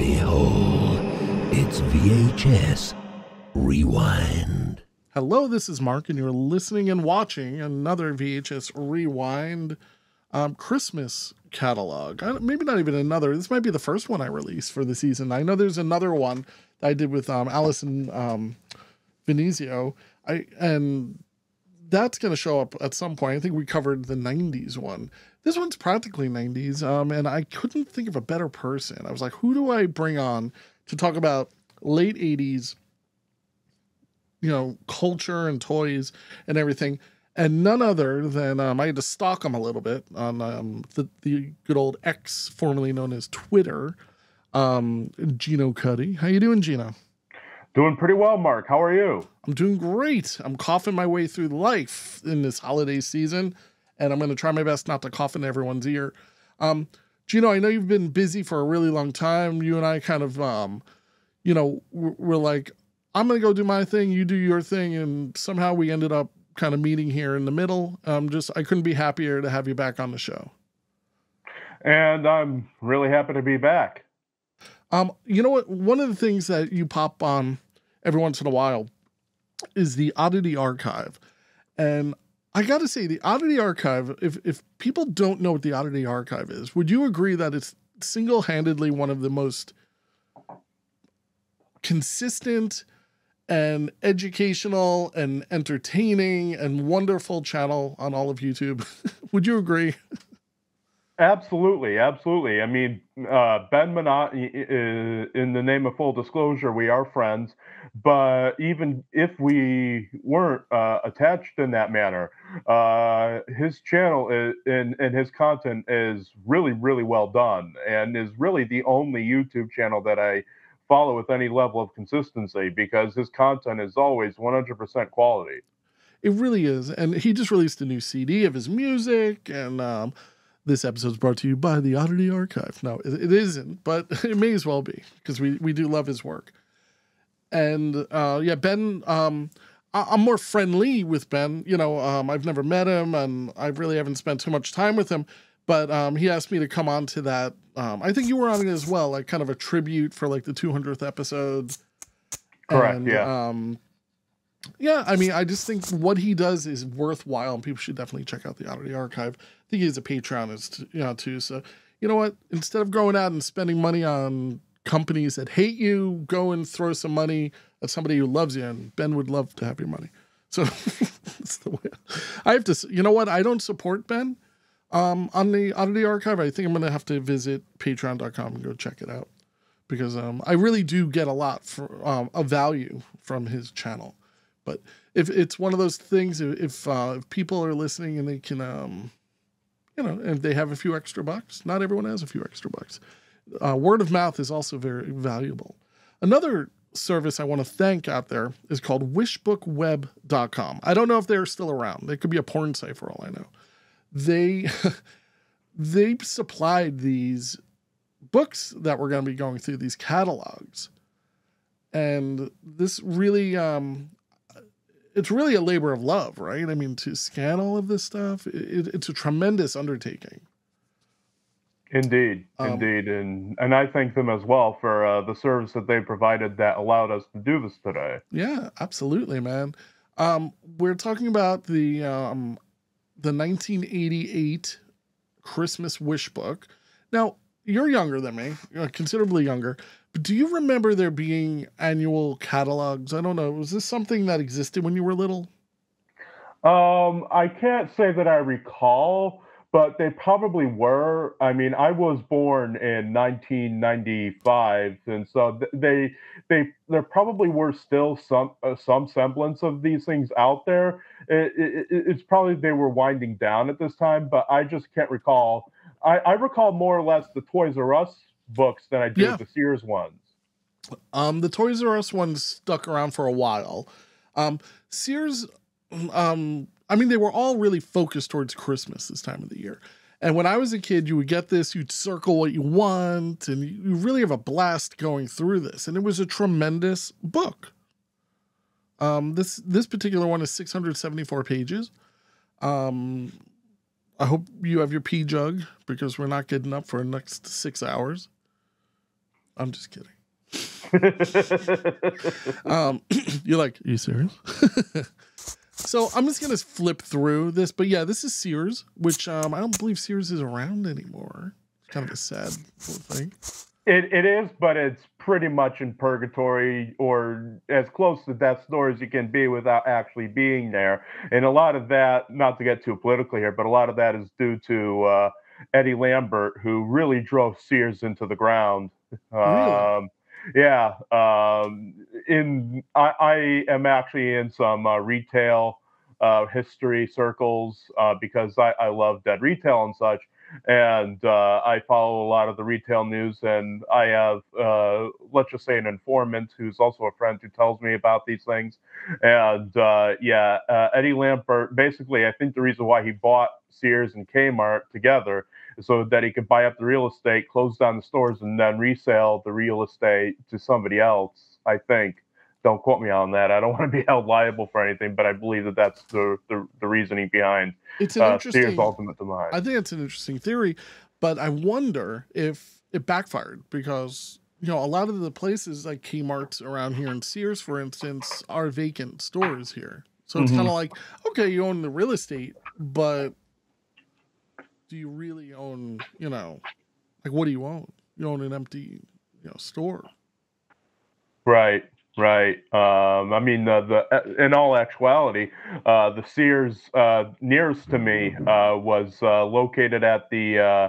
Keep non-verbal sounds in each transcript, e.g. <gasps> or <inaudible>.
Behold, it's VHS Rewind. Hello, this is Mark, and you're listening and watching another VHS Rewind um, Christmas catalog. Maybe not even another. This might be the first one I released for the season. I know there's another one that I did with um, Allison um, Venezio. I and that's going to show up at some point. I think we covered the 90s one. This one's practically 90s, um, and I couldn't think of a better person. I was like, who do I bring on to talk about late 80s, you know, culture and toys and everything? And none other than um, I had to stalk him a little bit on um, the, the good old X, formerly known as Twitter, um, Geno Cuddy. How you doing, Geno? Doing pretty well, Mark. How are you? I'm doing great. I'm coughing my way through life in this holiday season, and I'm going to try my best not to cough in everyone's ear. Um, Geno, I know you've been busy for a really long time. You and I kind of, um, you know, we're like, I'm going to go do my thing, you do your thing, and somehow we ended up kind of meeting here in the middle. Um, just I couldn't be happier to have you back on the show. And I'm really happy to be back. Um, you know what? One of the things that you pop on every once in a while is the Oddity Archive. And I got to say, the Oddity Archive, if, if people don't know what the Oddity Archive is, would you agree that it's single handedly one of the most consistent and educational and entertaining and wonderful channel on all of YouTube? <laughs> would you agree? Absolutely, absolutely. I mean, uh, Ben Minnotte, in the name of full disclosure, we are friends. But even if we weren't uh, attached in that manner, uh, his channel is, and, and his content is really, really well done and is really the only YouTube channel that I follow with any level of consistency because his content is always 100% quality. It really is. And he just released a new CD of his music and, um, this episode is brought to you by the Oddity Archive. No, it, isn't, but <laughs> it may as well be because we, we do love his work. And uh, yeah, Ben, um, I, am more friendly with Ben. You know, um, I've never met him and I really haven't spent too much time with him. But um, he asked me to come on to that. Um, I think you were on it as well, like kind of a tribute for like the 200th episode. Correct. And, yeah. Um, yeah, I mean, I just think what he does is worthwhile, and people should definitely check out the Oddity Archive. I think he's a Patreon, is you know, too. So, you know what? Instead of going out and spending money on companies that hate you, go and throw some money at somebody who loves you, and Ben would love to have your money. <laughs> So that's the way. I have to. You know what? I don't support Ben um, on the Oddity Archive. I think I'm going to have to visit Patreon.com and go check it out because um, I really do get a lot for um, of value from his channel. But if it's one of those things, if uh, if people are listening and they can, um, you know, and they have a few extra bucks, not everyone has a few extra bucks. Uh, word of mouth is also very valuable. Another service I want to thank out there is called wishbookweb.com. I don't know if they're still around. They could be a porn site for all I know. They <laughs> they supplied these books that we're going to be going through these catalogs. And this really um it's really a labor of love, right? I mean, to scan all of this stuff, it, it's a tremendous undertaking. Indeed, um, indeed, and and I thank them as well for uh, the service that they provided that allowed us to do this today. Yeah, absolutely, man. Um, we're talking about the um, the 1988 Christmas Wish Book. Now, you're younger than me, considerably younger. But do you remember there being annual catalogs? I don't know. Was this something that existed when you were little? Um, I can't say that I recall, but they probably were. I mean, I was born in 1995, and so they they there probably were still some uh, some semblance of these things out there. It, it, it's probably they were winding down at this time, but I just can't recall. I, I recall more or less the Toys R Us books than I do yeah. the Sears ones. Um, the Toys R Us ones stuck around for a while. Um, Sears, um, I mean, they were all really focused towards Christmas this time of the year. And when I was a kid, you would get this, you'd circle what you want, and you really have a blast going through this. And it was a tremendous book. Um, this this particular one is 674 pages. Um, I hope you have your pee jug because we're not getting up for the next six hours. I'm just kidding. <laughs> um, <clears throat> you're like, are you serious? <laughs> so I'm just gonna flip through this, but yeah, this is Sears, which um, I don't believe Sears is around anymore. It's kind of a sad thing. It it is, but it's pretty much in purgatory or as close to death's door as you can be without actually being there. And a lot of that, not to get too political here, but a lot of that is due to uh, Eddie Lampert, who really drove Sears into the ground. Really? Um, yeah. Um, in I, I am actually in some uh, retail uh, history circles uh, because I, I love dead retail and such. And uh, I follow a lot of the retail news, and I have, uh, let's just say, an informant who's also a friend who tells me about these things. And uh, yeah, uh, Eddie Lampert. basically, I think the reason why he bought Sears and Kmart together so that he could buy up the real estate, close down the stores, and then resell the real estate to somebody else. I think. Don't quote me on that. I don't <laughs> want to be held liable for anything, but I believe that that's the the, the reasoning behind It's an uh, interesting. Sears' ultimate demise. I think it's an interesting theory, but I wonder if it backfired because you know a lot of the places like Kmart around here and Sears, for instance, are vacant stores here. So it's Mhm. kind of like okay, you own the real estate, but do you really own? You know, like what do you own? You own an empty, you know, store. Right, right. Um, I mean, uh, the in all actuality, uh, the Sears uh, nearest to me uh, was uh, located at the uh,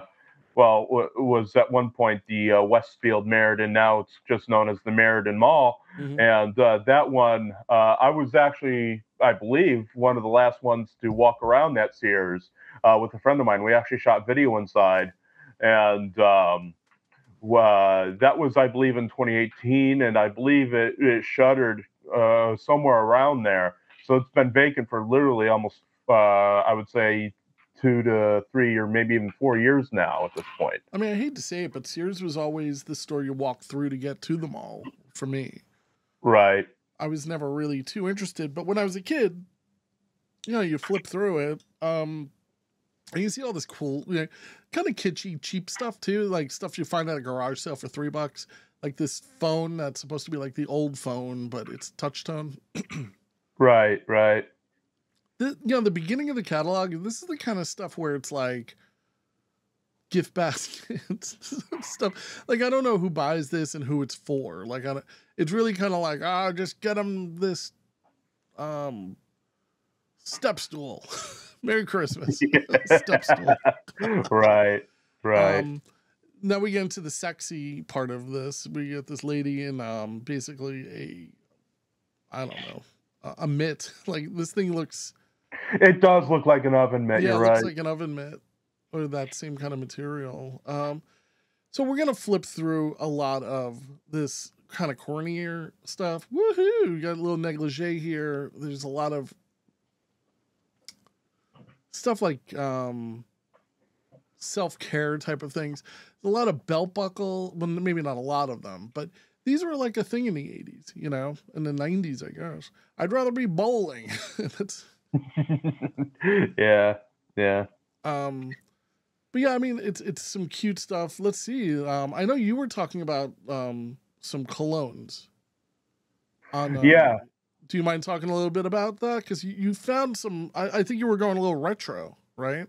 well, w- was at one point the uh, Westfield Meriden. Now it's just known as the Meriden Mall. Mhm. And uh, that one, uh, I was actually, I believe, one of the last ones to walk around that Sears uh, with a friend of mine. We actually shot video inside, and um, uh, that was, I believe, in 2018, and I believe it, it shuttered uh, somewhere around there. So it's been vacant for literally almost, uh, I would say, two to three or maybe even four years now at this point. I mean, I hate to say it, but Sears was always the store you walk through to get to the mall for me. Right. I was never really too interested. But when I was a kid, you know, you flip through it, um, and you see all this cool, you know, kind of kitschy, cheap stuff too, like stuff you find at a garage sale for three bucks. Like this phone that's supposed to be like the old phone, but it's touch tone. Right. Right. The, you know, the beginning of the catalog, this is the kind of stuff where it's like gift baskets <laughs> stuff. Like I don't know who buys this and who it's for. Like I don't, it's really kind of like, ah, just get them this um step stool. <laughs> Merry Christmas. <laughs> stool. <laughs> right. Right. Um, now we get into the sexy part of this. We get this lady in um basically a I don't know a, a mitt. <laughs> Like this thing looks it does look like an oven mitt. yeah, you're it looks like an oven mitt or that same kind of material. Um, so we're gonna flip through a lot of this kind of cornier stuff. Woohoo! You got a little negligee here. There's a lot of stuff like um, self care type of things. A lot of belt buckle. Well, maybe not a lot of them, but these were like a thing in the '80s. You know, in the '90s, I guess. I'd rather be bowling. <laughs> That's <laughs> yeah. Yeah. Um, but yeah, I mean, it's it's some cute stuff. Let's see. Um, I know you were talking about um some colognes. On um, Yeah. Do you mind talking a little bit about that? Because you, you found some. I, I think you were going a little retro, right?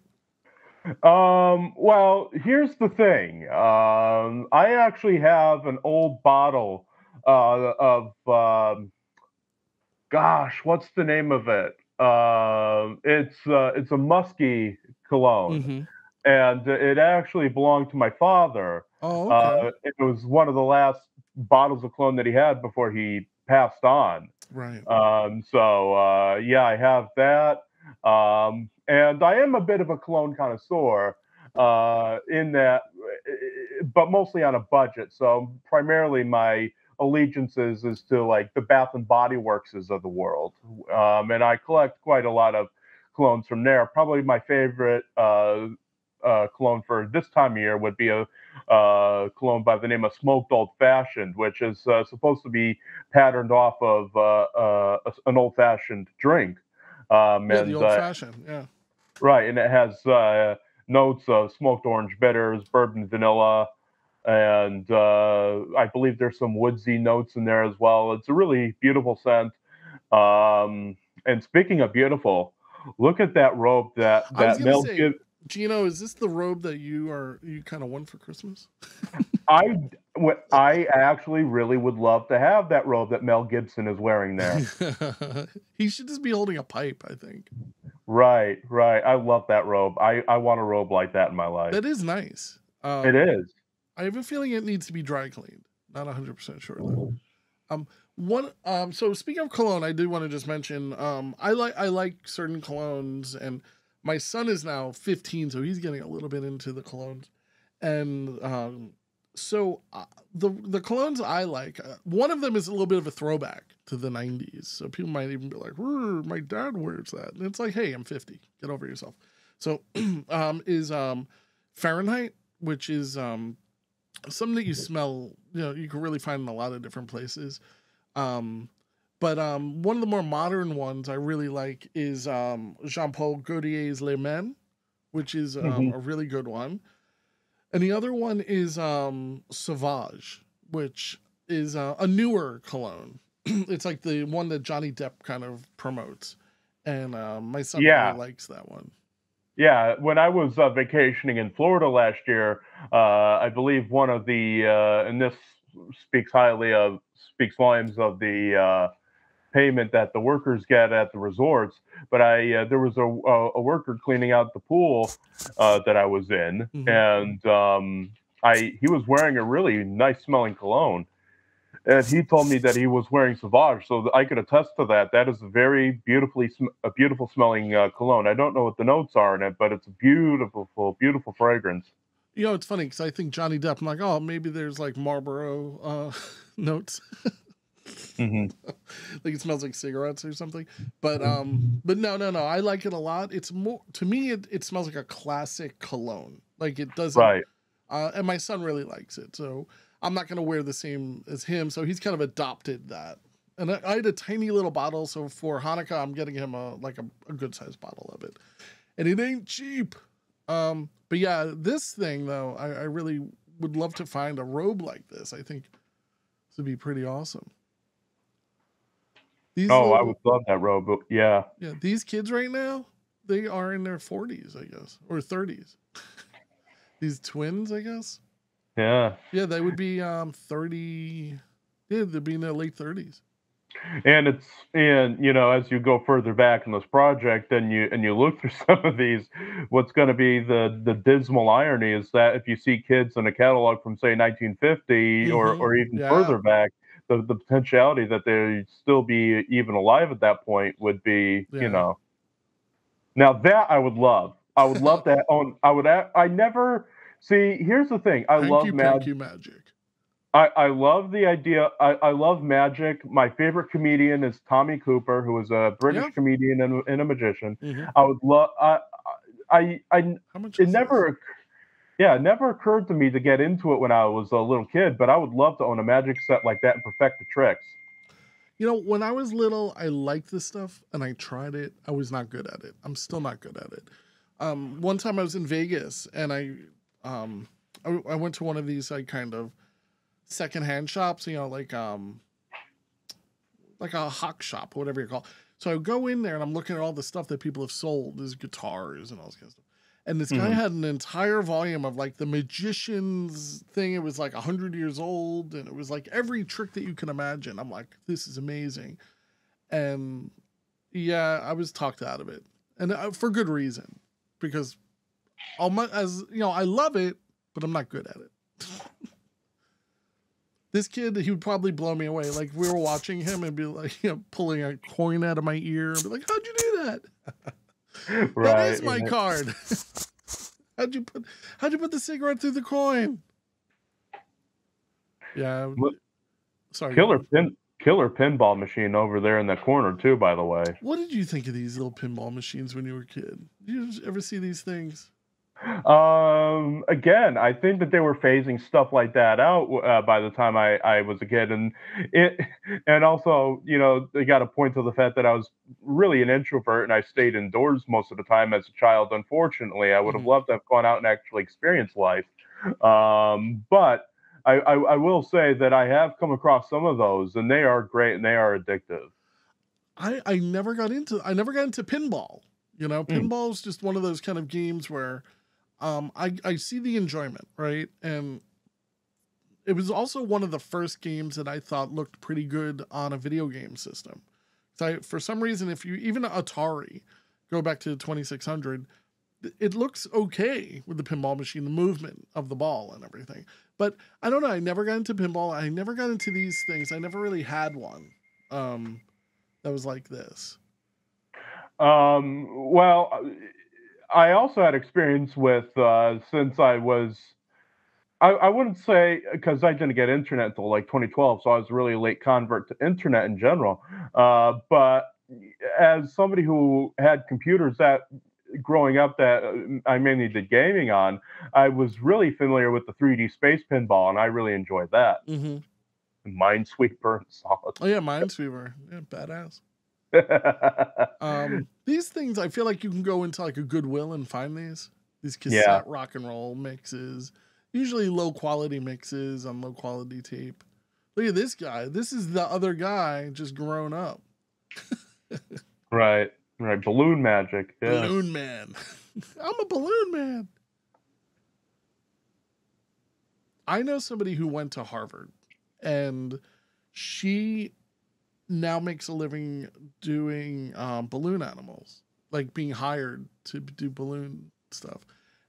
Um, well, here's the thing. Um, I actually have an old bottle uh, of, um, gosh, what's the name of it? Um, it's uh, it's a musky cologne, Mhm. and it actually belonged to my father. Oh, okay. Uh, it was one of the last bottles of cologne that he had before he passed on. Right. Um, so uh, yeah, I have that, um, and I am a bit of a cologne connoisseur uh, in that, but mostly on a budget. So primarily my allegiances is to like the Bath and Body Workses of the world, um, and I collect quite a lot of colognes from there. Probably my favorite uh, uh, cologne for this time of year would be a uh, cologne by the name of Smoked Old Fashioned, which is uh, supposed to be patterned off of uh, uh, an old fashioned drink. Um, yeah, and, the old uh, fashioned. Yeah. right, and it has uh, notes of smoked orange bitters, bourbon vanilla, and uh, I believe there's some woodsy notes in there as well. It's a really beautiful scent. Um, and speaking of beautiful, look at that robe that that Mel say- Gib- Geno, is this the robe that you are you kind of won for Christmas? <laughs> I I actually really would love to have that robe that Mel Gibson is wearing there. <laughs> he should just be holding a pipe. I think right, right. I love that robe. I I want a robe like that in my life. that is nice. Um, it is. I have a feeling it needs to be dry cleaned. Not hundred percent sure though. Um, one. Um, so speaking of cologne, I do want to just mention. Um, I like I like certain colognes, and my son is now fifteen, so he's getting a little bit into the colognes, and um, so uh, the the colognes I like. Uh, one of them is a little bit of a throwback to the '90s, so people might even be like, "My dad wears that," and it's like, "Hey, I'm 50. Get over yourself." So, <clears throat> um, is um, Fahrenheit, which is um, something that you smell you know you can really find in a lot of different places um but um one of the more modern ones i really like is um jean-paul gaultier's le male which is um, Mhm. a really good one and the other one is um sauvage which is uh, a newer cologne <clears throat> it's like the one that johnny depp kind of promotes and um my son Yeah. really likes that one Yeah, when I was uh, vacationing in Florida last year, uh, I believe one of the uh, and this speaks highly of speaks volumes of the uh, payment that the workers get at the resorts. But I uh, there was a, a a worker cleaning out the pool uh, that I was in, Mhm. and um, I he was wearing a really nice smelling cologne. And he told me that he was wearing Sauvage, so I could attest to that. That is a very beautifully, sm- a beautiful smelling uh, cologne. I don't know what the notes are in it, but it's a beautiful, beautiful fragrance. You know, it's funny because I think Johnny Depp. I'm like, oh, maybe there's like Marlboro uh, <laughs> notes, <laughs> hmm <laughs> like it smells like cigarettes or something. But um, but no, no, no. I like it a lot. It's more to me. It, it smells like a classic cologne. Like it doesn't. Right. Uh, and my son really likes it, so I'm not gonna wear the same as him. So he's kind of adopted that. And I, I had a tiny little bottle, so for Hanukkah, I'm getting him a like a, a good sized bottle of it, and it ain't cheap. Um, but yeah, this thing though, I, I really would love to find a robe like this. I think this would be pretty awesome. These Oh, I would love that robe. but Yeah. yeah, these kids right now, they are in their 40s, I guess, or 30s. <laughs> these twins, I guess. Yeah. Yeah, they would be um 30. Yeah, they'd be in their late 30s. And it's and you know as you go further back in this project and you and you look through <laughs> some of these, what's going to be the the dismal irony is that if you see kids in a catalog from say 1950 or Mhm. or even Yeah. further back, the the potentiality that they'd still be even alive at that point would be Yeah. you know. Now that I would love. I would love <laughs> to own. I would. I never see. Here's the thing. I love Hanky Mad Panky magic. I, I love the idea. I, I love magic. My favorite comedian is Tommy Cooper, who is a British Yeah. comedian and, and a magician. Mhm. I would love. I, I, I, How much? it never, this? Yeah, it never occurred to me to get into it when I was a little kid. But I would love to own a magic set like that and perfect the tricks. You know, when I was little, I liked this stuff and I tried it. I was not good at it. I'm still not good at it. Um, one time I was in Vegas and I, um, I, I went to one of these like kind of secondhand shops, you know, like um, like a hawk shop, whatever you call. It. So I go in there and I'm looking at all the stuff that people have sold, these guitars and all this kind of stuff. And this guy Mhm. had an entire volume of like the magician's thing. It was like 100 years old and it was like every trick that you can imagine. I'm like, this is amazing. And yeah, I was talked out of it. And uh, for good reason because my, as you know, I love it, but I'm not good at it. <laughs> this kid, he would probably blow me away. Like we were watching him and be like, <laughs> you know, pulling a coin out of my ear and be like, how'd you do that? <laughs> Right. That is my it- card. <laughs> how'd you put how'd you put the cigarette through the coin? Yeah. Look- Sorry. Killer pin, killer pinball machine over there in the corner too. By the way. What did you think of these little pinball machines when you were a kid? Did you ever see these things? Um, again, I think that they were phasing stuff like that out uh, by the time I, I was a kid, and it, <laughs> and also, you know, they got to point to the fact that I was really an introvert and I stayed indoors most of the time as a child. Unfortunately, I would have Mhm. loved to have gone out and actually experienced life. Um, but I, I, I will say that I have come across some of those, and they are great and they are addictive. I I never got into I never got into pinball. You know, Mm. pinball is just one of those kind of games where um I I see the enjoyment, right? And it was also one of the first games that I thought looked pretty good on a video game system. So I, for some reason, if you even Atari, go back to the 2600, th- it looks okay with the pinball machine, the movement of the ball and everything. But I don't know. I never got into pinball. I never got into these things. I never really had one um, that was like this. Um, well, I also had experience with uh, since I was. I, I wouldn't say because I didn't get internet until like 2012, so I was really a late convert to internet in general. Uh, but as somebody who had computers that growing up that uh, I mainly did gaming on, I was really familiar with the 3D space pinball, and I really enjoyed that. Mm-hmm. Minesweeper and Oh yeah, Minesweeper, yeah, badass. <laughs> Um, these things, I feel like you can go into like a Goodwill and find these these cassette Yeah. rock and roll mixes, usually low quality mixes on low quality tape. Look at this guy. This is the other guy just grown up. <laughs> right, right. Balloon magic. Yeah. Balloon man. <laughs> I'm a balloon man. I know somebody who went to Harvard and she now makes a living doing um, balloon animals, like being hired to do balloon stuff.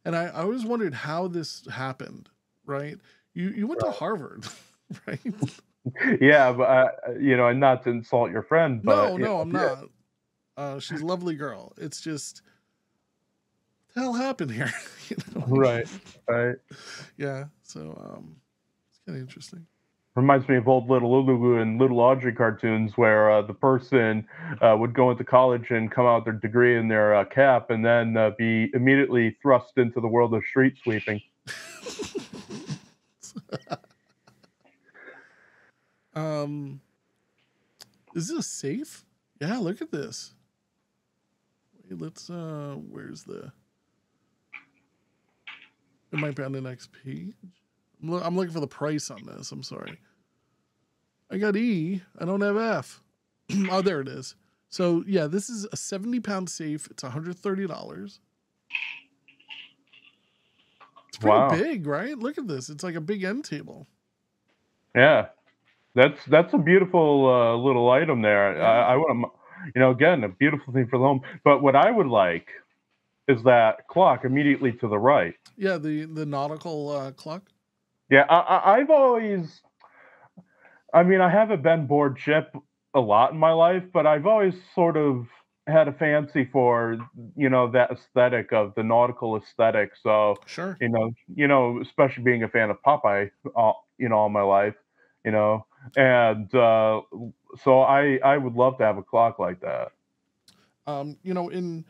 And I, I always wondered how this happened, right? You you went to Harvard, <laughs> right? yeah, but uh, you know, and not to insult your friend, but no, no, know, I'm yeah. not. Uh, she's a lovely girl. It's just the hell happened here? <laughs> you know? Right, right. Yeah. So um it's kind of interesting. Reminds me of old Little Lulu and Little Audrey cartoons, where uh, the person uh, would go into college and come out with their degree and their uh, cap, and then uh, be immediately thrust into the world of street sweeping. <laughs> um is this safe? Yeah, look at this. Wait, let's uh where's the it might be on the next page. I'm, loo- I'm looking for the price on this. I'm sorry. I got E. I don't have F. <clears throat> oh, there it is. So yeah, this is a 70 pound safe. It's $130. It's pretty Wow. big, right? Look at this. It's like a big end table. Yeah, that's that's a beautiful uh, little item there. Yeah. I, I want to, you know, again, a beautiful thing for the home. But what I would like is that clock immediately to the right. Yeah, the the nautical uh, clock. Yeah, I, I, I've always, I mean, I haven't been board ship a lot in my life, but I've always sort of had a fancy for, you know, that aesthetic of the nautical aesthetic. So, Sure. you know, you know, especially being a fan of Popeye, all, you know, all my life, you know, and uh, so I, I would love to have a clock like that. Um, you know, in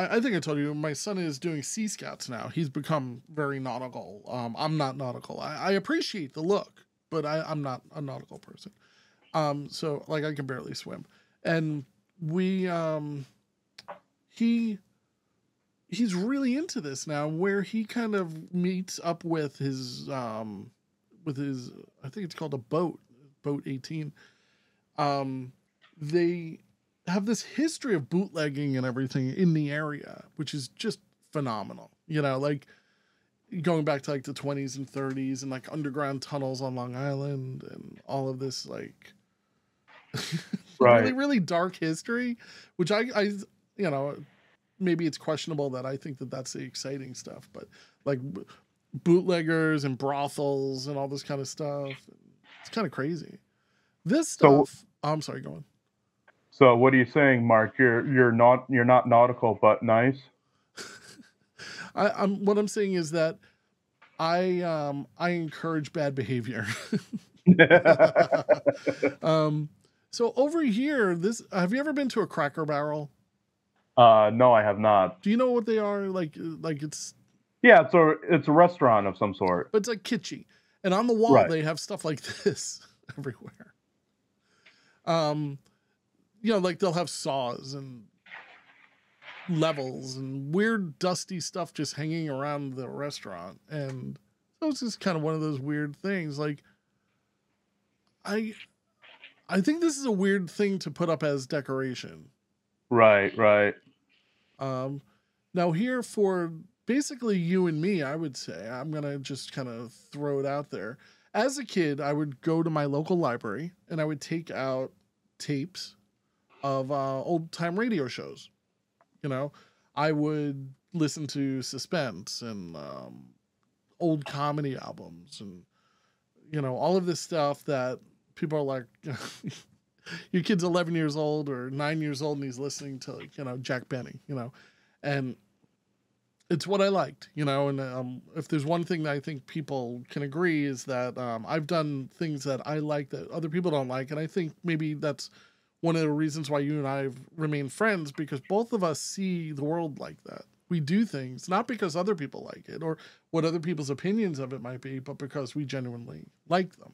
I, I think I told you my son is doing Sea Scouts now. He's become very nautical. Um, I'm not nautical. I, I appreciate the look, but I, I'm not a nautical person. Um, so like I can barely swim. And we um he he's really into this now where he kind of meets up with his um with his I think it's called a boat, boat 18. Um they have this history of bootlegging and everything in the area, which is just phenomenal. You know, like going back to like the 20s and 30s and like underground tunnels on Long Island and all of this like <laughs> really Right. really dark history, which I I you know maybe it's questionable that I think that that's the exciting stuff, but like bootleggers and brothels and all this kind of stuff, it's kind of crazy. This So- stuff. oh, I'm sorry, go on. So what are you saying, Mark? You're you're not you're not nautical, but nice. <laughs> I, I'm what I'm saying is that I um I encourage bad behavior. <laughs> <laughs> um so over here, this have you ever been to a cracker barrel? uh, no, I have not. Do you know what they are? Like like it's Yeah, it's a it's a restaurant of some sort. but it's like kitschy. And on the wall Right. they have stuff like this everywhere. Um you know, like they'll have saws and levels and weird dusty stuff just hanging around the restaurant and So it's just kind of one of those weird things. Like, I, I think this is a weird thing to put up as decoration. Right, right. Um, now here for basically you and me, I would say I'm gonna just kind of throw it out there. As a kid, I would go to my local library and I would take out tapes of uh, old time radio shows. You know, I would listen to Suspense and um, old comedy albums and you know all of this stuff that people are like <laughs> your kid's 11 years old or 9 years old and he's listening to you know Jack Benny you know? And it's what I liked you know? And um, if there's one thing that I think people can agree is that um, I've done things that I like that other people don't like. And I think maybe that's one of the reasons why you and I have remained friends because both of us see the world like that we do things not because other people like it or what other people's opinions of it might be, but because we genuinely like them.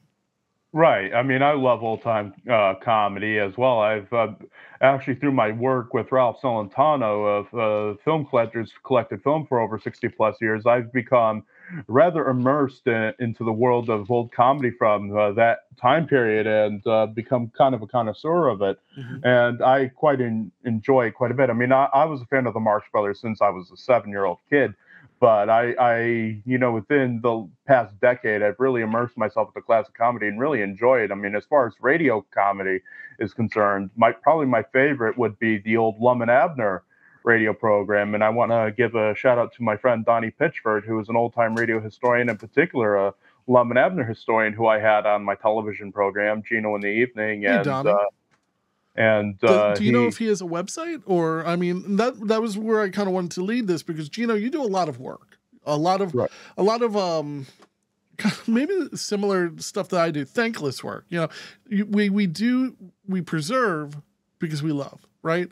Right. I mean, I love old time uh, comedy as well. I've uh, actually, through my work with Ralph Celentano of uh, Film Collectors, collected film for over 60 plus years, I've become rather immersed in, into the world of old comedy from uh, that time period and uh, become kind of a connoisseur of it. Mm-hmm. And I quite in, enjoy quite a bit. I mean, I, I, was a fan of the Marx Brothers since I was a seven year old kid. But I, I, you know, within the past decade, I've really immersed myself with the classic comedy and really enjoy it. I mean, as far as radio comedy is concerned, my probably my favorite would be the old Lum and Abner radio program. And I want to give a shout out to my friend Donnie Pitchford, who is an old time radio historian, in particular, a Lum and Abner historian who I had on my television program, Geno in the Evening. And, hey, uh, and uh, do, do, you he, know if he has a website or I mean that that was where I kind of wanted to lead this because Geno, you do a lot of work, a lot of right. a lot of um <laughs> maybe similar stuff that I do, thankless work. You know, we we do we preserve because we love, right?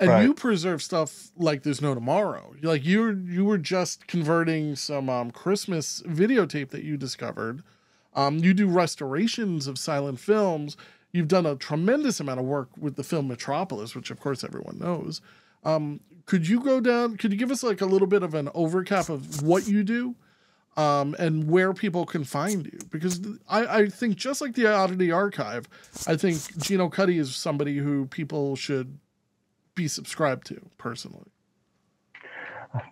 And right. you preserve stuff like there's no tomorrow. Like you you were just converting some um, Christmas videotape that you discovered. Um, you do restorations of silent films. You've done a tremendous amount of work with the film Metropolis, which of course everyone knows. Um, could you go down? Could you give us like a little bit of an overcap of what you do? Um, and where people can find you. Because I, I, think just like the Oddity Archive, I think Geno Cuddy is somebody who people should be subscribed to personally.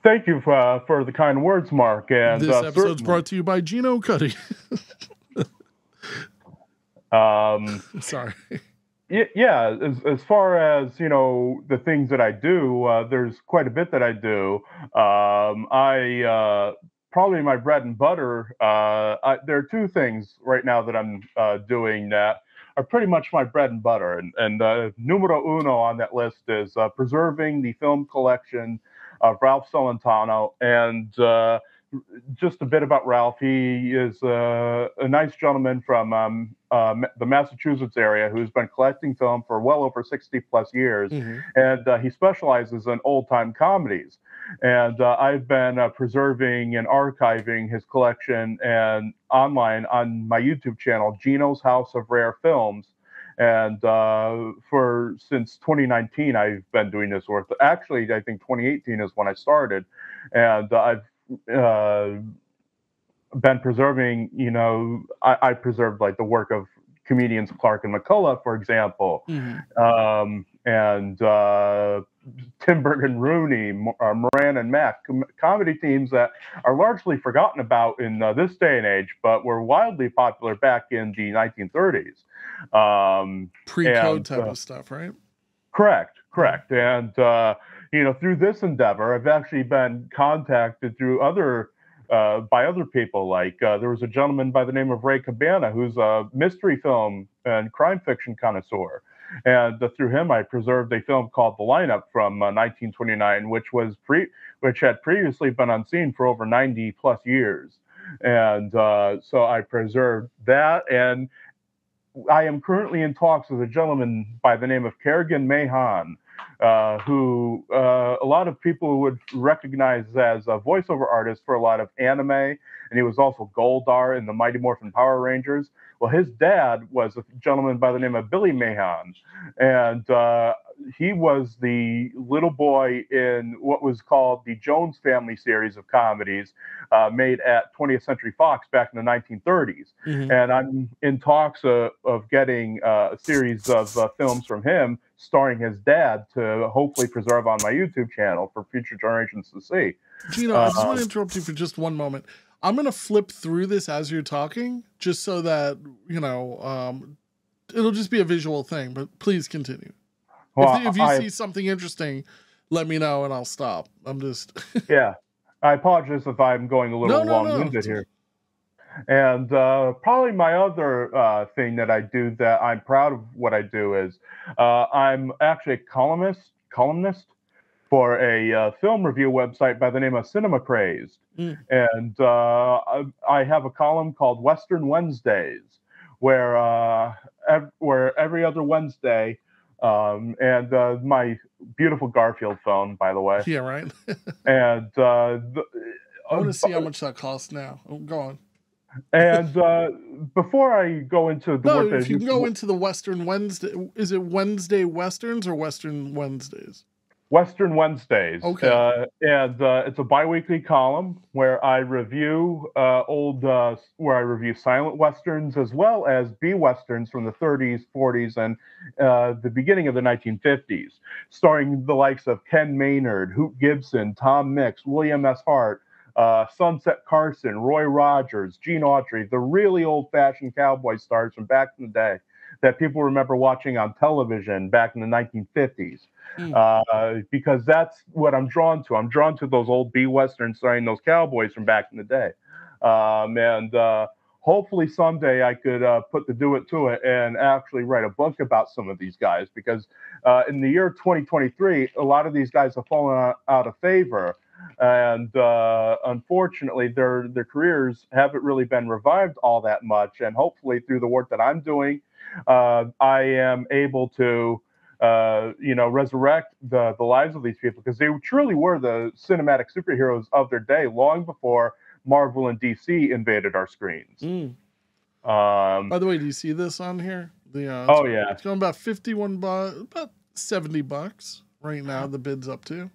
Thank you for, uh, for the kind words, Mark. And this uh, episode's certainly. brought to you by Geno Cuddy. <laughs> um, <laughs> Sorry. Yeah, as, as far as you know, the things that I do, uh, there's quite a bit that I do. Um, I uh, probably my bread and butter. Uh, I, there are two things right now that I'm uh, doing that are pretty much my bread and butter. And, and uh, numero uno on that list is uh, preserving the film collection of Ralph Celentano. And uh, just a bit about Ralph. He is uh, a nice gentleman from um, uh, the Massachusetts area who's been collecting film for well over 60 plus years. Mm-hmm. And uh, he specializes in old time comedies. And uh, I've been uh, preserving and archiving his collection and online on my YouTube channel, Geno's House of Rare Films. And uh, for since 2019, I've been doing this work. Actually, I think 2018 is when I started, and uh, I've uh, been preserving. You know, I, I preserved like the work of comedians Clark and McCullough, for example, mm-hmm. um, and uh, Tim Bergen Rooney, uh, Moran and Mack, com- comedy teams that are largely forgotten about in uh, this day and age, but were wildly popular back in the 1930s. Um, Pre-code type uh, of stuff, right? Correct, correct. And uh, you know, through this endeavor, I've actually been contacted through other uh, by other people. Like uh, there was a gentleman by the name of Ray Cabana, who's a mystery film and crime fiction connoisseur. And uh, through him, I preserved a film called The Lineup from 1929, uh, which was pre, which had previously been unseen for over 90 plus years. And uh, so I preserved that. And I am currently in talks with a gentleman by the name of Kerrigan Mahan, uh, who uh, a lot of people would recognize as a voiceover artist for a lot of anime, and he was also Goldar in the Mighty Morphin Power Rangers. Well, his dad was a gentleman by the name of Billy Mahan, and uh, he was the little boy in what was called the Jones Family series of comedies uh, made at 20th Century Fox back in the 1930s. Mhm. And I'm in talks uh, of getting uh, a series of uh, films from him starring his dad to hopefully preserve on my YouTube channel for future generations to see. Geno, I just Uh, want to interrupt you for just one moment. I'm going to flip through this as you're talking, just so that, you know, um, it'll just be a visual thing, but please continue. Well, if, if you I- see something interesting, let me know and I'll stop. I'm just, <laughs> yeah, I apologize if I'm going a little No, no, no. long-winded here. And uh, probably my other uh, thing that I do that I'm proud of what I do is uh, I'm actually a columnist columnist for a uh, film review website by the name of Cinema Crazed, Mm. and uh, I, I have a column called Western Wednesdays, where uh, ev- where every other Wednesday, um, and uh, my beautiful Garfield phone, by the way, yeah, right? <laughs> and uh, the, I want to see how much that costs now. Oh, go on. And uh, before I go into the No, if you go into the Western Wednesday, is it Wednesday Westerns or Western Wednesdays? Western Wednesdays, Okay. uh, and uh, it's a biweekly column where I review uh, old, uh, where I review silent westerns as well as B westerns from the 30s, 40s, and uh, the beginning of the 1950s, starring the likes of Ken Maynard, Hoot Gibson, Tom Mix, William S. Hart. Uh, Sunset Carson, Roy Rogers, Gene Autry, the really old-fashioned cowboy stars from back in the day that people remember watching on television back in the 1950s uh, because that's what I'm drawn to. I'm drawn to those old B westerns starring those cowboys from back in the day. Um, and uh, hopefully someday I could uh, put the do it to it and actually write a book about some of these guys because uh, in the year 2023, a lot of these guys have fallen out, out of favor. And uh, unfortunately, their their careers haven't really been revived all that much. And hopefully, through the work that I'm doing, uh, I am able to uh, you know, resurrect the the lives of these people because they truly were the cinematic superheroes of their day, long before Marvel and DC invaded our screens. Mm. Um, By the way, do you see this on here? The uh, oh yeah, It's going about 51 bucks, about 70 bucks right now. The bid's up to.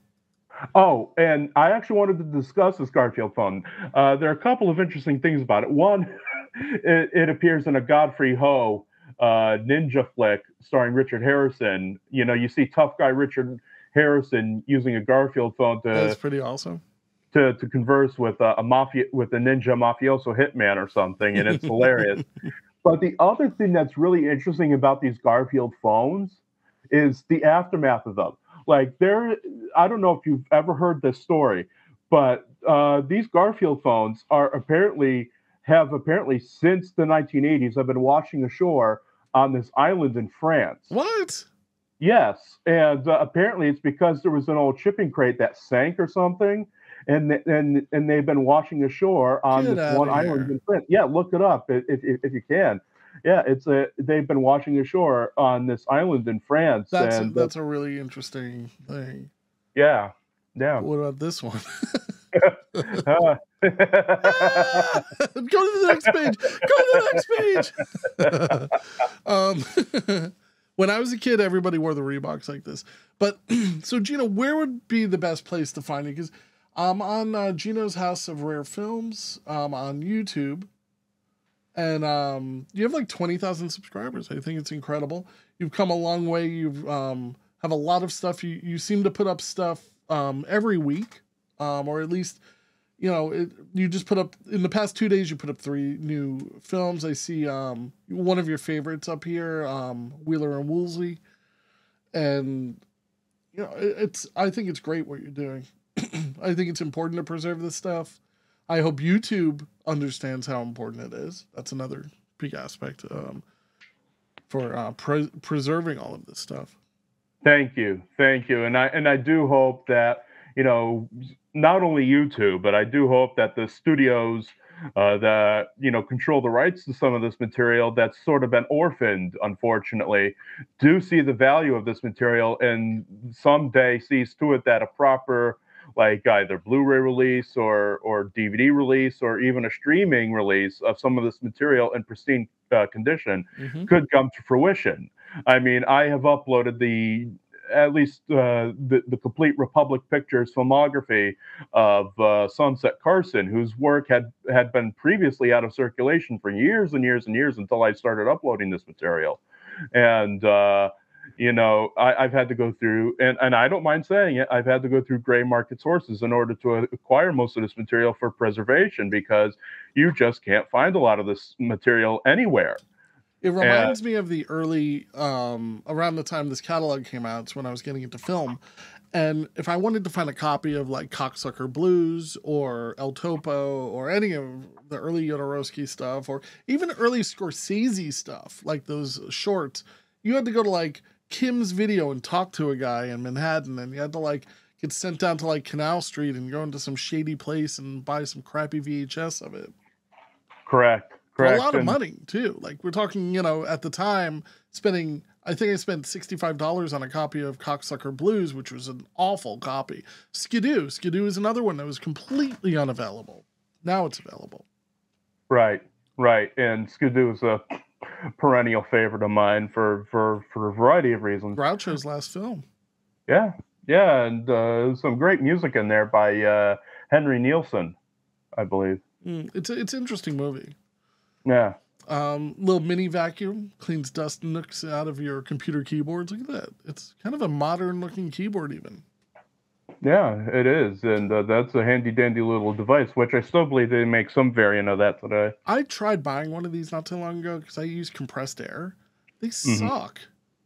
Oh, and I actually wanted to discuss this Garfield phone. Uh, there are a couple of interesting things about it. One, <laughs> it, it appears in a Godfrey Ho uh, ninja flick starring Richard Harrison. You know, you see tough guy Richard Harrison using a Garfield phone to. That's pretty awesome. to, to converse with a, a mafia with a ninja mafioso hitman or something, and it's hilarious. <laughs> But the other thing that's really interesting about these Garfield phones is the aftermath of them. Like there, I don't know if you've ever heard this story, but uh, these Garfield phones are apparently have apparently since the 1980s have been washing ashore on this island in France. What? Yes, and uh, apparently it's because there was an old shipping crate that sank or something, and th- and and they've been washing ashore on Get this one island in France. Yeah, look it up if, if, if you can. Yeah, it's a they've been washing ashore on this island in France, That's a, and uh, that's a really interesting thing. yeah, yeah. What about this one? <laughs> <laughs> Ah! <laughs> Go to the next page. Go to the next page. <laughs> um, when I was a kid, everybody wore the Reeboks like this. But <clears throat> so, Geno, where would be the best place to find it? Because I'm on uh, Geno's House of Rare Films um, on YouTube, and um, you have like twenty thousand subscribers. I think it's incredible. You've come a long way. You've um, have a lot of stuff. You you seem to put up stuff um, every week, um, or at least you know, it, you just put up in the past two days. You put up three new films. I see um, one of your favorites up here, um, Wheeler and Woolsey, and you know, it, it's. I think it's great what you're doing. <clears throat> I think it's important to preserve this stuff. I hope YouTube understands how important it is. That's another big aspect um, for uh, pre- preserving all of this stuff. Thank you, thank you, and I and I do hope that you know not only YouTube, but I do hope that the studios uh, that you know control the rights to some of this material that's sort of been orphaned, unfortunately, do see the value of this material and someday sees to it that a proper like either Blu-ray release or or DVD release or even a streaming release of some of this material in pristine uh, condition Mhm. could come to fruition. I mean, I have uploaded the at least uh, the the complete Republic Pictures filmography of uh, Sunset Carson, whose work had had been previously out of circulation for years and years and years until I started uploading this material, and uh, you know I, have had to go through and, and i don't mind saying it i've had to go through gray market sources in order to acquire most of this material for preservation because you just can't find a lot of this material anywhere it reminds and, me of the early um, around the time this catalog came out it's when i was getting into film and if i wanted to find a copy of like cocksucker blues or el topo or any of the early Jodorowsky stuff or even early scorsese stuff like those shorts you had to go to like Kim's video and talk to a guy in Manhattan, and you had to like get sent down to like Canal Street and go into some shady place and buy some crappy VHS of it. Correct. Correct. A lot of money too. Like we're talking, you know, at the time spending. I think I spent sixty-five dollars on a copy of Cocksucker Blues, which was an awful copy. Skidoo, Skidoo is another one that was completely unavailable. Now it's available. Right, right, and Skidoo is a <laughs> perennial favorite of mine for for for a variety of reasons. Groucho's last film. Yeah, yeah, and uh, some great music in there by uh, Henry Nilsson, I believe. Mm, it's a, it's an interesting movie. Yeah. Um, little mini vacuum cleans dust nooks out of your computer keyboards. Look at that. It's kind of a modern looking keyboard, even. Yeah, it is, and uh, that's a handy dandy little device, which I still believe they make some variant of that today. I tried buying one of these not too long ago because I use compressed air. They mm-hmm. suck.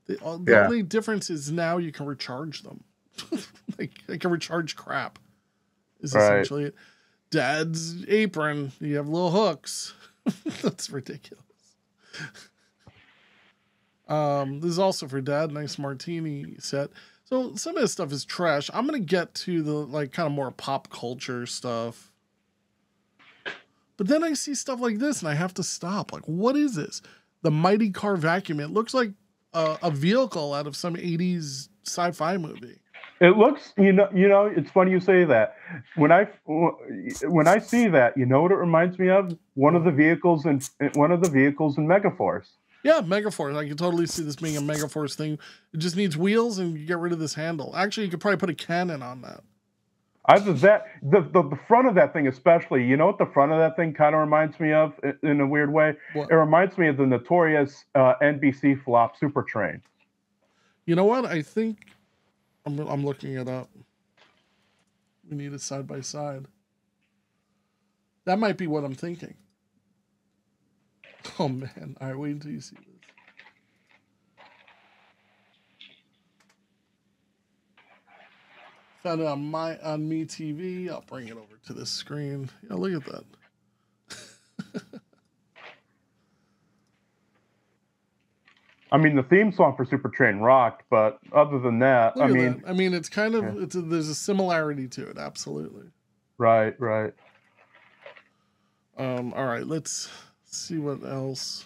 They, uh, the yeah. only difference is now you can recharge them. <laughs> like they can recharge crap. Is right. essentially it. Dad's apron. You have little hooks. <laughs> that's ridiculous. um, this is also for Dad. Nice martini set. So some of this stuff is trash. I'm gonna get to the like kind of more pop culture stuff. But then I see stuff like this and I have to stop. Like, what is this? The Mighty Car Vacuum. It looks like a, a vehicle out of some 80s sci-fi movie. It looks, you know, you know, it's funny you say that. When I when I see that, you know what it reminds me of? One of the vehicles in one of the vehicles in Megaforce. Yeah, Megaforce. I can totally see this being a Megaforce thing. It just needs wheels and you get rid of this handle. Actually, you could probably put a cannon on that. Either that, the, the, the front of that thing, especially, you know what the front of that thing kind of reminds me of in a weird way? What? It reminds me of the notorious uh, NBC flop Supertrain. You know what? I think I'm, I'm looking it up. We need it side by side. That might be what I'm thinking. Oh man! All right, wait until you see this. Found it on my on me TV. I'll bring it over to the screen. Yeah, look at that. <laughs> I mean, the theme song for Supertrain rocked, but other than that, look I mean, that. I mean, it's kind of yeah. it's a, there's a similarity to it, absolutely. Right, right. Um. All right, let's see what else.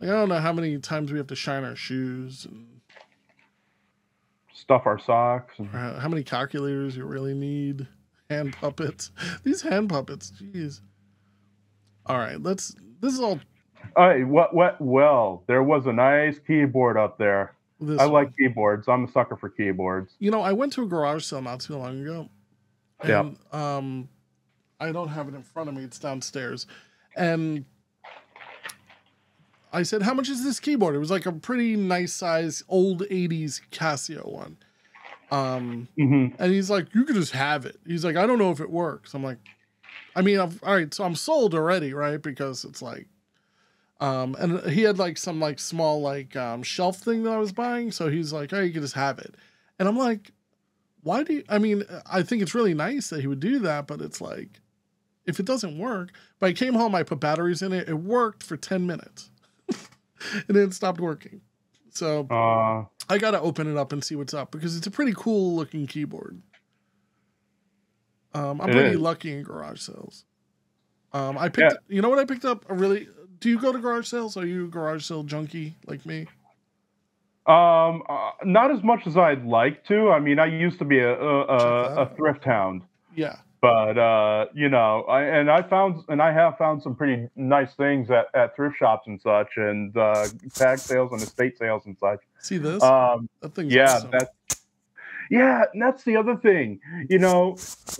Like, I don't know how many times we have to shine our shoes and stuff our socks. And... How many calculators you really need? Hand puppets. <laughs> These hand puppets, jeez. All right, let's. This is all. Hey, what? What? Well, there was a nice keyboard up there. This I one. like keyboards. I'm a sucker for keyboards. You know, I went to a garage sale not too long ago. And, yeah. Um, I don't have it in front of me. It's downstairs. And I said, How much is this keyboard? It was like a pretty nice size old 80s Casio one. Um, mm-hmm. And he's like, You could just have it. He's like, I don't know if it works. I'm like, I mean, I've, all right, so I'm sold already, right? Because it's like, um, and he had like some like small like um, shelf thing that I was buying. So he's like, Oh, you can just have it. And I'm like, Why do you, I mean, I think it's really nice that he would do that, but it's like, if it doesn't work, but I came home, I put batteries in it, it worked for 10 minutes <laughs> and then it stopped working. So uh, I got to open it up and see what's up because it's a pretty cool looking keyboard. Um, I'm pretty is. lucky in garage sales. Um, I picked, yeah. you know what I picked up? A really, do you go to garage sales? Are you a garage sale junkie like me? Um, uh, not as much as I'd like to. I mean, I used to be a a, a, a thrift hound. Yeah But uh, you know, I and I found and I have found some pretty nice things at, at thrift shops and such, and uh, tag sales and estate sales and such. See this? Um, that thing's yeah, awesome. that's yeah, and that's the other thing. You know,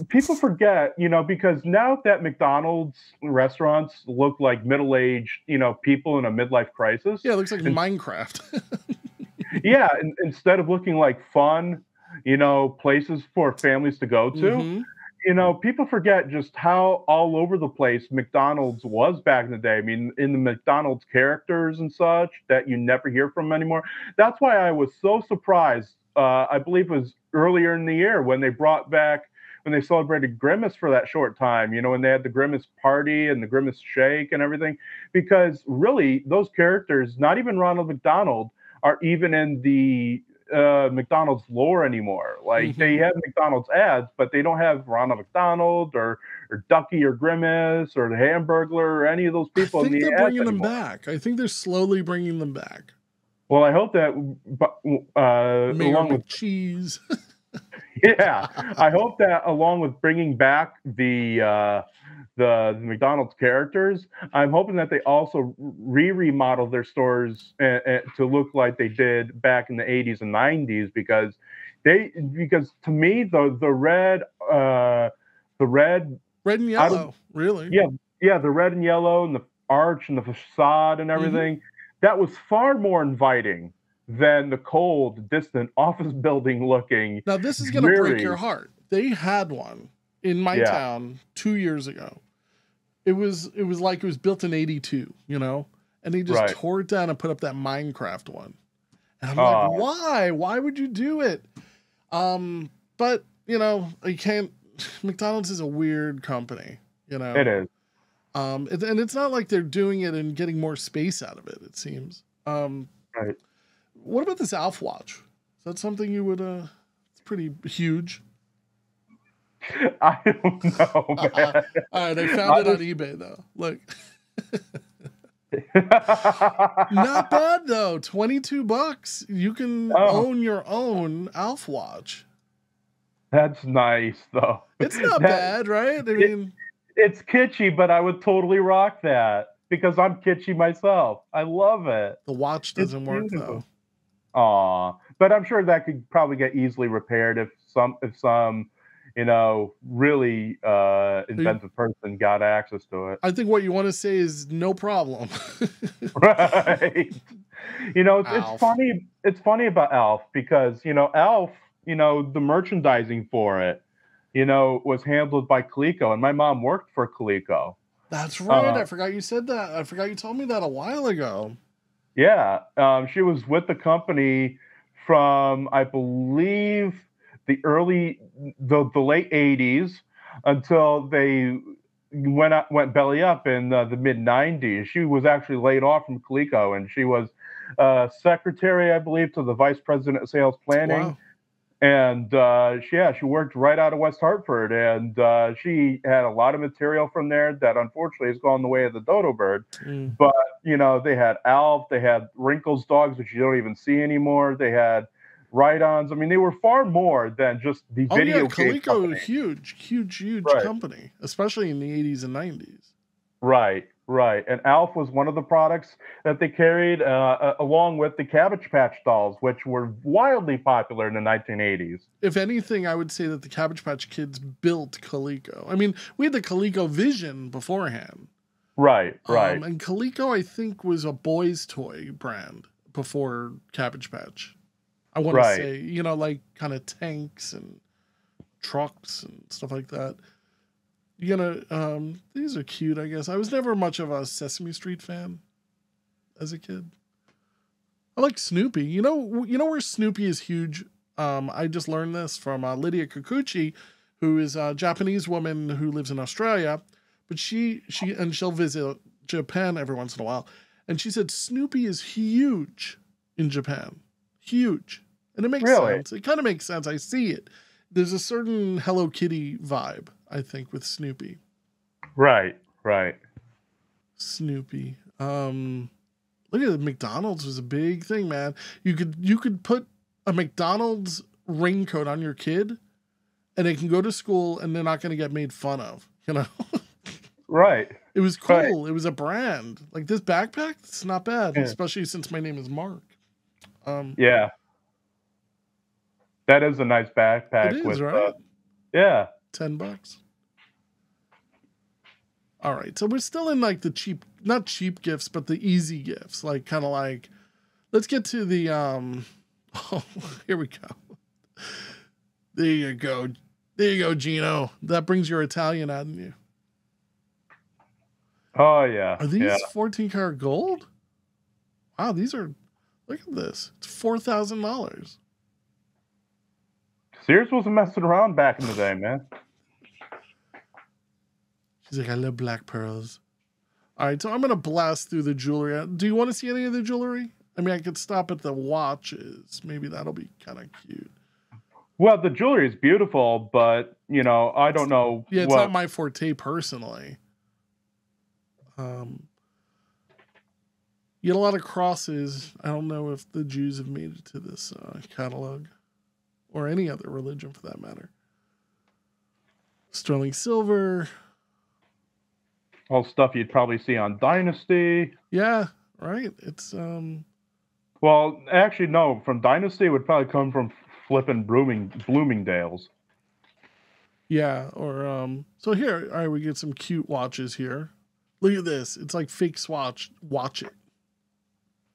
people forget, you know, because now that McDonald's restaurants look like middle-aged, you know, people in a midlife crisis. yeah, it looks like and- Minecraft. <laughs> yeah, in, instead of looking like fun, you know, places for families to go to, Mhm. you know, people forget just how all over the place McDonald's was back in the day. I mean, in the McDonald's characters and such that you never hear from anymore. That's why I was so surprised. Uh, I believe it was earlier in the year when they brought back when they celebrated Grimace for that short time. You know, when they had the Grimace party and the Grimace shake and everything, because really those characters, not even Ronald McDonald, are even in the uh, McDonald's lore anymore. Like they have McDonald's ads, but they don't have Ronald McDonald or or Ducky or Grimace or the Hamburglar or any of those I people in think the they're bringing them anymore. back. I think they're slowly bringing them back. Well, I hope that uh, Mayor along with cheese. <laughs> yeah, I hope that along with bringing back the uh, the McDonald's characters, I'm hoping that they also re-remodel their stores uh, uh, to look like they did back in the 80s and 90s because they because to me the the red uh, the red Red and yellow, really. Yeah. yeah the red and yellow and the arch and the facade and everything that was far more inviting than the cold distant <laughs> office building looking Now this is gonna break your heart. They had one in my Yeah. town two years ago. It was it was like it was built in '82, you know, and they just Right. tore it down and put up that Minecraft one. And I'm Oh. like, why? Why would you do it? Um, but you know, you can't. <laughs> McDonald's is a weird company, you know. it is Um, and, and it's not like they're doing it and getting more space out of it. It seems. Um, Right. What about this Alf watch? Is that something you would? uh It's pretty huge. <laughs> I don't know, Uh-uh. <laughs> man. All right, I found I it on eBay though. Look, <laughs> not bad though. Twenty-two bucks. You can Oh. own your own Alf watch. That's nice, though. It's not That- bad, right? I mean, It's kitschy, but I would totally rock that because I'm kitschy myself. I love it. the watch doesn't work though. Aw, but I'm sure that could probably get easily repaired if some if some you know really uh inventive person got access to it. I think what you want to say is no problem. <laughs> <laughs> right. You know, it's, it's funny. It's funny about Alf because you know Alf. You know the merchandising for it. You know was handled by Coleco, and my mom worked for Coleco. That's right. Uh, I forgot you said that. I forgot you told me that a while ago. Yeah, um, she was with the company from I believe the early the the late '80s until they went up, went belly up in uh, the mid '90s. She was actually laid off from Coleco, and she was uh, secretary, I believe, to the vice president of sales planning. Wow. And uh, she, yeah, she worked right out of West Hartford, and uh, she had a lot of material from there that unfortunately has gone the way of the dodo bird Mm. you know, they had Alf, they had Wrinkles dogs, which you don't even see anymore. They had Ride-ons. I mean, they were far more than just the Oh video yeah, game Coleco, company. huge, huge, huge Right. company, especially in the '80s and '90s. Right, right. And Alf was one of the products that they carried, uh, uh, along with the Cabbage Patch dolls, which were wildly popular in the 1980s. If anything, I would say that the Cabbage Patch Kids built Coleco. I mean, we had the ColecoVision beforehand. Right, right. Um, and Coleco, I think, was a boys' toy brand before Cabbage Patch. I want Right. to say, you know, like kind of tanks and trucks and stuff like that. You gonna, um, these are cute, I guess. I was never much of a Sesame Street fan as a kid. I like Snoopy. You know, you know where Snoopy is huge. Um, I just learned this from uh, Lydia Kikuchi, who is a Japanese woman who lives in Australia, but she she and she'll visit Japan every once in a while, and she said Snoopy is huge in Japan, huge, and it makes Really? sense. It kind of makes sense. I see it. There's a certain Hello Kitty vibe, I think, with Snoopy. Right, right. Snoopy. Um look at the McDonald's was a big thing, man. You could you could put a McDonald's raincoat on your kid and they can go to school and they're not going to get made fun of. <laughs> You know, Right. it was Right. cool. It was a brand. Like this backpack, it's not bad, Yeah. especially since my name is Mark. Um, Yeah. That is a nice backpack it is with right. uh, yeah. 10 bucks. All right. So we're still in like the cheap, not cheap gifts, but the easy gifts. Like kind of like, let's get to the, um, <laughs> oh, here we go. There you go. There you go, Gino. That brings your Italian out in you. Oh yeah. Are these yeah. 14 karat gold? Wow. These are, look at this. It's $4,000. Sears wasn't messing around back in the day, man. She's like, I love black pearls. All right, so I'm gonna blast through the jewelry. Do you want to see any of the jewelry? I mean, I could stop at the watches. Maybe that'll be kind of cute. Well, the jewelry is beautiful, but you know, I don't know Yeah, it's what. not my forte personally. Um, you get a lot of crosses. I don't know if the Jews have made it to this uh, catalog, or any other religion for that matter. Sterling silver. All stuff you'd probably see on Dynasty. Yeah, right. It's um. Well, actually, no. From Dynasty, would probably come from flipping Blooming Bloomingdale's. Yeah, or um so here, all right, we get some cute watches here. Look at this. It's like fake swatch. Watch it.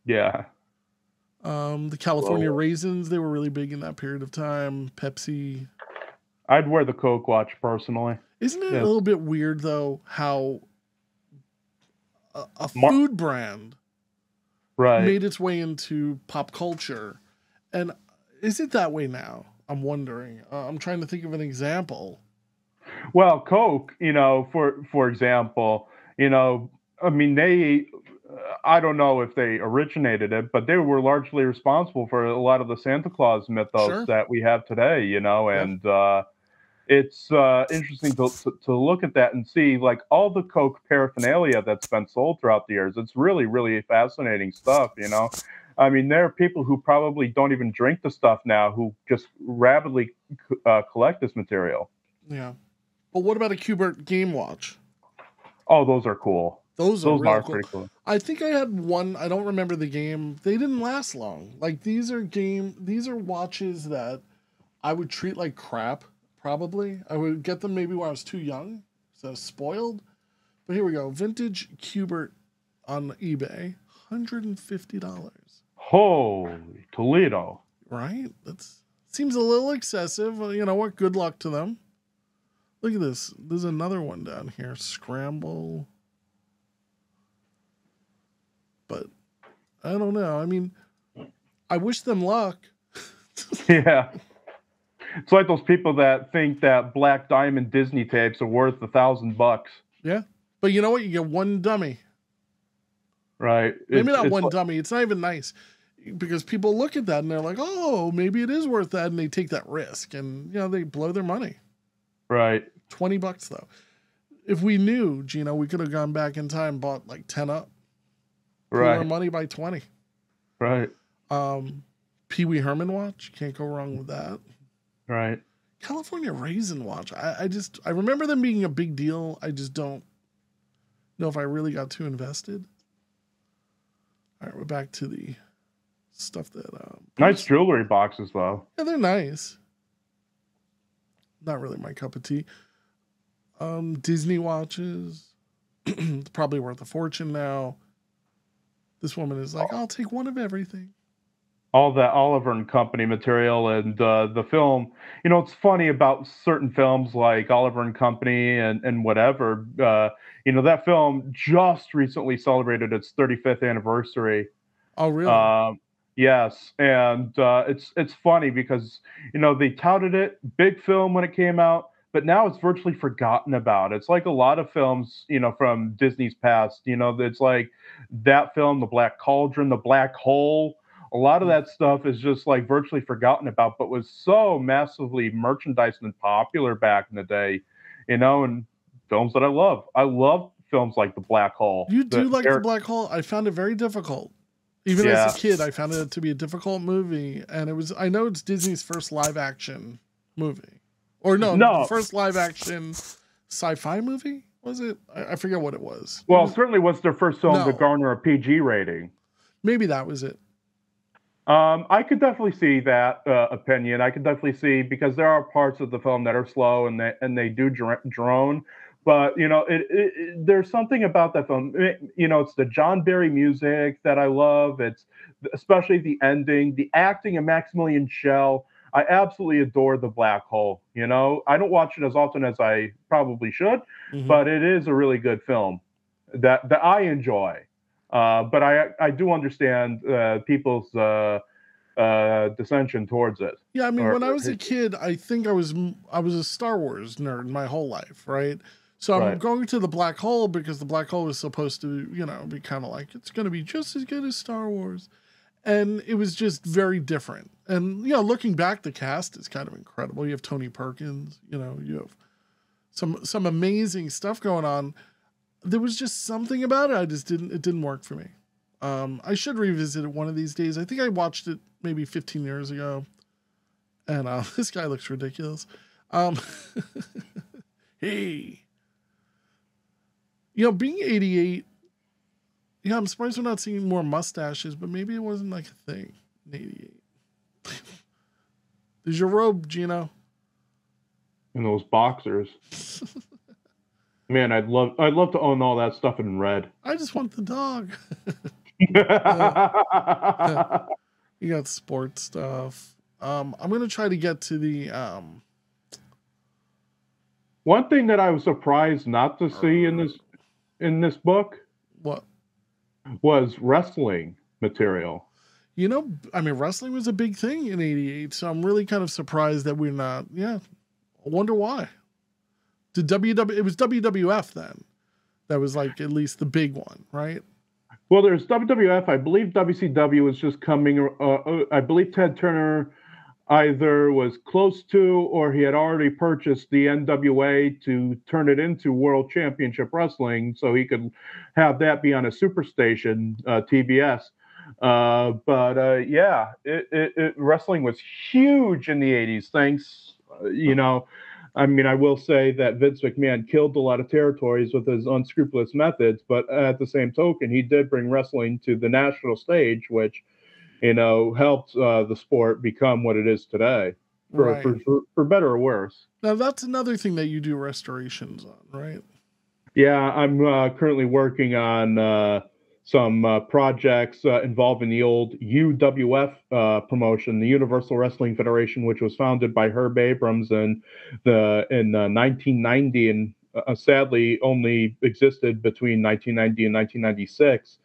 Yeah. Um the California Whoa. raisins, they were really big in that period of time. Pepsi. I'd wear the Coke watch personally. Isn't it Yeah. a little bit weird though how a, a Mar- food brand Right. made its way into pop culture? And is it that way now? I'm wondering. Uh, I'm trying to think of an example. Well, Coke, you know, for for example, you know, I mean, they, uh, I don't know if they originated it, but they were largely responsible for a lot of the Santa Claus mythos Sure. that we have today. You know, Yeah. and uh, it's uh, interesting to, to to look at that and see like all the Coke paraphernalia that's been sold throughout the years. It's really, really fascinating stuff. You know. I mean, there are people who probably don't even drink the stuff now who just rapidly uh, collect this material. Yeah. But what about a Q*bert game watch? Oh, those are cool. Those are Those real are cool. pretty cool. I think I had one. I don't remember the game. They didn't last long. Like these are game. These are watches that I would treat like crap. Probably I would get them maybe when I was too young, so spoiled. But here we go. Vintage Q*bert on eBay, hundred and fifty dollars. Holy Toledo. Right? That seems a little excessive. Uh, you know what? Good luck to them. Look at this. There's another one down here. Scramble. But I don't know. I mean, I wish them luck. <laughs> Yeah. It's like those people that think that Black Diamond Disney tapes are worth a thousand bucks. Yeah. But you know what? You get one dummy. Right. Maybe It's- not it's one like- dummy. It's not even nice because people look at that and they're like, oh, maybe it is worth that. And they take that risk and, you know, they blow their money. Right. 20 bucks though. If we knew, Gino, we could have gone back in time, bought like 10 up, pulled our money by 20. Right. Um, Pee Wee Herman watch, can't go wrong with that. Right. California Raisin watch, I, I just, I remember them being a big deal. I just don't know if I really got too invested. All right, we're back to the stuff that, um, Nice jewelry boxes though. Yeah, they're nice. Not really my cup of tea. Um, Disney watches, <clears throat> it's probably worth a fortune now. This woman is like, I'll take one of everything. All that Oliver and Company material and uh, the film. You know, it's funny about certain films like Oliver and Company and and whatever. Uh, you know, that film just recently celebrated its 35th anniversary. Oh, really? Um, yes, and uh, it's it's funny because you know they touted it big film when it came out, but now it's virtually forgotten about. It's like a lot of films, you know, from Disney's past. You know, it's like that film, The Black Cauldron, The Black Hole. A lot of mm. that stuff is just like virtually forgotten about, but was so massively merchandised and popular back in the day. You know, and films that I love. I love films like The Black Hole. you do like Eric- the black hole? I found it very difficult. Even as a kid, I found it to be a difficult movie, and it was. I know it's Disney's first live action movie. Or no, No. first live action sci-fi movie was it? I, I forget what it was. It Well, was- certainly was their first film No. to garner a PG rating. maybe that was it. Um, I could definitely see that uh, opinion. I could definitely see because there are parts of the film that are slow and they and they do dr- drone. But you know, it, it, there's something about that film. It- you know, it's the John Barry music that I love. It's especially the ending, the acting of Maximilian Schell. I absolutely adore the Black Hole. You know, I don't watch it as often as I probably should, Mhm. but it is a really good film that that I enjoy. Uh, but I I do understand uh, people's uh, uh, dissension towards it. Yeah, I mean, Or- when I was a kid, I think I was I was a Star Wars nerd my whole life, right? So I'm Right. going to the black hole because the black hole is supposed to, you know, be kind of like it's going to be just as good as Star Wars, and it was just very different. And you know, looking back, the cast is kind of incredible. You have Tony Perkins, you know, you have some some amazing stuff going on. There was just something about it. I just didn't. It didn't work for me. Um, I should revisit it one of these days. I think I watched it maybe 15 years ago, and uh, <laughs> this guy looks ridiculous. Um, <laughs> hey, you know, being 88, yeah, I'm surprised we're not seeing more mustaches, but maybe it wasn't like a thing in 88. <laughs> There's your robe, Gino. And those boxers. Man, I'd love I'd love to own all that stuff in red. I just want the dog. <laughs> <laughs> You got sports stuff. Um, I'm gonna try to get to the um, One thing that I was surprised not to see in this in this book what was wrestling material. you know. I mean, wrestling was a big thing in '88, so I'm really kind of surprised that we're not. Yeah, I wonder why. Did WW? It was WWF then. That was like at least the big one, right? Well, there's WWF. I believe WCW was just coming. Uh, uh, I believe Ted Turner either was close to or he had already purchased the NWA to turn it into World Championship Wrestling, so he could have that be on a superstation, uh, TBS. Uh, but uh, yeah, it, it, it, wrestling was huge in the 80s. Thanks, uh, you know. I mean, I will say that Vince McMahon killed a lot of territories with his unscrupulous methods, but at the same token, he did bring wrestling to the national stage, which, you know, helped uh, the sport become what it is today, for, right. for, for, for better or worse. Now that's another thing that you do restorations on, right? Yeah, I'm uh, currently working on uh, some uh, projects uh, involving the old UWF uh, promotion, the Universal Wrestling Federation, which was founded by Herb Abrams in the in uh, 1990 and uh, sadly only existed between 1990 and 1996.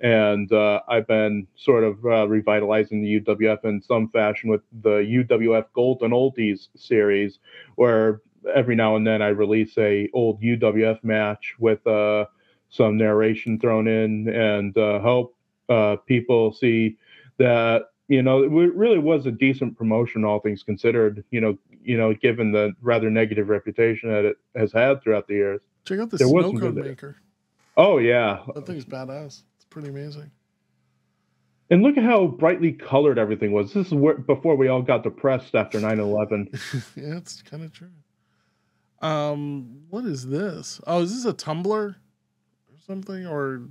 And uh, I've been sort of uh, revitalizing the UWF in some fashion with the UWF Golden Oldies series, where every now and then I release a old UWF match with uh, some narration thrown in and uh, help uh, people see that you know it really was a decent promotion, all things considered. You know, you know, given the rather negative reputation that it has had throughout the years. Check out the There snow cone maker. Oh yeah, That thing's badass. It's pretty amazing. and look at how brightly colored everything was. This is where, before we all got depressed after 9/11. <laughs> yeah, it's kind of true. Um, what is this? Oh, is this a tumbler or something? Or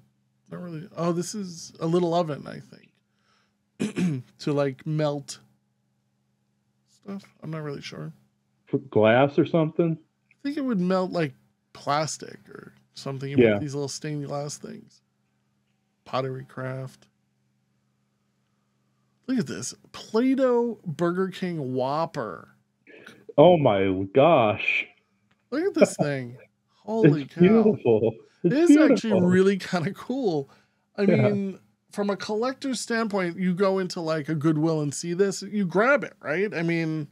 not really? Oh, this is a little oven, I think, <clears throat> to like melt stuff. I'm not really sure. Glass or something. I think it would melt like plastic or something. You Yeah. these little stained glass things. Pottery craft. Look at this Play-Doh Burger King Whopper. Oh my gosh, Look at this thing. <laughs> Holy it's cow. beautiful. It's It is actually really kind of cool. I Yeah. mean, from a collector's standpoint, you go into like a Goodwill and see this, you grab it, right? I mean,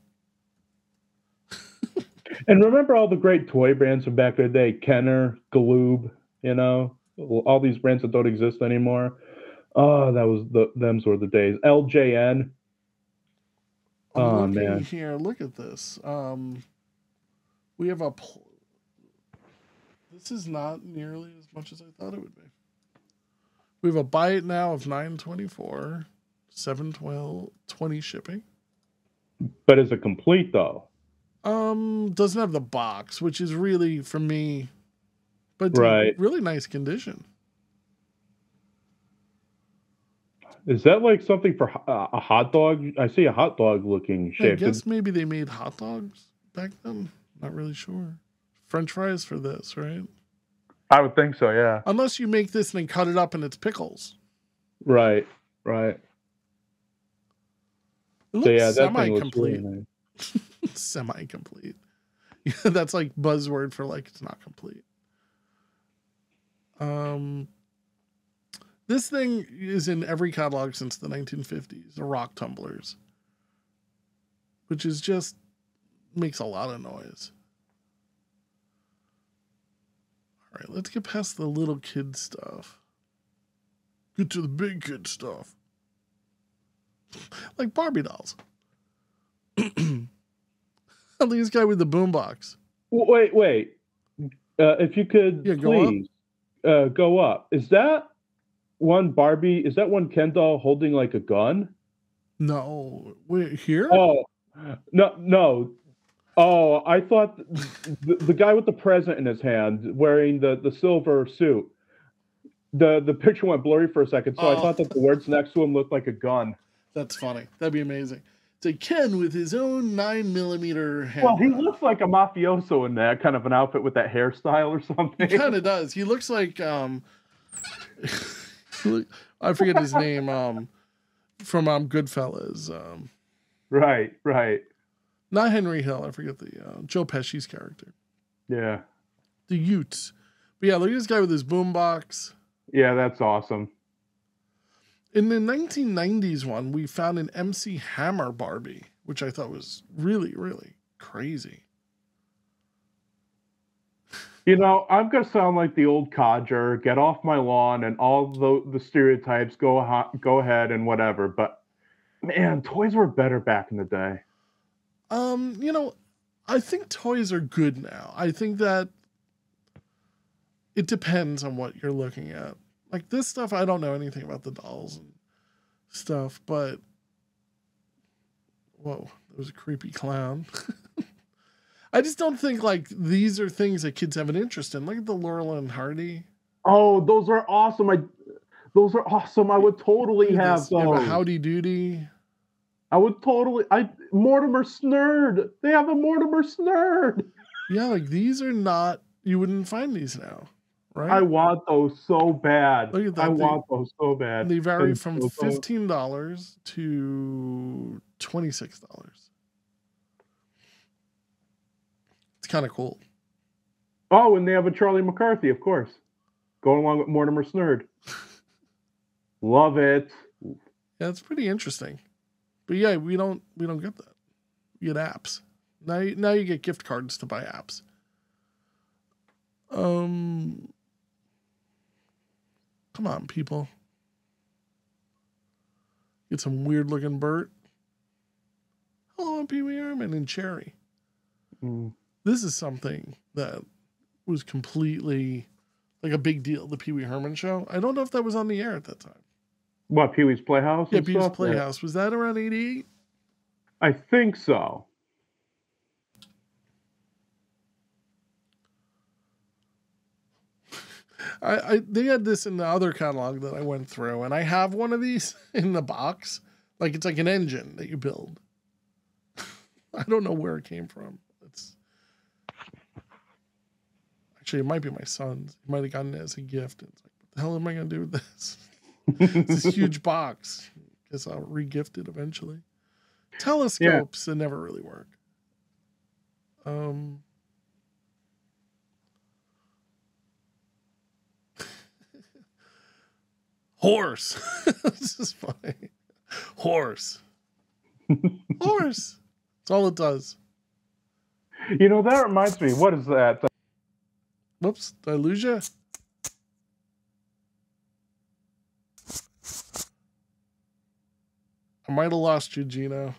And remember all the great toy brands from back in the day, Kenner, Galoob, you know, all these brands that don't exist anymore. Oh, that was the them's were the days. LJN. I'm Oh, man. here. Look at this. Um, we have a. Pl- this is not nearly as much as I thought it would be. We have a buy it now of nine twenty four, seven twelve twenty shipping. But is it complete though? Um, doesn't have the box, which is really for me, but Right. really nice condition. Is that like something for uh, a hot dog? I see a hot dog looking shape. I guess maybe they made hot dogs back then. Not really sure. French fries for this, right? I would think so. Yeah. Unless you make this and then cut it up and it's pickles. Right. Right. It So yeah, looks that thing looks semi-complete. really nice. <laughs> semi-complete. Yeah, <laughs> that's like buzzword for like it's not complete. Um, this thing is in every catalog since the 1950s. The rock tumblers, which is just makes a lot of noise. All right, let's get past the little kid stuff. Get to the big kid stuff, like Barbie dolls. <clears throat> Look at this guy with the boombox. Wait, wait. Uh, if you could Yeah, go up. please uh, go up. Is that one Barbie? Is that one Ken doll holding like a gun? No, wait here. Oh, no, no. Oh, I thought the, the guy with the present in his hand wearing the, the silver suit. The the picture went blurry for a second, so Oh. I thought that the words next to him looked like a gun. That's funny. That'd be amazing. It's a Ken with his own nine millimeter hand. Well, he looks like a mafioso in that kind of an outfit with that hairstyle or something. He kind of does. He looks like um, <laughs> I forget his name. Um, from um Goodfellas. Um, right, right. Not Henry Hill. I forget the uh, Joe Pesci's character. Yeah. The Utes. But yeah, look at this guy with his boombox. Yeah, that's awesome. In the 1990s one, we found an MC Hammer Barbie, which I thought was really, really crazy. You know, I'm gonna sound like the old codger. Get off my lawn, and all the the stereotypes go ha- go ahead and whatever. But man, toys were better back in the day. Um, you know, I think toys are good now. I think that it depends on what you're looking at. Like this stuff, I don't know anything about the dolls and stuff, but whoa, there was a creepy clown. <laughs> I just don't think like these are things that kids have an interest in. Look at the Laurel and Hardy. Oh, those are awesome! I those are awesome. I would totally have this. You have a. Howdy Doody. I would totally. I Mortimer Snerd. They have a Mortimer Snerd. Yeah, like these are not. You wouldn't find these now, right? I want those so bad. Look at that I thing. want those so bad. They vary And from fifteen dollars to twenty six dollars. It's kind of cool. Oh, and they have a Charlie McCarthy, of course, going along with Mortimer Snerd. <laughs> Love it. Yeah, it's pretty interesting. But yeah, we don't we don't get that. We get apps. Now you, now you get gift cards to buy apps. Um Come on, people. Get some weird looking Bert. Hello, I'm Pee Wee Herman and Chairry. Mm. this is something that was completely like a big deal. The Pee Wee Herman show. I don't know if that was on the air at that time. What Pee Wee's Playhouse? Yeah, Pee Wee's? Playhouse was that around '88? I think so. <laughs> I, I they had this in the other catalog that I went through, and I have one of these <laughs> in the box. Like it's like an engine that you build. <laughs> I don't know where it came from. It's actually it might be my son's. He might have gotten it as a gift. It's like, what the hell am I gonna do with this? It's this huge <laughs> box. Guess I'll re-gift it eventually. Telescopes that never really work. Um. <laughs> Horse. <laughs> this is funny. Horse. Horse. That's all it does. You know that reminds me. What is that? Whoops. Did I lose you? I might have lost you, Gino.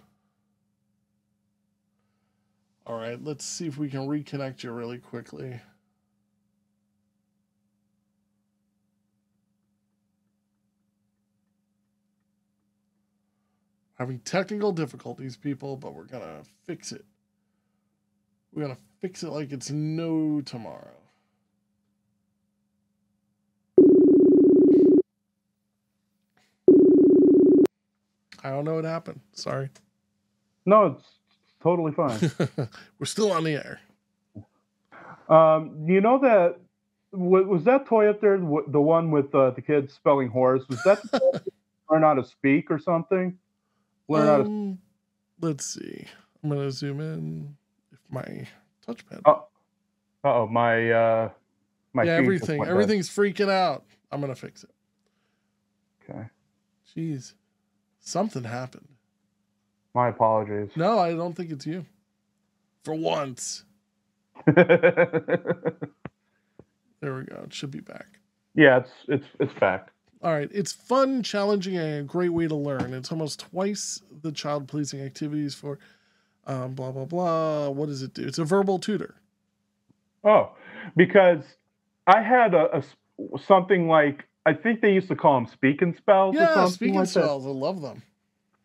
All right, let's see if we can reconnect you really quickly. Having technical difficulties, people, but we're gonna fix it. We're gonna fix it like it's no tomorrow. I don't know what happened. Sorry. No, it's totally fine. <laughs> We're still on the air. um, you know that was that toy up there the one with uh, the kids spelling horse? Was that the <laughs> learn how to speak or something? Learn how to. Um, let's see. I'm gonna zoom in. If my touchpad. Oh, oh, my uh, my yeah, everything. dead. Everything's freaking out. I'm gonna fix it. Okay, Jeez, something happened. my apologies. No, I don't think it's you. For once. <laughs> There we go. It should be back. yeah, it's it's it's back. All right. It's fun, challenging, and a great way to learn. It's almost twice the child pleasing activities for um, blah, blah, blah. What does it do? It's a verbal tutor. Oh, because I had a something like I think they used to call them speak and spells. Yeah, speaking like that. spells. I love them.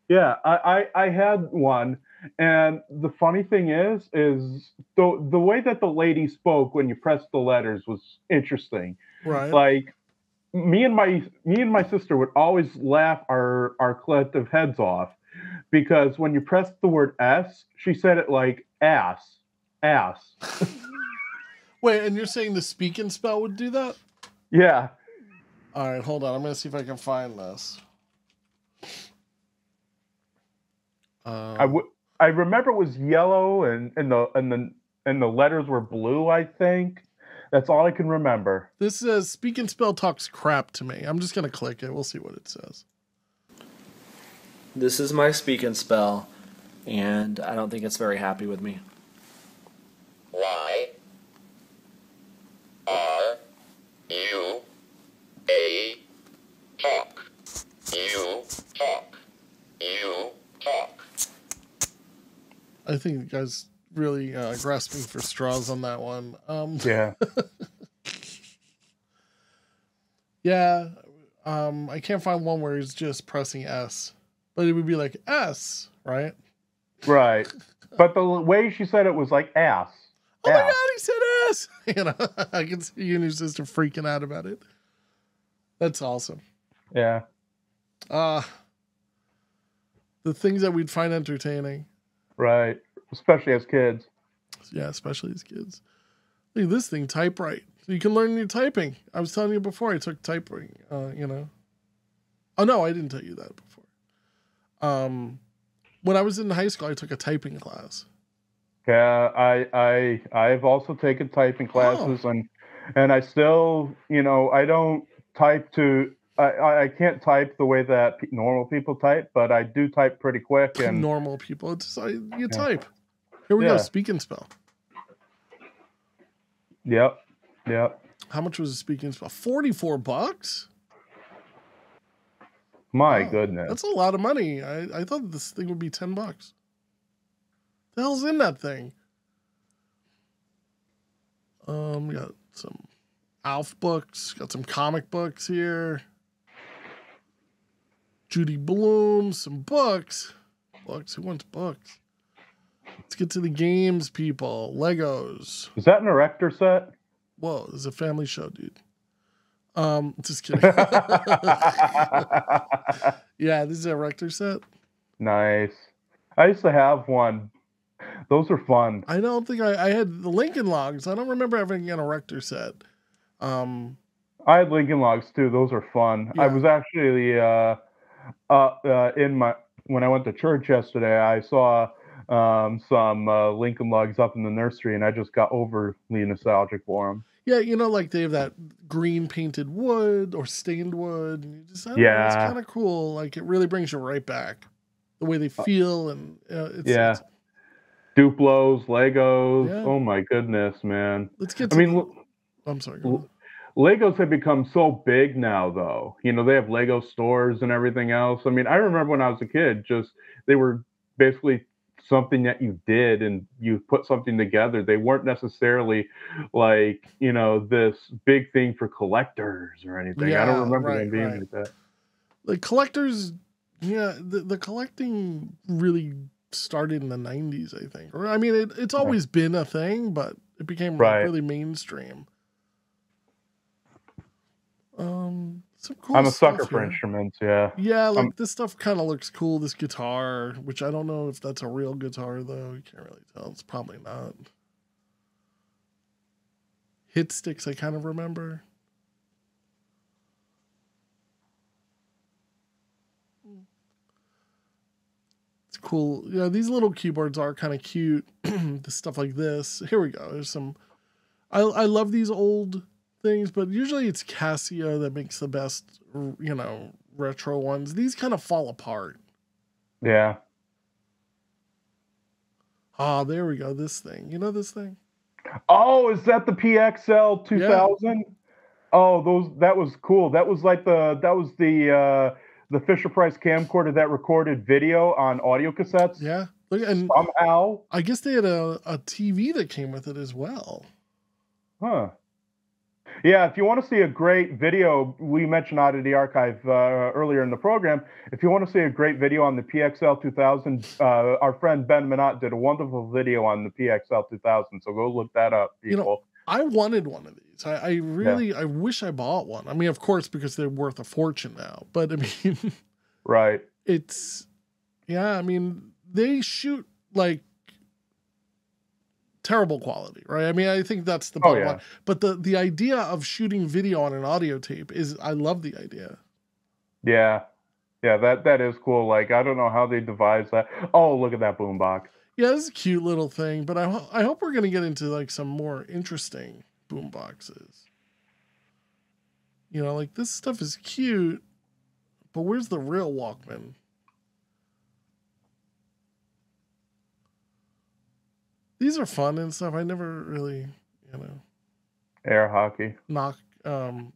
Yeah, I, I I had one, and the funny thing is, is the the way that the lady spoke when you pressed the letters was interesting. Right. Like me and my me and my sister would always laugh our our collective heads off because when you pressed the word S, she said it like ass, ass. <laughs> Wait, and you're saying the speak and spell would do that? Yeah. All right, hold on. I'm going to see if I can find this. Um, I would. I remember it was yellow and and the and the and the letters were blue. I think that's all I can remember. This says speak and spell talks crap to me. I'm just going to click it. We'll see what it says. This is my speak and spell, and I don't think it's very happy with me. Y R U A talk. You talk. You talk. I think the guy's really uh, grasping for straws on that one. Um, Yeah. <laughs> yeah, um, I can't find one where he's just pressing S, but it would be like S, right? right. But the way she said it was like ass. Oh my god, he said S! <laughs> You know, <laughs> I can see you and your sister freaking out about it. That's awesome. Yeah. Uh the things that we'd find entertaining. Right. Especially as kids. Yeah, especially as kids. Look at this thing, typewrite. So you can learn your typing. I was telling you before I took typing, uh, you know. Oh no, I didn't tell you that before. Um when I was in high school, I took a typing class. Yeah. I I I've also taken typing classes and and I still you know I don't type to. I, I can't type the way that pe- normal people type, but I do type pretty quick <laughs> and Normal people, it's I, you type. Here we go, Yeah. speak and spell. yep, yep. How much was a speak and spell? 44 bucks? My Wow, goodness. That's a lot of money. I, I thought this thing would be 10 bucks. The hell's in that thing? Um, we got some Alf books, got some comic books here. Judy Blume, some books. Books, who wants books? Let's get to the games, people. Legos. Is that an erector set? Whoa, this is a family show, dude. Um, just kidding. <laughs> yeah, this is a Rector set. nice. I used to have one. Those are fun. I don't think I, I had the Lincoln Logs. I don't remember having an Erector set. Um, I had Lincoln Logs too. Those are fun. I was actually uh, uh, uh, in my when I went to church yesterday. I saw um, some uh, Lincoln Logs up in the nursery, and I just got overly nostalgic for them. yeah, you know, like they have that green painted wood or stained wood, and you just I don't know, it's kind of cool. Like it really brings you right back. The way they feel and uh, it's, Yeah. it's- Duplos, Legos. Yeah. Oh my goodness, man! let's get. I mean, I'm sorry. go. Legos have become so big now, though. You know, they have Lego stores and everything else. I mean, I remember when I was a kid, just they were basically something that you did and you put something together. They weren't necessarily like, you know, this big thing for collectors or anything. I don't remember right, them being right. like that. the collectors yeah the, the collecting really started in the 90s, I think. Or I mean, it, it's always been a thing, but it became Right. really mainstream. Um, some cool I'm a sucker for here. instruments. Yeah. Yeah, like Um, this stuff kind of looks cool. This guitar, which I don't know if that's a real guitar though. You can't really tell. It's probably not. Hit sticks, I kind of remember. It's cool. Yeah, these little keyboards are kind of cute. <clears throat> the stuff like this. Here we go. There's some. I I love these old things, but usually it's Casio that makes the best, you know, retro ones. These kind of fall apart. Yeah. Ah, there we go. This thing. You know this thing? Oh, is that the PXL 2000? Oh, those that was cool. That was like the that was the uh the Fisher Price camcorder that recorded video on audio cassettes. Yeah. Look, and Somehow, I guess they had a, a TV that came with it as well. huh? Yeah, if you want to see a great video, we mentioned out of the archive uh, earlier in the program. If you want to see a great video on the PXL 2000, uh, our friend Ben Minnotte did a wonderful video on the PXL 2000. So go look that up, people. You know. I wanted one of these. I, I really, I wish I bought one. I mean, of course, because they're worth a fortune now. But I <laughs> mean, right. it's, yeah, I mean, they shoot like terrible quality, right? I mean, I think that's the Oh, yeah. But the the idea of shooting video on an audio tape is, I love the idea. Yeah. Yeah, that that is cool. Like I don't know how they devised that. Oh, look at that boombox. Yeah, this is a cute little thing, but I ho- I hope we're gonna get into like some more interesting boom boxes. You know, like this stuff is cute, but where's the real Walkman? These are fun and stuff. I never really, you know, Air hockey. knock um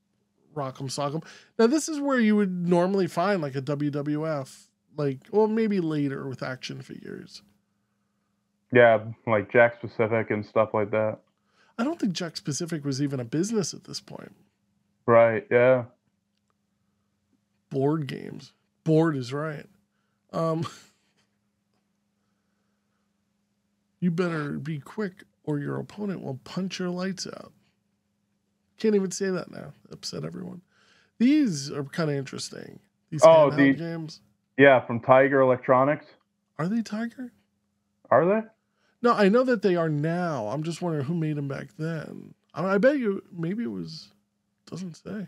rock'em sock'em. Now this is where you would normally find like a WWF, like well maybe later with action figures. Yeah, like Jakks Pacific and stuff like that. I don't think Jakks Pacific was even a business at this point. Right. Yeah. Board games. Board is right. Um, <laughs> you better be quick or your opponent will punch your lights out. Can't even say that now. Upset everyone. These are kind of interesting. These Oh, the- games. Yeah, from Tiger Electronics. Are they Tiger? Are they? No, I know that they are now. I'm just wondering who made them back then. I, I bet you maybe it was. Doesn't say.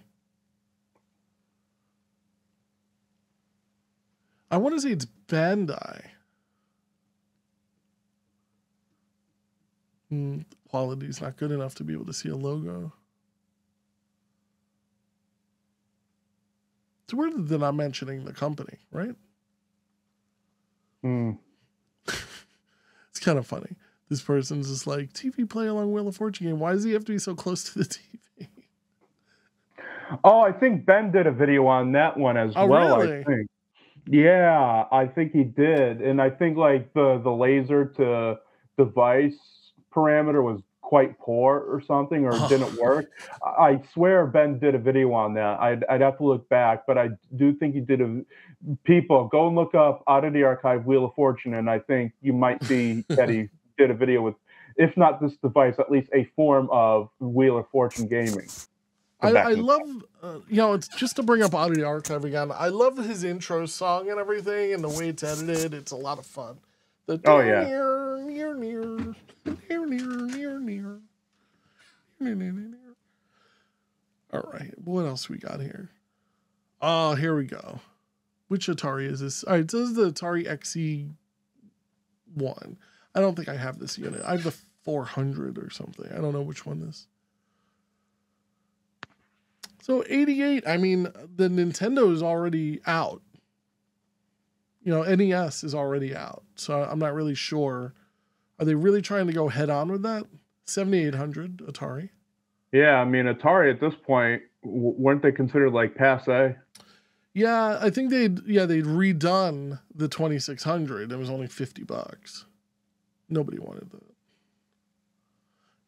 I want to say it's Bandai. Hmm, quality's not good enough to be able to see a logo. It's weird that they're not mentioning the company, right? Hmm. <laughs> It's kind of funny. This person's just like TV play along Wheel of Fortune game. Why does he have to be so close to the TV? <laughs> Oh, I think Ben did a video on that one as Oh, well. really? I think. Yeah, I think he did, and I think like the the laser to device parameter was quite poor or something, or Oh. didn't work. I swear Ben did a video on that. I'd I'd have to look back, but I do think he did a. People go and look up out of the archive Wheel of Fortune, and I think you might see <laughs> that he did a video with, if not this device, at least a form of Wheel of Fortune gaming. I, I love, uh, you know, it's just to bring up Audio Archive again. I love his intro song and everything, and the way it's edited. It's a lot of fun. The oh yeah. Near, near, near, near, near, near, near, near. All right, what else we got here? Oh, here we go. Which Atari is this? All right, this is the Atari XE one. I don't think I have this unit. I have the 400 or something. I don't know which one this. So 88, I mean, the Nintendo is already out. You know, NES is already out. So I'm not really sure. Are they really trying to go head on with that? 7800 Atari. Yeah, I mean Atari at this point w- weren't they considered like passe? Yeah, I think they'd yeah, they'd redone the 2600. It was only 50 bucks. Nobody wanted that.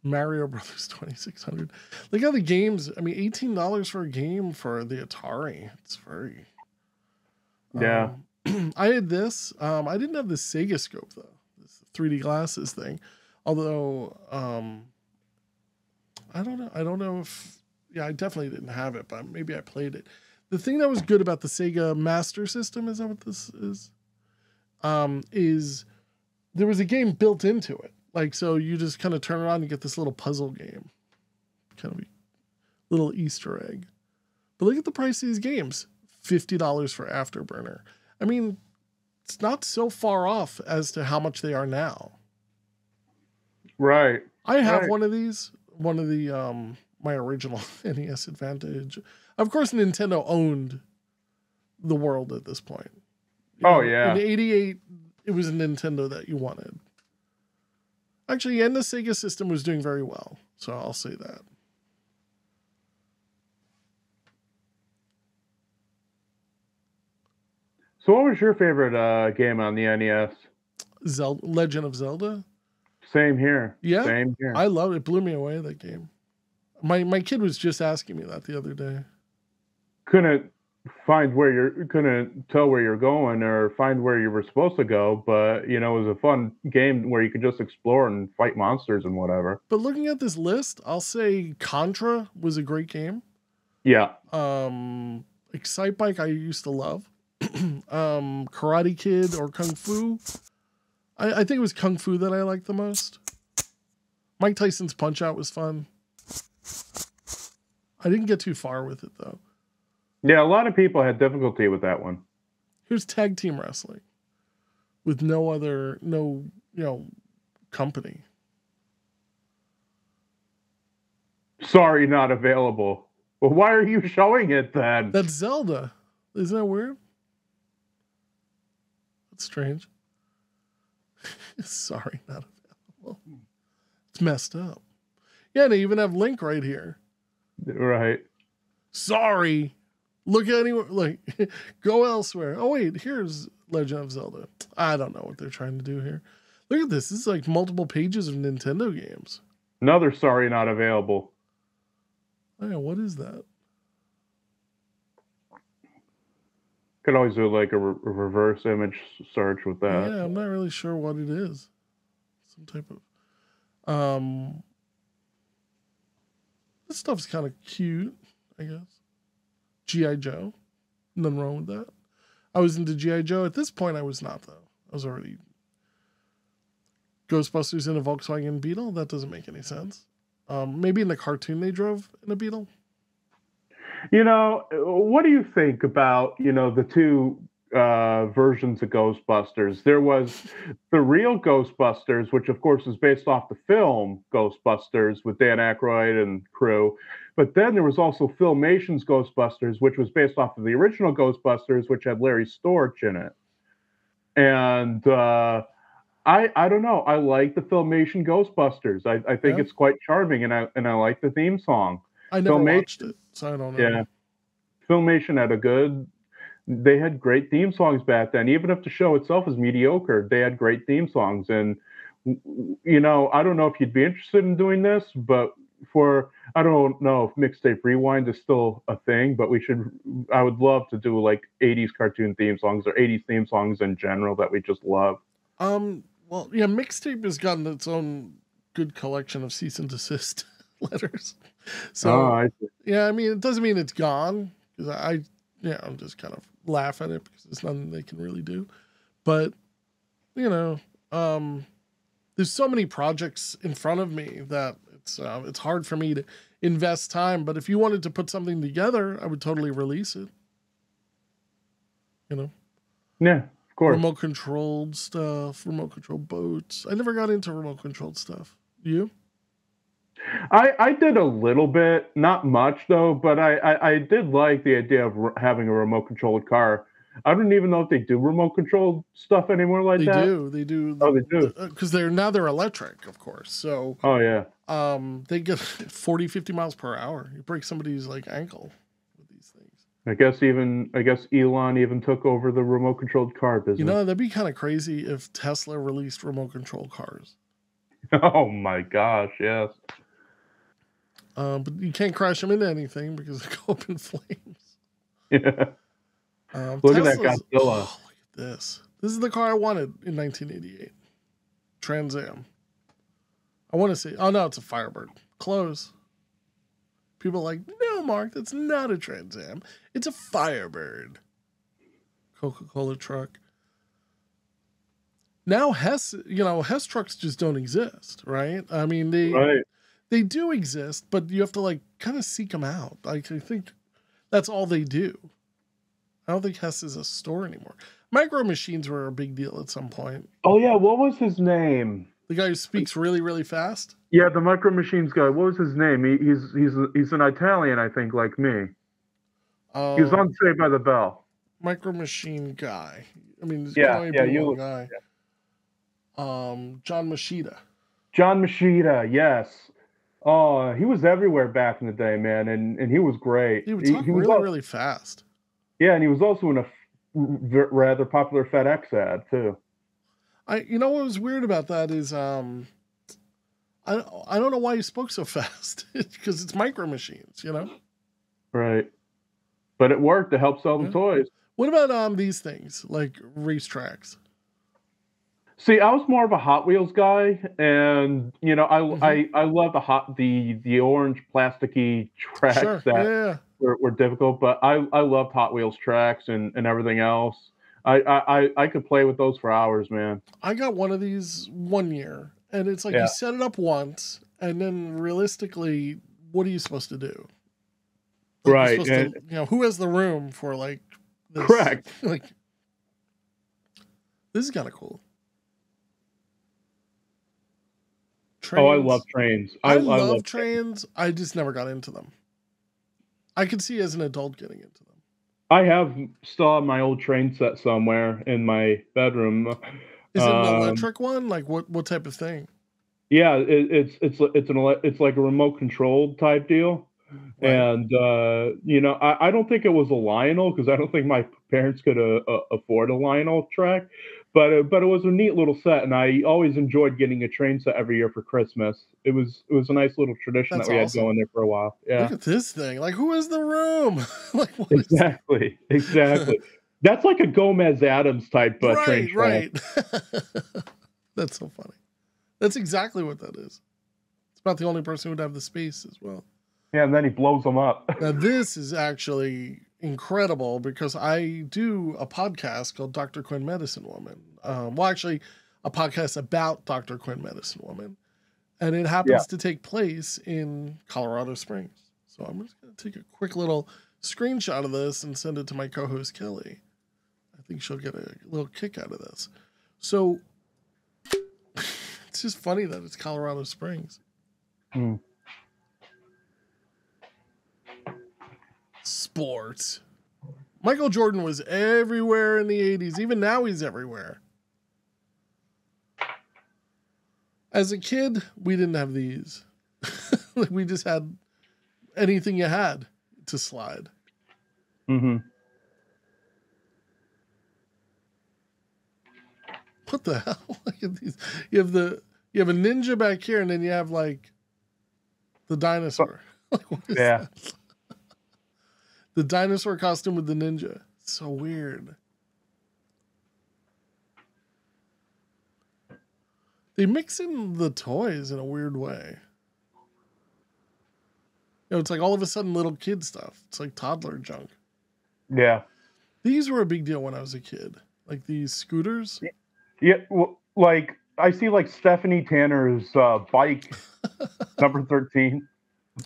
Mario <laughs> Brothers 2600. Look how the games, I mean $18 for a game for the Atari. It's very Yeah. Um, <clears throat> I had this. Um, I didn't have the Sega scope though. This 3D glasses thing. Although, um, I don't know. I don't know if. Yeah, I definitely didn't have it, but maybe I played it. The thing that was good about the Sega Master System is that what this is? Um, is there was a game built into it. Like so, you just kind of turn around and get this little puzzle game, kind of a little Easter egg. But look at the price of these games: fifty dollars for Afterburner. I mean, it's not so far off as to how much they are now. Right. I have Right. one of these, one of the um my original <laughs> NES Advantage. Of course, Nintendo owned the world at this point. You Oh, know, yeah. In '88, it was a Nintendo that you wanted. Actually, and the Sega system was doing very well, so I'll say that. So, what was your favorite uh, game on the NES? Zelda, Legend of Zelda. Same here. Yeah? Same here. I loved it. it. Blew me away that game. My my kid was just asking me that the other day. couldn't find where you're couldn't tell where you're going or find where you were supposed to go but you know it was a fun game where you could just explore and fight monsters and whatever But looking at this list, I'll say Contra was a great game. yeah Um, Excitebike I used to love. <clears throat> um, Karate Kid or Kung Fu. I, I think it was Kung Fu that I liked the most. Mike Tyson's Punch Out was fun. I didn't get too far with it though. yeah a lot of people had difficulty with that one Here's tag team wrestling with no other, no, you know, company. sorry not available well why are you showing it then That's Zelda. Isn't that weird? That's strange. <laughs> Sorry, not available. It's messed up. Yeah, they even have Link right here. right Sorry. Look anywhere. Like, <laughs> go elsewhere. Oh wait, here's Legend of Zelda. I don't know what they're trying to do here. Look at this. This is like multiple pages of Nintendo games. another sorry not available Oh, yeah, what is that? Could always do like a, re- reverse image search with that yeah, I'm not really sure what it is. Some type of um this stuff's kind of cute, I guess. G.I. Joe. Nothing wrong with that. I was into G.I. Joe. At this point I was not though. I was already Ghostbusters in a Volkswagen Beetle. That doesn't make any sense. Um, maybe in the cartoon they drove in a Beetle. You know, what do you think about, you know, the two uh, versions of Ghostbusters? There was the real Ghostbusters, which of course is based off the film Ghostbusters with Dan Aykroyd and crew. But then there was also Filmation's Ghostbusters, which was based off of the original Ghostbusters, which had Larry Storch in it. And uh, I I don't know. I like the Filmation Ghostbusters. I, I think Yeah. it's quite charming, and I and I like the theme song. I never Filmation- watched it, so I don't know. Yeah. Filmation had a good they had great theme songs back then. Even if the show itself is mediocre, they had great theme songs. And you know, I don't know if you'd be interested in doing this, but for I don't know if mixtape rewind is still a thing, but we should I would love to do like 80s cartoon theme songs or 80s theme songs in general that we just love. Um. Well, yeah, mixtape has gotten its own good collection of cease and desist <laughs> letters. So oh, I, yeah, I mean, it doesn't mean it's gone because I, yeah, I'm just kind of laugh at it because there's nothing they can really do. But you know, um, there's so many projects in front of me that it's uh, it's hard for me to invest time. But if you wanted to put something together, I would totally release it. You know, yeah, of course. remote controlled stuff, remote controlled boats. I never got into remote controlled stuff. You? I, I did a little bit, not much though, but I, I, I did like the idea of re- having a remote controlled car. I don't even know if they do remote controlled stuff anymore like They that. do. They do. Oh, they do. Because they're now they're electric, of course. So Oh yeah. um, they get <laughs> 40, 50 miles per hour. You break somebody's like ankle with these things. I guess even I guess Elon even took over the remote controlled car business. You know, that'd be kind of crazy if Tesla released remote control cars. <laughs> oh my gosh, yes. Um, but you can't crash them into anything because they go up in flames. Yeah. <laughs> Um, Look at that Teslas- Godzilla. Oh, look at this. This is the car I wanted in 1988. Trans Am. I want to see. oh no, it's a Firebird. Close. People are like, no, Mark, that's not a Trans Am. It's a Firebird. Coca Cola truck. Now Hess, you know, Hess trucks just don't exist, right? I mean, they Right. They do exist, but you have to like kind of seek them out. Like I think that's all they do. I don't think Hess is a store anymore. Micro machines were a big deal at some point. Oh yeah, what was his name? The guy who speaks really, really fast. Yeah, the Micro Machines guy. What was his name? He, he's he's he's an Italian, I think, like me. Um, He was on Saved by the Bell. micro machine guy. I mean, Yeah, yeah, you- guy. Um, John Moschitta. John Moschitta, yes. Oh, he was everywhere back in the day, man, and and he was great. He would talk he was really, al- really fast. Yeah, and he was also in a f- rather popular FedEx ad too. I, you know, what was weird about that is, um, I, I don't know why he spoke so <laughs> fast because it's micro machines, you know. Right. But it worked to help sell the Yeah. toys. What about um these things like racetracks? See, I was more of a Hot Wheels guy, and you know, I Mhm. I I love the hot the the orange plasticky tracks Sure, that yeah. were, were difficult, but I I loved Hot Wheels tracks and and everything else. I I I- could play with those for hours, man. I got one of these one year, and it's like Yeah. you set it up once, and then realistically, what are you supposed to do? you're Right, supposed to- you know, who has the room for like this? Correct. <laughs> Like, this is kind of cool. Oh, I love trains. I, I, love, trains. I just never got into them. I could see as an adult getting into them. I have still have my old train set somewhere in my bedroom. Is it an Um, electric one? Like what? What type of thing? Yeah, it, it's it's it's an it's like a remote controlled type deal. Right. And uh, you know, I, I don't think it was a Lionel because I don't think my parents could uh, uh, afford a Lionel track, but uh, but it was a neat little set, and I always enjoyed getting a train set every year for Christmas. It was it was a nice little tradition That's that we awesome. had going there for a while. Yeah, Look at this thing. Like who is the room? <laughs> like what is exactly, exactly. That's like a Gomez Addams type uh, train right, right. <laughs> That's so funny. That's exactly what that is. It's about the only person who would have the space as well. Yeah, and then he blows them up. Now this is actually incredible because I do a podcast called Dr. Quinn Medicine Woman. Um, well, actually, a podcast about Dr. Quinn Medicine Woman, and it happens Yeah. to take place in Colorado Springs. So I'm just gonna take a quick little screenshot of this and send it to my co-host Kelly. I think she'll get a little kick out of this. So <laughs> it's just funny that it's Colorado Springs. Hmm. Sports. Michael Jordan was everywhere in the 80s. Even now, he's everywhere. As a kid, we didn't have these. <laughs> Like, we just had anything you had to slide. Mm-hmm. What the <laughs> hell? Look at these. You have the you have a ninja back here, and then you have like the dinosaur. <laughs> Like, what is Yeah. that? The dinosaur costume with the ninja. So weird. They mix in the toys in a weird way. You know, it's like all of a sudden little kid stuff. It's like toddler junk. Yeah. These were a big deal when I was a kid. Like these scooters. Yeah, well, like I see like Stephanie Tanner's uh, bike <laughs> number 13.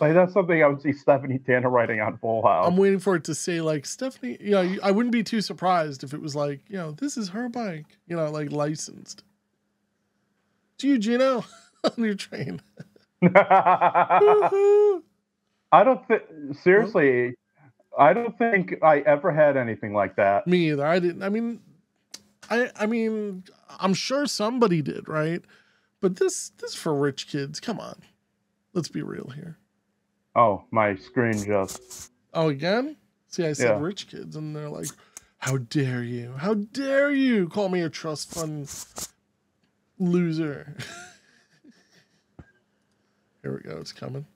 Like that's something I would see Stephanie Tanner writing on Full House. I'm waiting for it to say like Stephanie. You know, I wouldn't be too surprised if it was like, you know, this is her bike. You know, like licensed. To you, Geno, <laughs> on your train. <laughs> I don't think seriously, I don't think I ever had anything like that. Me either. I didn't. I mean, I. I mean, I'm sure somebody did, right? But this, this is for rich kids. Come on, let's be real here. Oh, my screen just Oh, again? See, I said Yeah. rich kids, and they're like, "How dare you? How dare you call me a trust fund loser?" <laughs> Here we go. It's coming.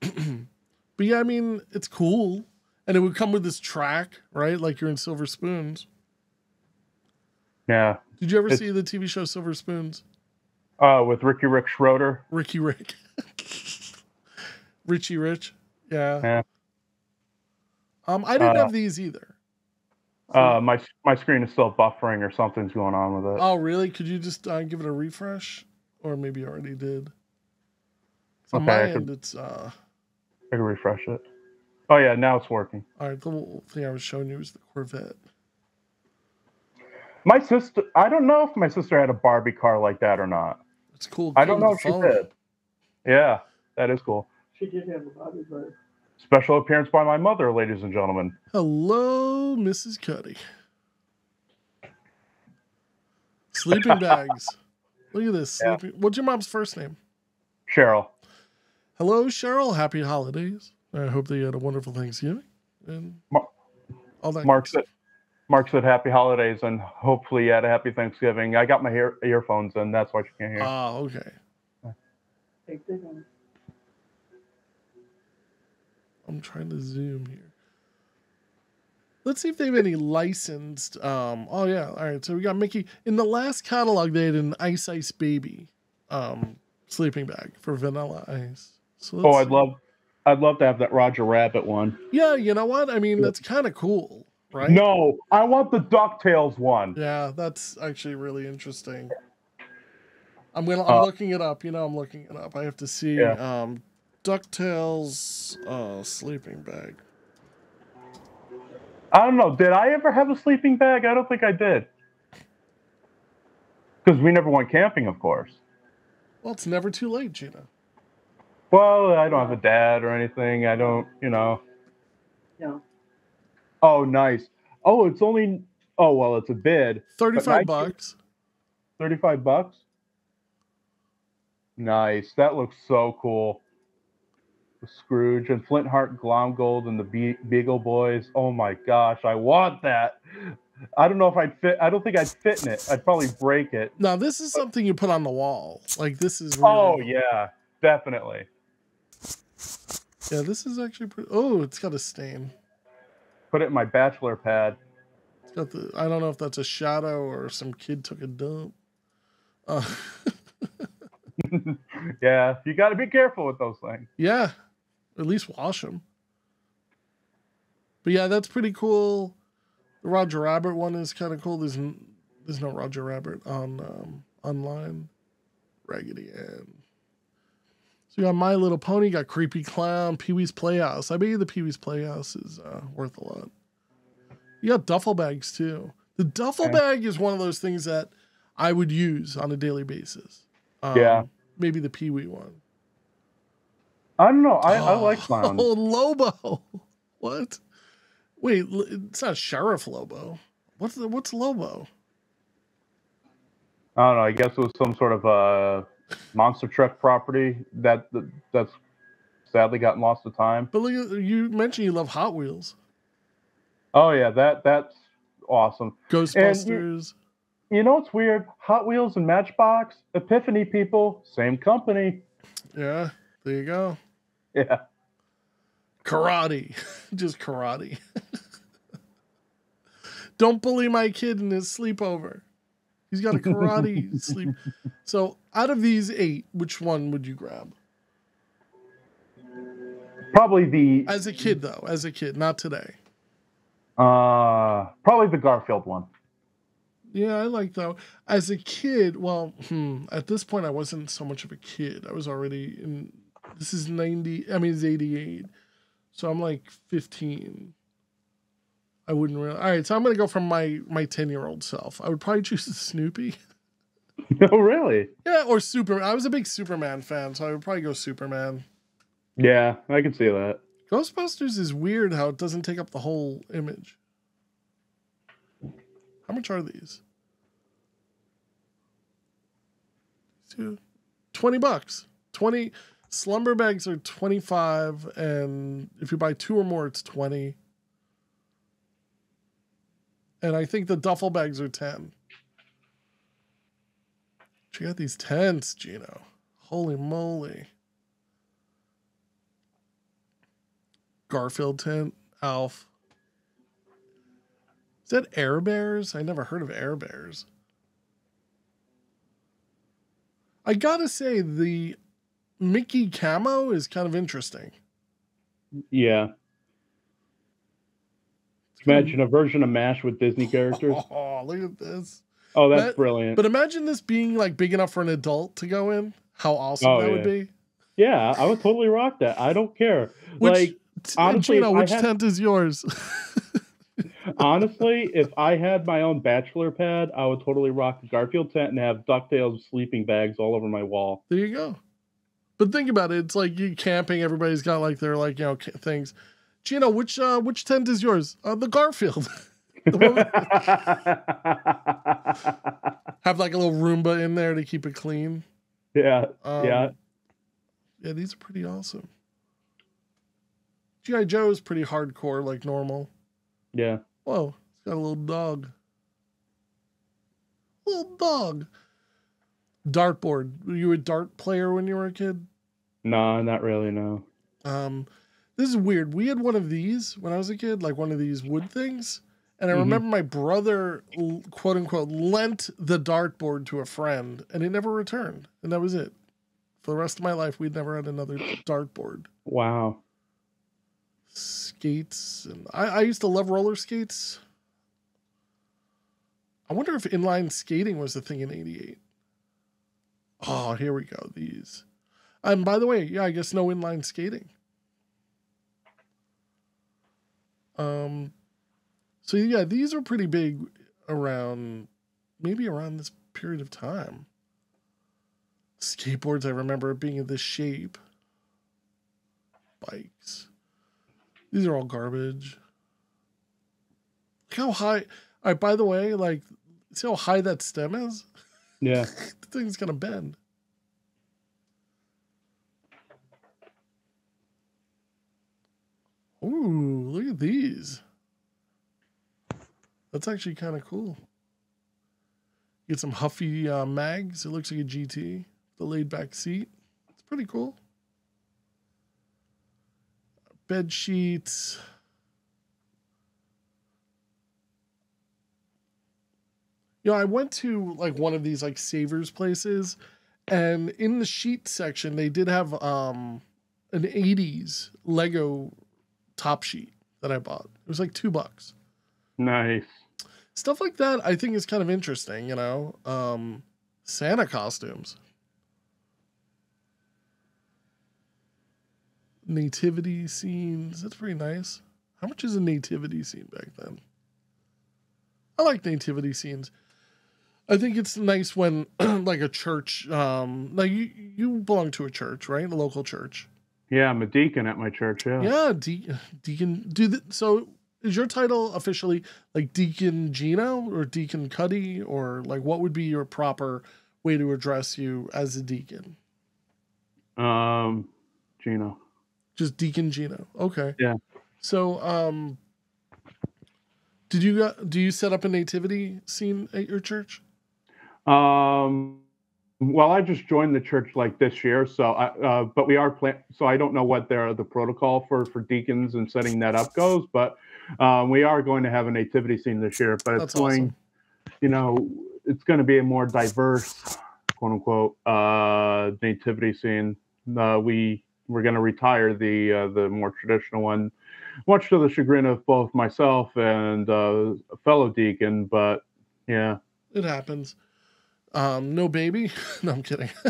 <clears throat> but yeah, I mean, it's cool. And it would come with this track, right? Like you're in Silver Spoons. Yeah. Did you ever It's- see the TV show Silver Spoons? Uh, with Ricky Rick Schroder. Ricky Rick. <laughs> Richie Rich. Yeah. Yeah. Um, I didn't Uh, have these either. Uh, my my screen is still buffering or something's going on with it. Oh, really? Could you just uh, give it a refresh? Or maybe you already did. On Okay, my I could- end, it's uh I can refresh it. Oh yeah, now it's working. all right. The little thing I was showing you was the Corvette. My sister, I don't know if my sister had a Barbie car like that or not. It's cool. I don't know if she did. Yeah, that is cool. She did have a body, but Special appearance by my mother, ladies and gentlemen. Hello, Mrs. Cuddy. Sleeping <laughs> bags. Look at this. Yeah. Sleeping. What's your mom's first name? Cheryl. Hello, Cheryl. Happy holidays. I hope that you had a wonderful Thanksgiving and Mar- all that. Mark said, Mark said happy holidays and hopefully you had a happy Thanksgiving. I got my ear- earphones in, that's why you can't hear. Ah, okay. take this one. I'm trying to zoom here. Let's see if they have any licensed. Um. Oh yeah. All right. So we got Mickey in the last catalog. They had an Ice Ice Baby, um, sleeping bag for Vanilla Ice. So oh, I'd see. love, I'd love to have that Roger Rabbit one. Yeah. You know what? I mean, that's kind of cool, right? No, I want the Ducktales one. Yeah, that's actually really interesting. I'm gonna. I'm Uh, looking it up. You know, I'm looking it up. I have to see. Yeah. Um, Ducktales uh, sleeping bag. I don't know. Did I ever have a sleeping bag? I don't think I did. Because we never went camping, of course. Well, it's never too late, Geno. Well, I don't have a dad or anything. I don't, you know. No. Oh, nice. Oh, it's only. Oh, well, it's a bid. Thirty-five bucks. 35 bucks. Nice. That looks so cool. Scrooge and Flintheart Glomgold and the Be- Beagle Boys. Oh my gosh, I want that. I don't know if I'd fit. I don't think I'd fit in it. I'd probably break it. Now this is something you put on the wall. Like this is. Really, Oh yeah, definitely. yeah. This is actually pretty. Oh, it's got a stain. Put it in my bachelor pad. It's got the. I don't know if that's a shadow or some kid took a dump. Uh, <laughs> <laughs> Yeah, you got to be careful with those things. yeah, at least wash them. But yeah, that's pretty cool. The Roger Rabbit one is kind of cool. There's n- there's no Roger Rabbit on um, online. Raggedy Ann. So you got My Little Pony, got Creepy Clown, Pee Wee's Playhouse. I bet you the Pee Wee's Playhouse is uh, worth a lot. You got duffel bags too. The duffel bag is one of those things that I would use on a daily basis. Um, Yeah. Maybe the Pee Wee one. I don't know. I, I like <gasps> clowns. Oh, Lobo. What? Wait, it's not Sheriff Lobo. What's the, what's Lobo? I don't know. I guess it was some sort of uh, monster truck property that that's sadly gotten lost to time. But look, you mentioned you love Hot Wheels, Oh yeah, that that's awesome. Ghostbusters. You know what's weird? Hot Wheels and Matchbox, Epiphany people, same company. Yeah, there you go. Yeah. Karate, <laughs> just karate. <laughs> Don't bully my kid in his sleepover. He's got a karate <laughs> sleep. So, out of these eight, which one would you grab? Probably the As a kid, though, as a kid, not today. uh probably the Garfield one. Yeah, I like that. As a kid, well, hmm, at this point, I wasn't so much of a kid. I was already in. This is ninety. I mean, it's eighty-eight, so I'm like fifteen. I wouldn't really. All right, so I'm gonna go from my my ten-year-old self. I would probably <laughs> choose Snoopy. <laughs> oh really? Yeah, or Superman. I was a big Superman fan, so I would probably go Superman. Yeah, I can see that. Ghostbusters is weird how it doesn't take up the whole image. How much are these? Two- 20 bucks. 20 slumber bags are 25 and if you buy two or more it's 20. And I think the duffel bags are 10. She got these tents, Geno. Holy moly. Garfield tent. Alf. Is that Air Bears? I never heard of Air Bears. I gotta say, the Mickey camo is kind of interesting. Yeah. Imagine a version of MASH with Disney characters. <laughs> Oh, look at this. Oh, that's That- brilliant. But imagine this being like big enough for an adult to go in. How awesome Oh, that would be. yeah, I would totally rock that. I don't care. Which, like, honestly, Geno, which had- tent is yours? <laughs> honestly, if I had my own bachelor pad, I would totally rock the Garfield tent and have DuckTales sleeping bags all over my wall. There you go. But think about it. It's like you camping. Everybody's got like their like you know things. Geno, which uh which tent is yours? Uh, the Garfield. <laughs> The with- <laughs> Have like a little Roomba in there to keep it clean. yeah, Um, yeah. Yeah, these are pretty awesome. GI Joe is pretty hardcore, like normal. Yeah. Whoa, it's got a little dog. Little dog. Dartboard. Were you a dart player when you were a kid? No, not really. No. Um, this is weird. We had one of these when I was a kid, like one of these wood things. And I Mhm. remember my brother, quote unquote, lent the dartboard to a friend and it never returned. And that was it. For the rest of my life, we'd never had another dartboard. Wow. Skates. And I, I used to love roller skates. I wonder if inline skating was the thing in 88. Oh, here we go. These. And by the way, yeah, I guess no inline skating. Um, so yeah, these are pretty big around, maybe around this period of time. Skateboards, I remember being of this shape. Bikes. These are all garbage. Look how high. All right, by the way, like, see how high that stem is? Yeah. <laughs> the thing's gonna bend. Ooh, look at these. That's actually kind of cool. Get some Huffy uh, mags. It looks like a GT. The laid back seat. It's pretty cool. Bed sheets. You know, I went to like one of these like savers places, and in the sheet section they did have um an 80s Lego top sheet that I bought. It was like two bucks. Nice. Stuff like that I think is kind of interesting, you know. Um Santa costumes. Nativity scenes. That's pretty nice. How much is a nativity scene back then? I like nativity scenes. I think it's nice when <clears throat> like a church um like you you belong to a church, right? A local church. Yeah, I'm a deacon at my church. Yeah. Yeah, de- deacon do the, so is your title officially like Deacon Geno or Deacon Cuddy or like what would be your proper way to address you as a deacon? Um, Geno. Just Deacon Geno. Okay. Yeah. So um did you got do you set up a nativity scene at your church? Um, well, I just joined the church like this year, so I, uh, but we are plan. So I don't know what their the protocol for for deacons and setting that up goes, but um, we are going to have a nativity scene this year. But it's That's going, awesome. you know, it's going to be a more diverse, quote unquote, uh, nativity scene. Uh, we we're going to retire the uh, the more traditional one, much to the chagrin of both myself and uh, a fellow deacon. But yeah. It happens. Um, no baby. <laughs> no, I'm kidding. <laughs>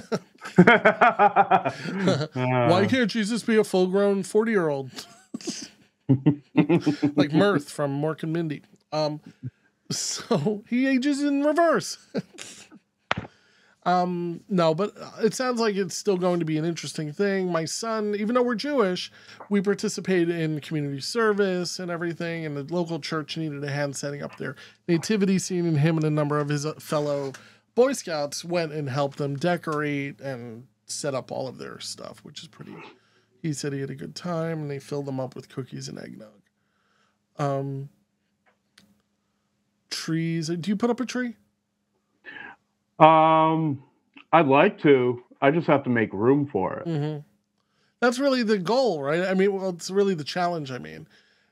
Uh, Why can't Jesus be a full grown 40 year old? <laughs> like Mearth from Mork and Mindy. Um, so he ages in reverse. um, no, but it sounds like it's still going to be an interesting thing. My son, even though we're Jewish, we participate in community service and everything, and the local church needed a hand setting up their nativity scene, and him and a number of his uh, fellow Boy Scouts went and helped them decorate and set up all of their stuff, which is pretty. He said he had a good time, and they filled them up with cookies and eggnog. Um, trees. Do you put up a tree? um, I'd like to. I just have to make room for it. Mm-hmm. That's really the goal, right? I mean, well, it's really the challenge. I mean,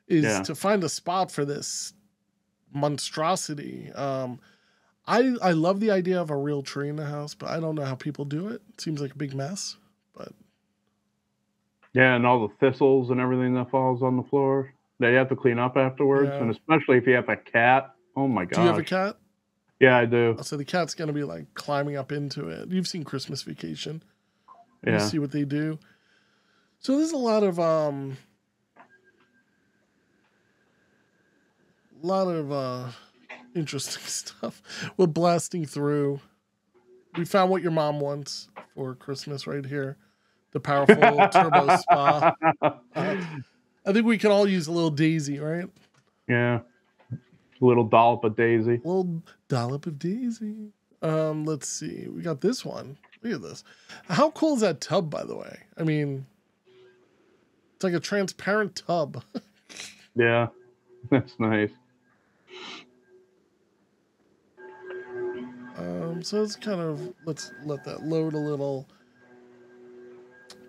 is Yeah. to find a spot for this monstrosity. Um, I I love the idea of a real tree in the house, but I don't know how people do it. It seems like a big mess. But Yeah, and all the thistles and everything that falls on the floor that you have to clean up afterwards, Yeah. and especially if you have a cat. Oh my god! do you have a cat? Yeah, I do. So the cat's gonna be like climbing up into it. You've seen Christmas Vacation. You Yeah, see what they do. So there's a lot of um a lot of uh interesting <laughs> stuff. We're blasting through. We found what your mom wants for Christmas right here. The powerful <laughs> turbo spa. Uh, I think we can all use a little daisy, right? yeah. A little dollop of daisy. A little dollop of daisy. Um, let's see. We got this one. Look at this. How cool is that tub, by the way? I mean, it's like a transparent tub. <laughs> Yeah, that's nice. Um, so it's kind of let's let that load a little.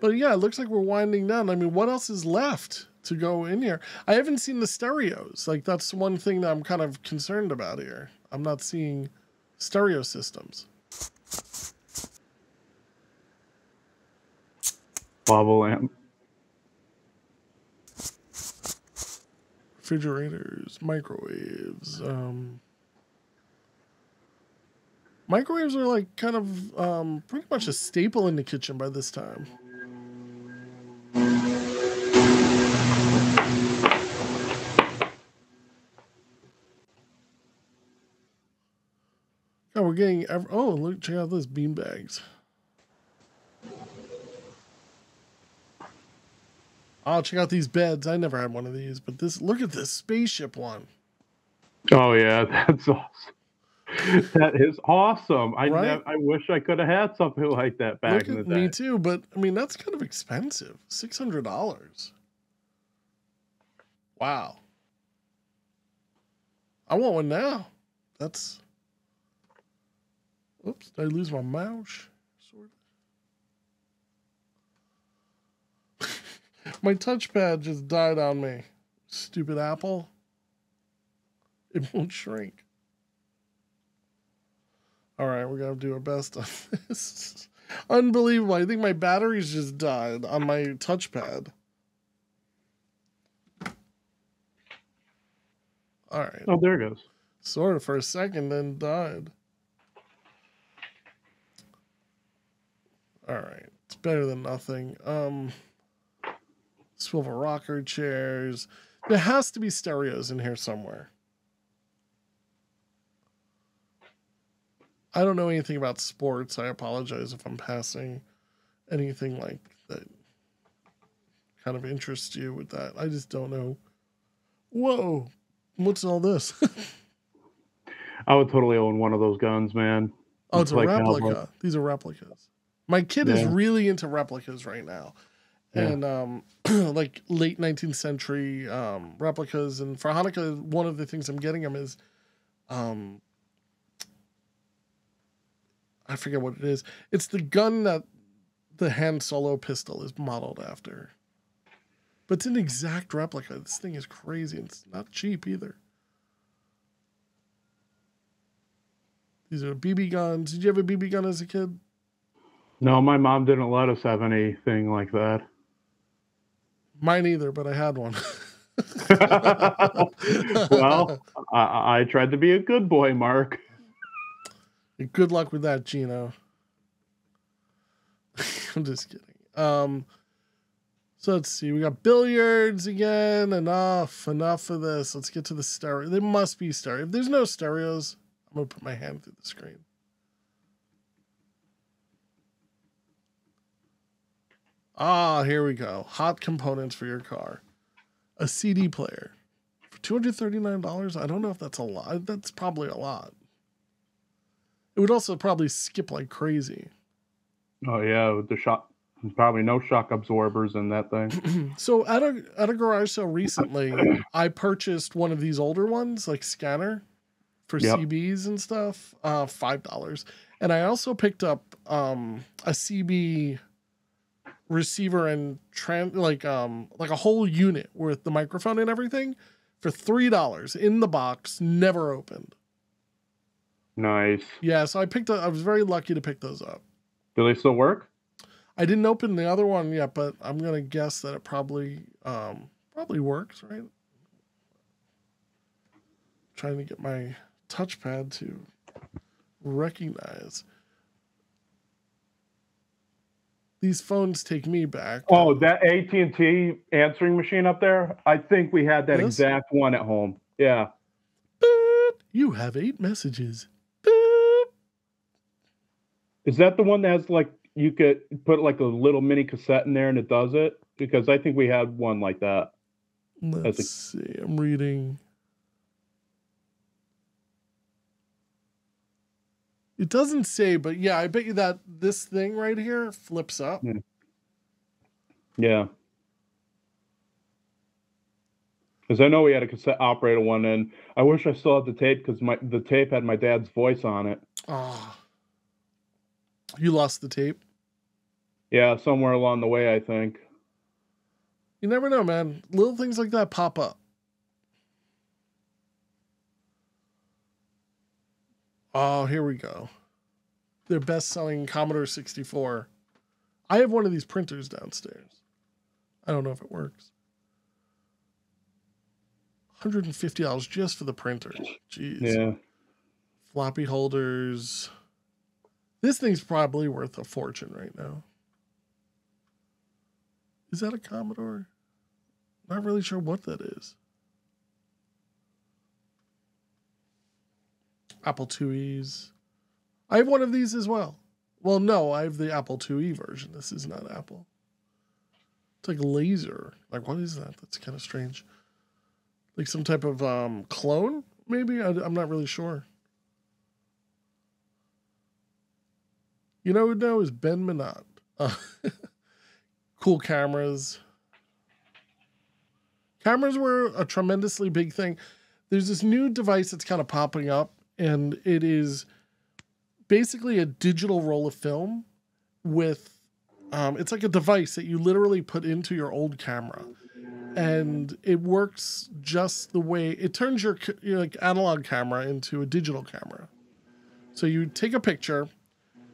But yeah, it looks like we're winding down. I mean, what else is left to go in here? I haven't seen the stereos. Like that's one thing that I'm kind of concerned about here. I'm not seeing stereo systems. Bubble lamp. refrigerators, microwaves. Um, microwaves are like kind of um, pretty much a staple in the kitchen by this time. Oh, we're getting. Oh, look! Check out those bean bags. Oh, check out these beds. I never had one of these, but this. Look at this spaceship one. Oh yeah, <laughs> that's awesome. <laughs> that is awesome. I Right? nev- I wish I could have had something <laughs> like that back Look in the at day. me too, but I mean that's kind of expensive. Six hundred dollars. Wow. I want one now. That's. Oops! Did I lose my mouse? Sort of. <laughs> my touchpad just died on me. Stupid Apple. It won't shrink. All right, we're gonna do our best on this. <laughs> Unbelievable. I think my batteries just died on my touchpad. All right. Oh, there it goes. Sort of for a second, then died. All right. It's better than nothing. Um swivel rocker chairs. There has to be stereos in here somewhere. I don't know anything about sports. I apologize if I'm passing anything like that kind of interests you with that. I just don't know. Whoa. What's all this? <laughs> I would totally own one of those guns, man. Oh, it's a like replica. These are replicas. My kid is really into replicas right now. Yeah. And um <clears throat> like late 19th century um replicas and for Hanukkah one of the things I'm getting him is um I forget what it is. It's the gun that the Han Solo pistol is modeled after. But it's an exact replica. This thing is crazy. and It's not cheap either. These are BB guns. Did you have a BB gun as a kid? No, my mom didn't let us have anything like that. Mine either, but I had one. <laughs> well, I- I, I tried to be a good boy, Mark. <laughs> Good luck with that, Geno. <laughs> I'm just kidding. Um, so let's see. We got billiards again. Enough. Enough of this. Let's get to the stereo. There must be stereo. If there's no stereos, I'm gonna put my hand through the screen. Ah, here we go. Hot components for your car. A CD player for two hundred thirty nine dollars. I don't know if that's a lot. That's probably a lot. It would also probably skip like crazy. Oh yeah, with the shock, probably no shock absorbers in that thing. <clears throat> So at a at a garage sale recently, <clears throat> I purchased one of these older ones, like scanner, for Yep. CBs and stuff, uh, five dollars. And I also picked up um, a CB receiver and trans like um like a whole unit with the microphone and everything for three dollars in the box, never opened. Nice. Yeah, so I picked up I was very lucky to pick those up. Do they still work? I didn't open the other one yet, but I'm gonna guess that it probably um probably works, right? Trying to get my touchpad to recognize. These phones take me back. Oh, that AT and T answering machine up there. I think we had that Yes? exact one at home. Yeah. Boop. You have eight messages. Is that the one that has like you could put like a little mini cassette in there and it does it? Because I think we had one like that. Let's a- see. I'm reading. It doesn't say, but yeah, I bet you that this thing right here flips up. Yeah. Yeah. Because I know we had a cassette operator one, and I wish I still had the tape because my the tape had my dad's voice on it. Oh. You lost the tape. Yeah, somewhere along the way, I think. You never know, man. Little things like that pop up. Oh, here we go. Their best selling Commodore 64. I have one of these printers downstairs. I don't know if it works. $150 just for the printer. Jeez. Yeah. Floppy holders. This thing's probably worth a fortune right now. Is that a Commodore? Not really sure what that is. Apple IIe's. I have one of these as well. Well, no, I have the Apple IIe version. This is not Apple. It's like laser. Like, what is that? That's kind of strange. Like some type of um, clone, maybe? I, I'm not really sure. You know who know is Ben Minnotte. Uh, <laughs> cool cameras. Cameras were a tremendously big thing. There's this new device that's kind of popping up, and it is basically a digital roll of film with um, it's like a device that you literally put into your old camera and it works just the way it turns your, your like analog camera into a digital camera so you take a picture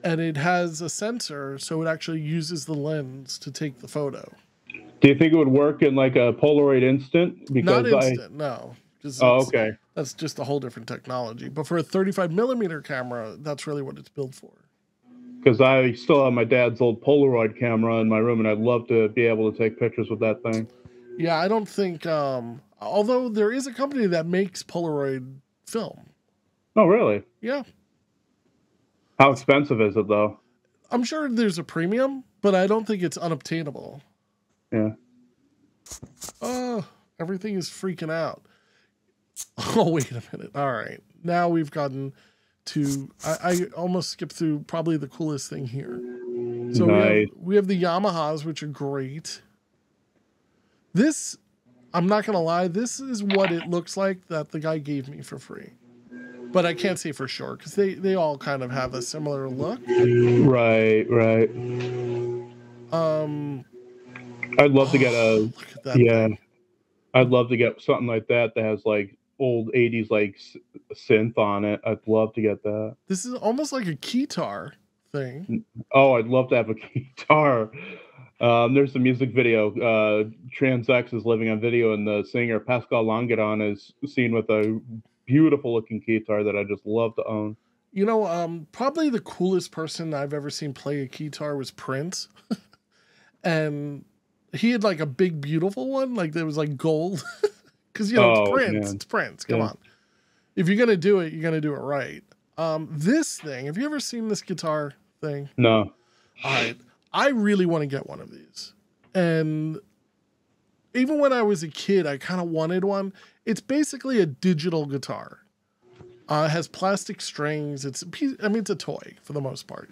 and it has a sensor so it actually uses the lens to take the photo Do you think it would work in like a Polaroid instant? not Because I. instant no 'cause Oh, okay. that's just a whole different technology but for a 35 millimeter camera that's really what it's built for Because I still have my dad's old Polaroid camera in my room, and I'd love to be able to take pictures with that thing. yeah i don't think um although there is a company that makes polaroid film Oh, really? yeah How expensive is it though? i'm sure there's a premium but i don't think it's unobtainable Yeah. Oh, everything is freaking out. <laughs> Oh, wait a minute. All right. Now we've gotten to, I, I almost skipped through probably the coolest thing here. So we, have, Nice. we have the Yamahas, which are great. This, I'm not going to lie, this is what it looks like that the guy gave me for free. But I can't say for sure because they, they all kind of have a similar look. Right, right. Um, I'd love to get a <sighs> look at that. yeah. I'd love to get something like that that has like old '80s like synth on it. I'd love to get that. This is almost like a keytar thing. Oh, I'd love to have a <laughs> guitar. Um, there's a music video. Uh, Trans-X is living on video, and the singer Pascal Languirand is seen with a beautiful looking guitar that I just love to own. You know, um, probably the coolest person I've ever seen play a guitar was Prince. <laughs> and he had like a big, beautiful one, like that was like gold. <laughs> Because, you know, it's Oh, Prince. man. It's Prince. Come Yeah. on. If you're going to do it, you're going to do it right. Um, this thing, have you ever seen this guitar thing? No, All right. I really want to get one of these. And even when I was a kid, I kind of wanted one. It's basically a digital guitar. Uh, it has plastic strings. It's a piece, I mean, it's a toy for the most part.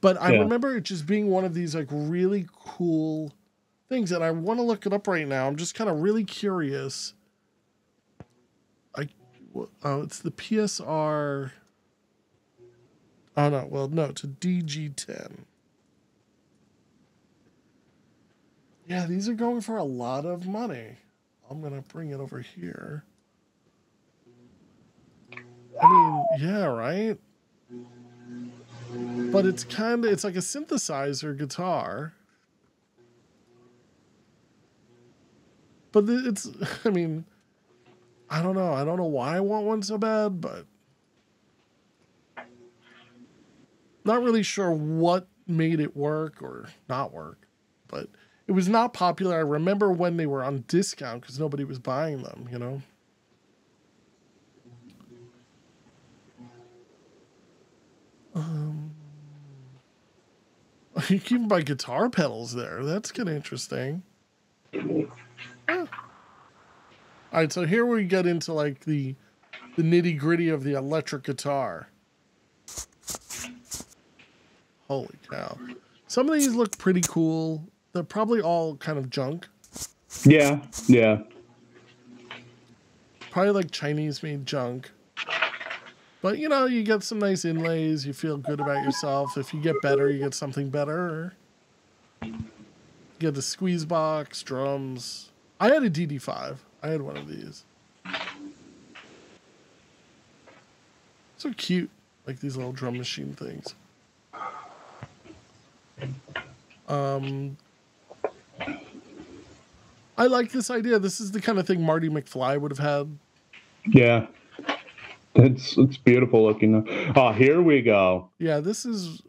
But I Yeah. remember it just being one of these like really cool things. And I want to look it up right now. I'm just kind of really curious. I, oh, it's the PSR. Oh no, well no, it's a DG10. Yeah, these are going for a lot of money. I'm gonna bring it over here. I mean, yeah, right. But it's kind of it's like a synthesizer guitar. But it's <laughs> I mean, I don't know. I don't know why I want one so bad, but not really sure what made it work or not work. But it was not popular. I remember when they were on discount because nobody was buying them, you know? Um, <laughs> you can buy guitar pedals there. That's kind of interesting. All right, so here we get into like the the nitty gritty of the electric guitar. Holy cow! Some of these look pretty cool. They're probably all kind of junk. Yeah, yeah. Probably like Chinese made junk. But you know, you get some nice inlays. You feel good about yourself. If you get better, you get something better. You get the squeeze box, drums. I had a DD5. I had one of these. So cute, like these little drum machine things. Um, I like this idea. This is the kind of thing Marty McFly would have had. Yeah. It's it's beautiful looking. Oh, here we go. Yeah, this is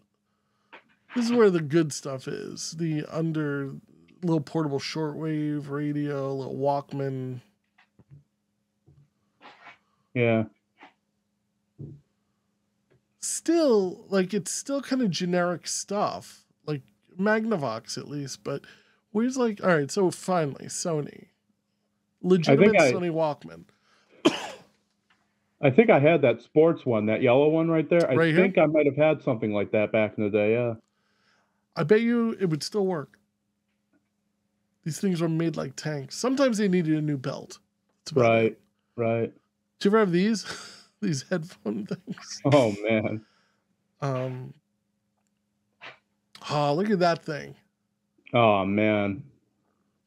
this is where the good stuff is. The under little portable shortwave radio, little Walkman. Yeah. Still, like it's still kind of generic stuff, like Magnavox at least. But where's like, all right, so finally Sony, legitimate I- Sony Walkman. I think I had that sports one, that yellow one right there. I Right here? think I might have had something like that back in the day. Yeah. I bet you it would still work. These things were made like tanks. Sometimes they needed a new belt. Right. Right. Do you ever have these? <laughs> these headphone <laughs> things? Oh man. Um. Oh, look at that thing. Oh man.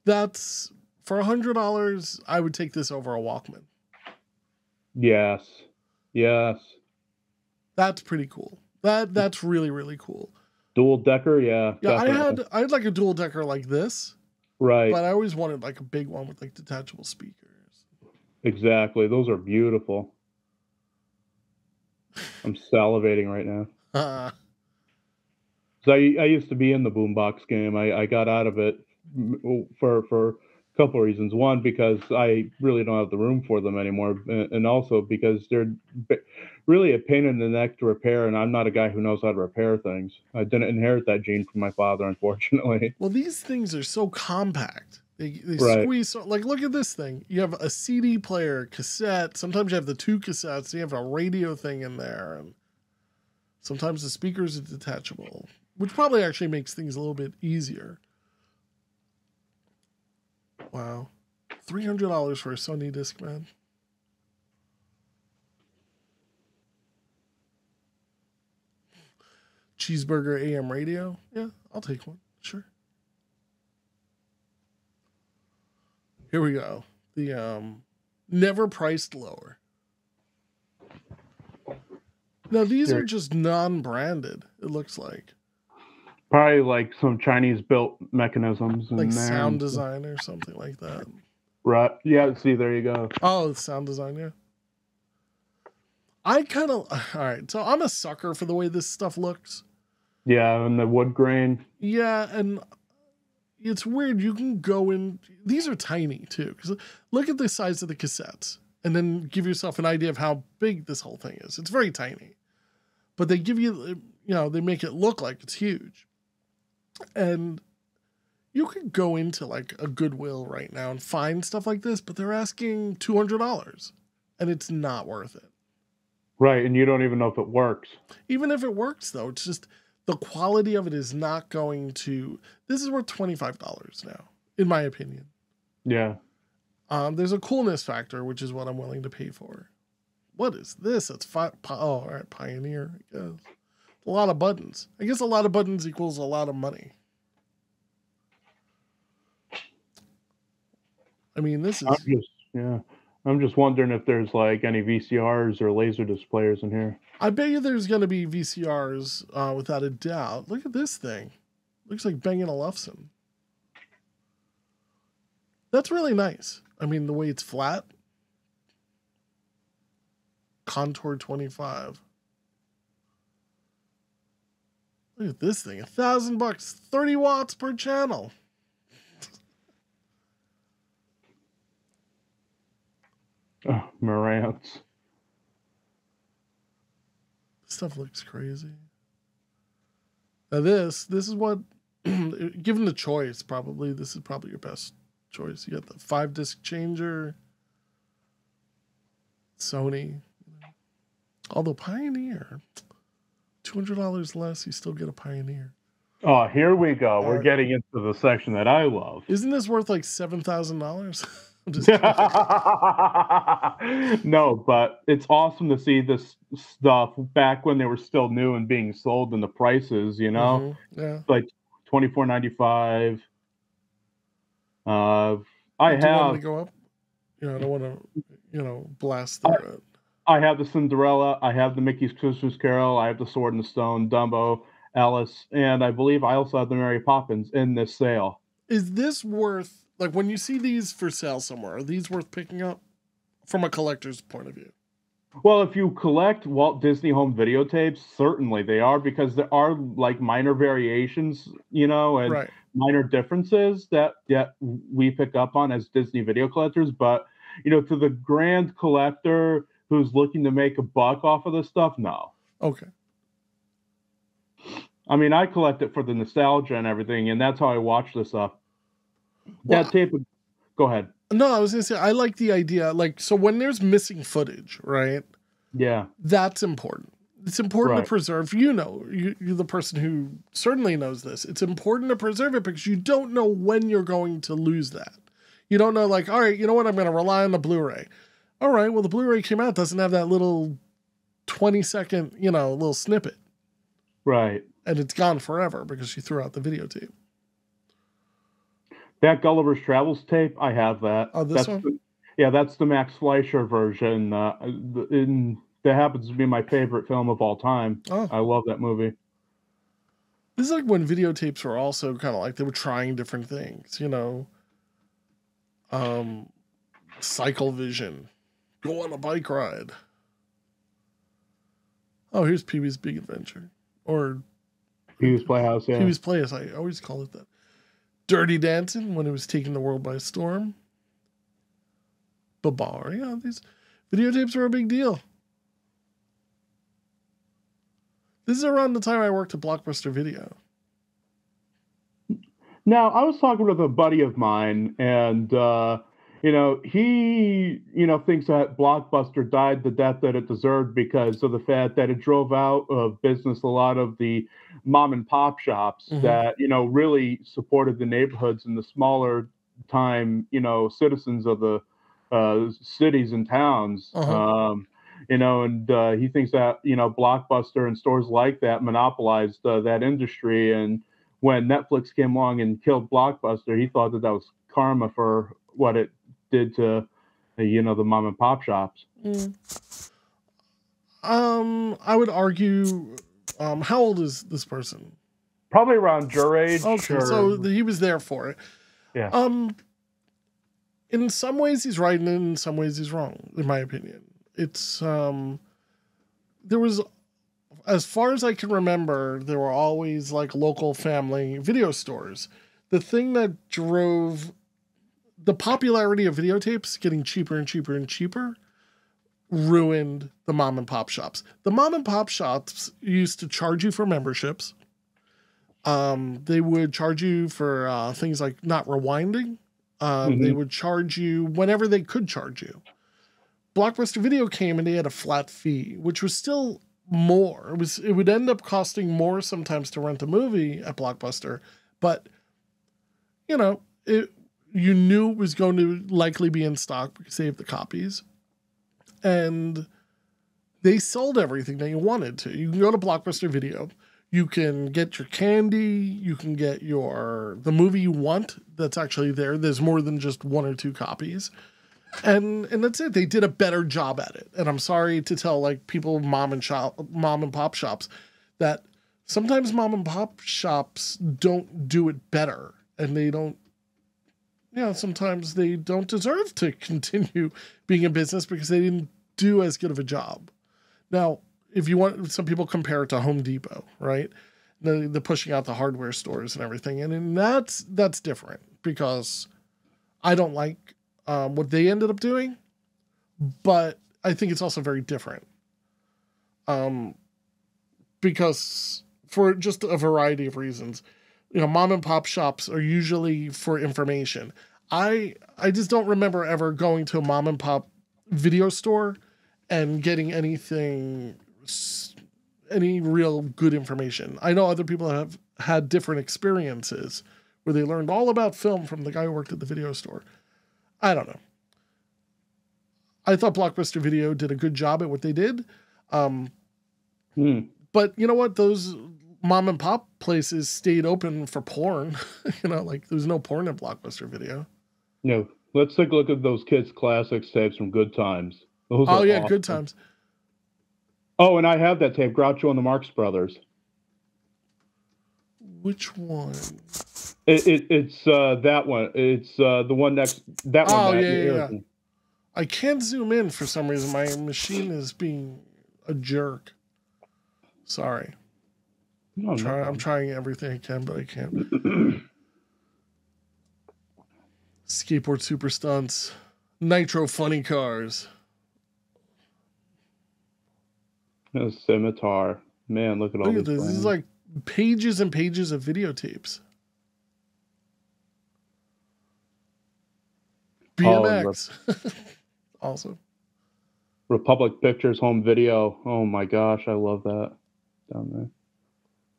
That's for a hundred dollars. I would take this over a Walkman. Yes. Yes. That's pretty cool. That that's really really cool. Dual decker. Yeah. Yeah, I had I had like a dual decker like this, Right. but I always wanted like a big one with like detachable speakers. Exactly. Those are beautiful. <laughs> I'm salivating right now. <laughs> So I, I used to be in the boombox game. I, I got out of it for for a couple of reasons. One, because I really don't have the room for them anymore, and and also because they're really a pain in the neck to repair, and I'm not a guy who knows how to repair things. I didn't inherit that gene from my father, unfortunately. <laughs> well, these things are so compact. They, they Right. squeeze so, like look at this thing. You have a CD player, cassette. Sometimes you have the two cassettes. You have a radio thing in there, and sometimes the speakers are detachable, which probably actually makes things a little bit easier. Wow, three hundred dollars for a Sony Discman. Cheeseburger AM radio. Yeah, I'll take one. Sure. Here we go. The um never priced lower. Now these are just non-branded, it looks like. Probably like some Chinese built mechanisms Like sound design or something like that. Right. Yeah. See, there you go. Oh, sound design, yeah. I kind of <sighs> all right. So I'm a sucker for the way this stuff looks. Yeah, and the wood grain. Yeah, and it's weird. You can go in. These are tiny too. Because look at the size of the cassettes, and then give yourself an idea of how big this whole thing is. It's very tiny, but they give you, you know, they make it look like it's huge. And you could go into like a Goodwill right now and find stuff like this, but they're asking two hundred dollars, and it's not worth it. Right, and you don't even know if it works. even if it works though it's just the quality of it is not going to this is worth $25 now in my opinion Yeah. um, there's a coolness factor which is what i'm willing to pay for what is this it's fi- oh all right pioneer i guess a lot of buttons i guess a lot of buttons equals a lot of money I mean, this is I'm just yeah. I'm just wondering if there's like any VCRs or laserdisc players in here. I bet you there's going to be VCRs uh, without a doubt. Look at this thing. Looks like Bang & Olufsen. That's really nice. I mean, the way it's flat. Contour 25. Look at this thing. A thousand bucks, 30 watts per channel. Oh, Marantz. Stuff looks crazy. Now this, this is what, <clears throat> given the choice, probably this is probably your best choice. You got the five disc changer, Sony, although Pioneer, two hundred dollars less, you still get a Pioneer. Oh, here we go. We're Alright. getting into the section that I love. Isn't this worth like seven thousand dollars? <laughs> <laughs> No, but it's awesome to see this stuff back when they were still new and being sold and the prices, you know, Mhm, yeah. like twenty four ninety five. Uh, I Do you want have to go up. You know, I don't want to, you know, blast through it. I have the Cinderella, I have the Mickey's Christmas Carol, I have the Sword and the Stone, Dumbo, Alice, and I believe I also have the Mary Poppins in this sale. Is this worth like when you see these for sale somewhere? Are these worth picking up from a collector's point of view? Well, if you collect Walt Disney home videotapes, certainly they are because there are like minor variations, you know, and right. minor differences that that we pick up on as Disney video collectors. But you know, to the grand collector who's looking to make a buck off of this stuff, no. Okay. I mean, I collect it for the nostalgia and everything, and that's how I watch this stuff. Well, that tape. would- Go ahead. No, I was gonna say I like the idea. Like, so when there's missing footage, right? Yeah. That's important. It's important Right. to preserve. You know, you, you're the person who certainly knows this. It's important to preserve it because you don't know when you're going to lose that. You don't know, like, all right, you know what? I'm going to rely on the Blu-ray. All right, well, the Blu-ray came out doesn't have that little 20 second, you know, little snippet, Right. and it's gone forever because you threw out the videotape. That Gulliver's Travels tape, I have that. Oh, this that's one? The, yeah, that's the Max Fleischer version. Uh, in, that happens to be my favorite film of all time. Oh, I love that movie. This is like when videotapes were also kind of like they were trying different things, you know. Um, cycle vision, go on a bike ride. Oh, here's Pee Wee's Big Adventure, or Pee Wee's Playhouse. Yeah. Pee Wee's Playhouse. I always call it that. Dirty Dancing when it was taking the world by storm. Babar, yeah, these videotapes were a big deal. This is around the time I worked at Blockbuster Video. Now, I was talking with a buddy of mine, and uh, you know, he you know thinks that Blockbuster died the death that it deserved because of the fact that it drove out of business a lot of the mom and pop shops Mhm. that you know really supported the neighborhoods and the smaller time you know citizens of the uh, cities and towns. Uh-huh. Um, you know, and uh, he thinks that you know Blockbuster and stores like that monopolized uh, that industry and when Netflix came along and killed Blockbuster, he thought that that was karma for what it did to, uh, you know, the mom and pop shops. Um, I would argue. Um, how old is this person? Probably around your age. Okay, so he was there for it. Yeah. Um, in some ways he's right, and in some ways he's wrong. In my opinion, it's um, there was, as far as I can remember, there were always like local family video stores. The thing that drove the popularity of videotapes getting cheaper and cheaper and cheaper ruined the mom and pop shops. The mom and pop shops used to charge you for memberships. Um, they would charge you for uh, things like not rewinding. Um, They Mhm. would charge you whenever they could charge you. Blockbuster Video came and they had a flat fee, which was still more. It was it would end up costing more sometimes to rent a movie at Blockbuster, but you know it. You knew it was going to likely be in stock because they have the copies, and they sold everything that you wanted to. You can go to Blockbuster Video. You can get your candy, you can get your the movie you want that's actually there. There's more than just one or two copies. And and that's it. They did a better job at it. And I'm sorry to tell like people mom and shop mom and pop shops that sometimes mom and pop shops don't do it better and they don't know sometimes they don't deserve to <laughs> continue being in business because they didn't do as good of a job now if you want some people compare it to home depot right the, the pushing out the hardware stores and everything and, and that's that's different because i don't like um, what they ended up doing but i think it's also very different um because for just a variety of reasons. You know, mom and pop shops are usually for information. I I just don't remember ever going to a mom and pop video store and getting anything any real good information. I know other people have had different experiences where they learned all about film from the guy who worked at the video store. I don't know. I thought Blockbuster Video did a good job at what they did. Um, Hmm. but you know what? Those mom and pop places stayed open for porn. <laughs> you know, like there's no porn in Blockbuster Video. No. let's take a look at those kids' classics tapes from Good Times. Those Oh yeah, awesome. good times. Oh, and I have that tape, Groucho and the Marx Brothers. Which one? It, it it's uh, that one. It's uh, the one next that one. Oh, that yeah, yeah, yeah. I can't zoom in for some reason. My machine is being a jerk. Sorry. No, no Try, I'm trying everything I can, but I can't. <clears throat> Skateboard super stunts, nitro funny cars. A scimitar. Man, look at all Look at these. this. This is like pages and pages of videotapes. Oh, BMX. <laughs> awesome. Republic Pictures home video. Oh my gosh, I love that down there.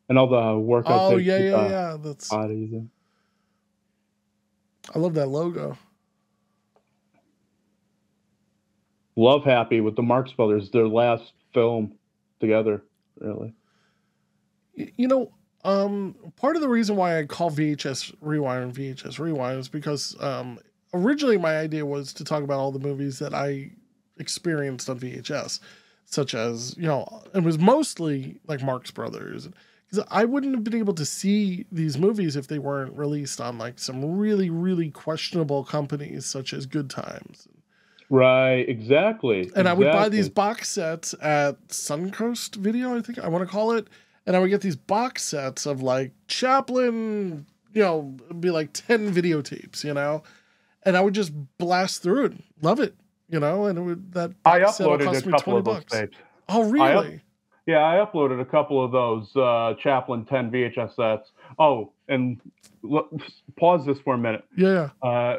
And all the workout. Oh yeah, yeah, yeah. That's I Bodies. and- love that logo. Love Happy with the Marx Brothers. Their last film together. Really. You know, um, part of the reason why I call VHS Rewind VHS Rewind is because um, originally my idea was to talk about all the movies that I experienced on VHS, such as you know, it was mostly like Marx Brothers. I wouldn't have been able to see these movies if they weren't released on like some really, really questionable companies such as Good Times. Right. Exactly. And I would buy these box sets at Suncoast Video, I think I want to call it. And I would get these box sets of like Chaplin, you know, it'd be like 10 videotapes, you know? And I would just blast through it. Love it, you know? And it would, that I box set would uploaded a couple 20 of those bucks. tapes. Oh, really? Yeah, I uploaded a couple of those uh, Chaplin 10 VHS sets. Oh, and l- pause this for a minute. yeah. Uh,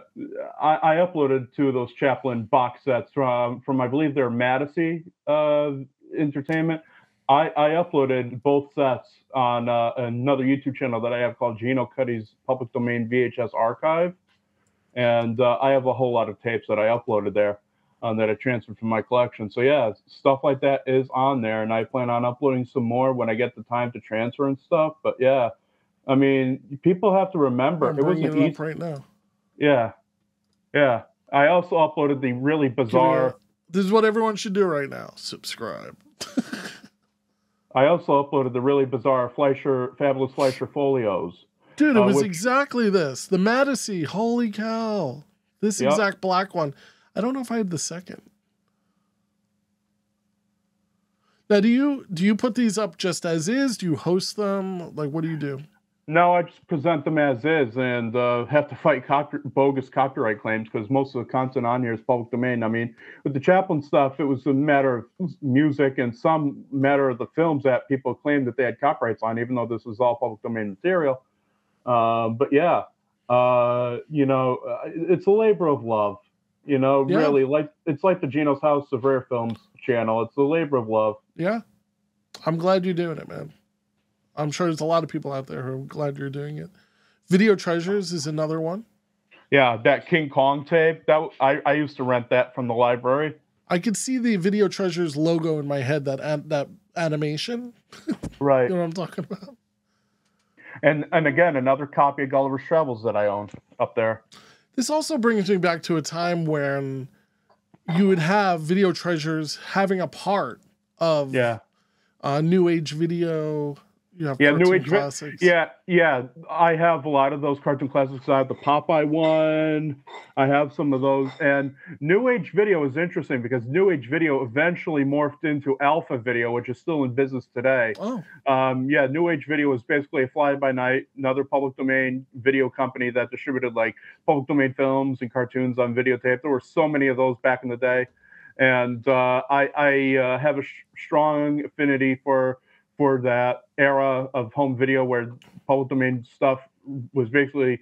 I, I uploaded two of those Chaplin box sets from, from I believe they're Madison uh, Entertainment. I, I uploaded both sets on uh, another YouTube channel that I have called Geno Cuddy's Public Domain VHS Archive. And uh, I have a whole lot of tapes that I uploaded there um, that I transferred from my collection. So, yeah, stuff like that is on there. And I plan on uploading some more when I get the time to transfer and stuff. But, yeah, I mean, people have to remember I'm it wasn't it easy. up right now. Yeah. Yeah. I also uploaded the really bizarre. a- This is what everyone should do right now. Subscribe. <laughs> I also uploaded the really bizarre Fleischer, Fabulous Fleischer folios. Dude, it Uh, was which- exactly this. The Madison. Holy cow. This Yep. exact black one. I don't know if I had the second. Now, do you do you put these up just as is? Do you host them? Like, what do you do? No, I just present them as is and uh, have to fight copy- bogus copyright claims because most of the content on here is public domain. I mean, with the Chaplin stuff, it was a matter of music and some matter of the films that people claimed that they had copyrights on, even though this was all public domain material. Uh, but yeah, uh, you know, uh, it's a labor of love. You know, Yeah. really, like it's like the Geno's House of Rare Films channel. It's the labor of love. Yeah, I'm glad you're doing it, man. I'm sure there's a lot of people out there who are glad you're doing it. Video Treasures is another one. Yeah, that King Kong tape. That I, I used to rent that from the library. I could see the Video Treasures logo in my head. That that animation. <laughs> Right. You know what I'm talking about? And and again, another copy of Gulliver's Travels that I own up there. This also brings me back to a time when you would have video treasures having a part of Yeah. uh, new age video. You have Yeah, New Age classics. Yeah, yeah. I have a lot of those cartoon classics. I have the Popeye one. I have some of those. And New Age Video is interesting because New Age Video eventually morphed into Alpha Video, which is still in business today. Oh, Um, yeah, New Age Video is basically a fly by night, another public domain video company that distributed like public domain films and cartoons on videotape. There were so many of those back in the day, and uh, I, I uh, have a sh- strong affinity for for that era of home video where public domain stuff was basically.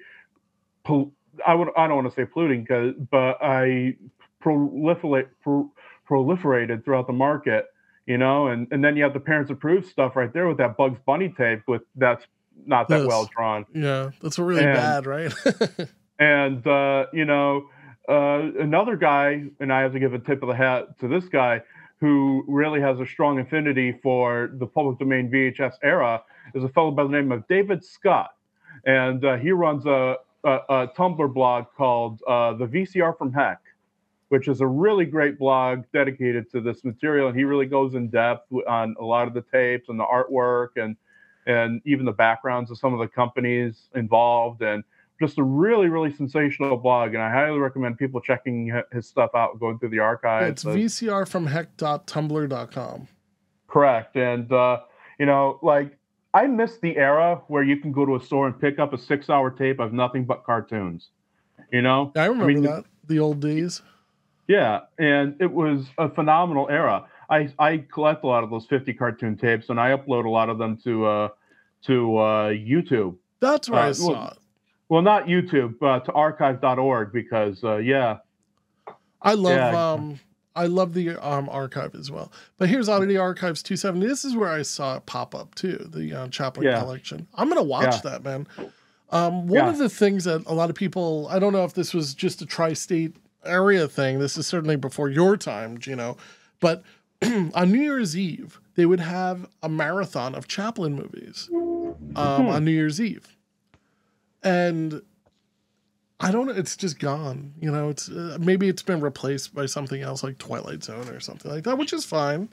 pol- I would I don't want to say polluting, 'cause- but I proliferate pro, proliferated throughout the market you know and and then you have the parents approved stuff right there with that bugs bunny tape with that's not that well drawn yeah, that's really And- bad, right? <laughs> and uh you know uh another guy and i have to give a tip of the hat to this guy who really has a strong affinity for the public domain vhs era is a fellow by the name of david scott and uh, he runs a, a, a tumblr blog called uh, the vcr from heck which is a really great blog dedicated to this material. And he really goes in depth on a lot of the tapes and the artwork and and even the backgrounds of some of the companies involved and just a really really sensational blog. And I highly recommend people checking his stuff out, going through the archives. it's VCR from heck.tumblr.com. Correct. And uh, you know, like I miss the era where you can go to a store and pick up a six-hour tape of nothing but cartoons. You know, I remember mean, that. The old days. Yeah, and it was a phenomenal era. I I collect a lot of those 50 cartoon tapes, and I upload a lot of them to uh to uh YouTube. That's where Uh, I well- saw it. Well, not YouTube, but to archive.org because uh, yeah, I love Yeah. um I love the um archive as well. But here's Oddity Archives 270. This is where I saw it pop up too, the uh, Chaplin Yeah. collection. I'm gonna watch Yeah. that, man. Um, one of the things that a lot of people, I don't know if this was just a tri-state area thing. This is certainly before your time, Geno. But <clears throat> on New Year's Eve, they would have a marathon of Chaplin movies um, on New Year's Eve, and I don't know. It's just gone. You know, it's uh, maybe it's been replaced by something else like Twilight Zone or something like that, which is fine.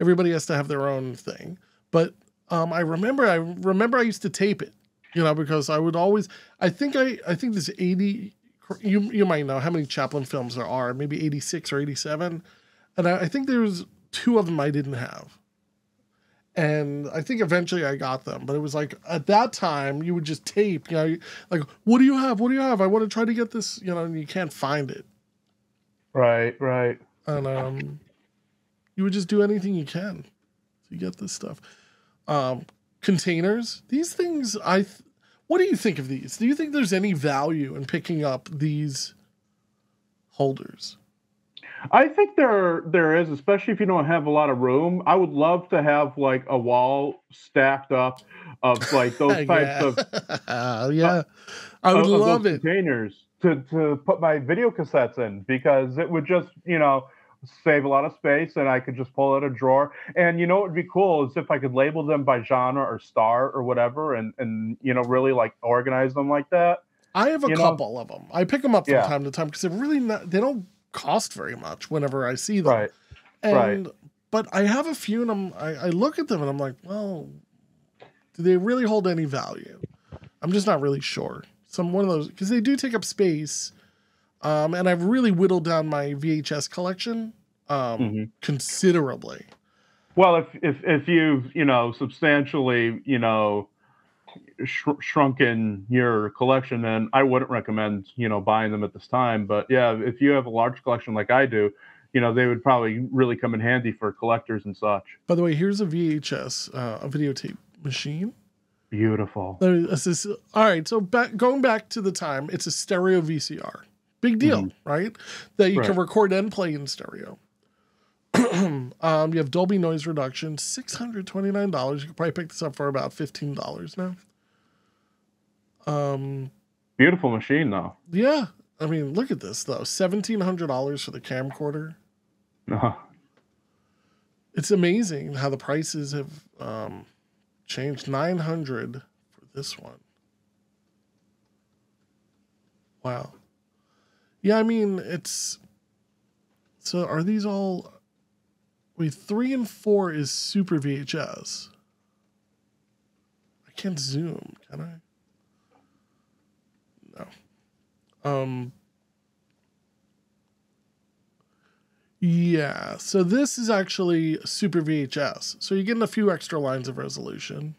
Everybody has to have their own thing. But um, I remember, I remember I used to tape it. You know, because I would always. I think I, I think there's eighty. You you might know how many Chaplin films there are. Maybe eighty six or eighty seven, and I, I think there's two of them I didn't have. And I think eventually I got them, but it was like at that time you would just tape, you know, like what do you have? What do you have? I want to try to get this, you know, and you can't find it. right, right. And um you would just do anything you can to get this stuff. Um containers, these things I th- what do you think of these? Do you think there's any value in picking up these holders? I think there there is, especially if you don't have a lot of room. I would love to have like a wall stacked up of like <laughs> those types of of <laughs> uh, yeah. I would of- of love those it. containers to to put my video cassettes in because it would just you know save a lot of space and I could just pull out a drawer. And you know what would be cool is if I could label them by genre or star or whatever, and and you know really like organize them like that. I have a You know? couple of them. I pick them up from Yeah. time to time because they're really not. They don't cost very much whenever I see them. Right. And right. but I have a few, and I'm, I I look at them and I'm like, well, do they really hold any value? I'm just not really sure. Some one of those because they do take up space, um, and I've really whittled down my VHS collection um, Mhm. considerably. Well, if if if you've you know substantially you know sh- shrunken your collection, then I wouldn't recommend you know buying them at this time. But yeah, if you have a large collection like I do, you know they would probably really come in handy for collectors and such. By the way, here's a VHS, uh, a videotape machine. Beautiful. Is all right, so back going back to the time, it's a stereo VCR. Big deal, right? That you can Mm-hmm. Record and play in stereo. <clears throat> um, you have Dolby noise reduction, six hundred twenty nine dollars. You could probably pick this up for about fifteen dollars now. Um, Beautiful machine though. yeah, I mean, look at this though, seventeen hundred dollars for the camcorder. Uh-huh. it's amazing how the prices have um, changed. Nine hundred for this one. Wow. Yeah, I mean it's. So are these all? Wait, three and four is Super VHS. I can't zoom, can I? No. Um. Yeah, so this is actually Super VHS. So you're getting a few extra lines of resolution.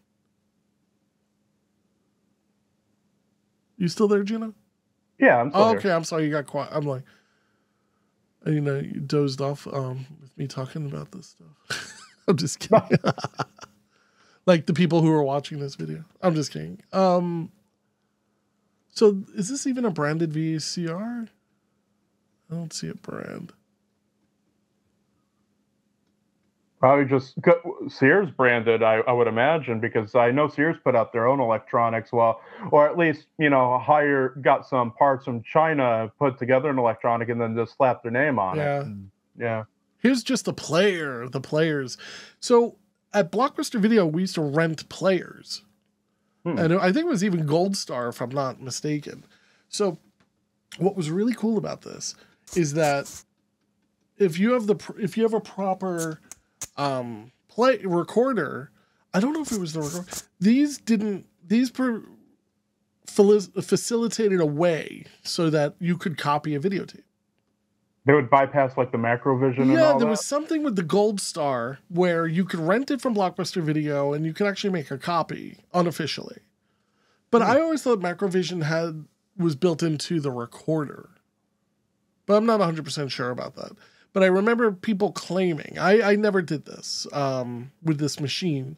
You still there, Gina? Yeah, I'm still Oh, here. okay, I'm sorry. You got quiet. I'm like, you know, you dozed off um, with me talking about this stuff. <laughs> I'm just kidding. <laughs> like the people who are watching this video. I'm just kidding. Um, so is this even a branded VCR? I don't see a brand. Probably just Sears branded, I, I would imagine, because I know Sears put out their own electronics. Well, or at least you know, hire got some parts from China, put together an electronic, and then just slap their name on Yeah. it. And, yeah. Here's just the player, the players. So at Blockbuster Video, we used to rent players. Hmm. And I think it was even Gold Star, if I'm not mistaken. So what was really cool about this is that if you have the if you have a proper um play recorder, I don't know if it was the recorder. These didn't these per, facilitated a way so that you could copy a videotape. They would bypass like the macrovision and Yeah, there that. was something with the Gold Star where you could rent it from Blockbuster Video and you could actually make a copy unofficially. But I always thought Macrovision had was built into the recorder. But I'm not 100% sure about that. But I remember people claiming, I, I never did this um, with this machine,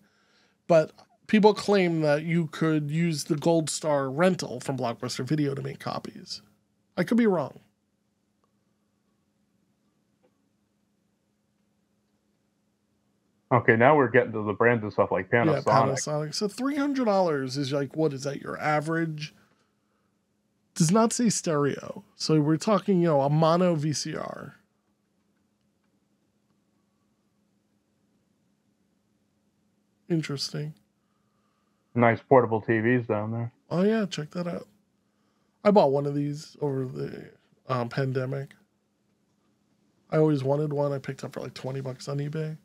but people claim that you could use the Gold Star rental from Blockbuster Video to make copies. I could be wrong. Okay, now we're getting to the branded stuff like Panasonic. Yeah, Panasonic. So three hundred dollars is like what is that? Your average does not say stereo. So we're talking, you know, a mono VCR. Interesting. Nice portable TVs down there. Oh yeah, check that out. I bought one of these over the um, pandemic. I always wanted one. I picked up for like twenty bucks on eBay.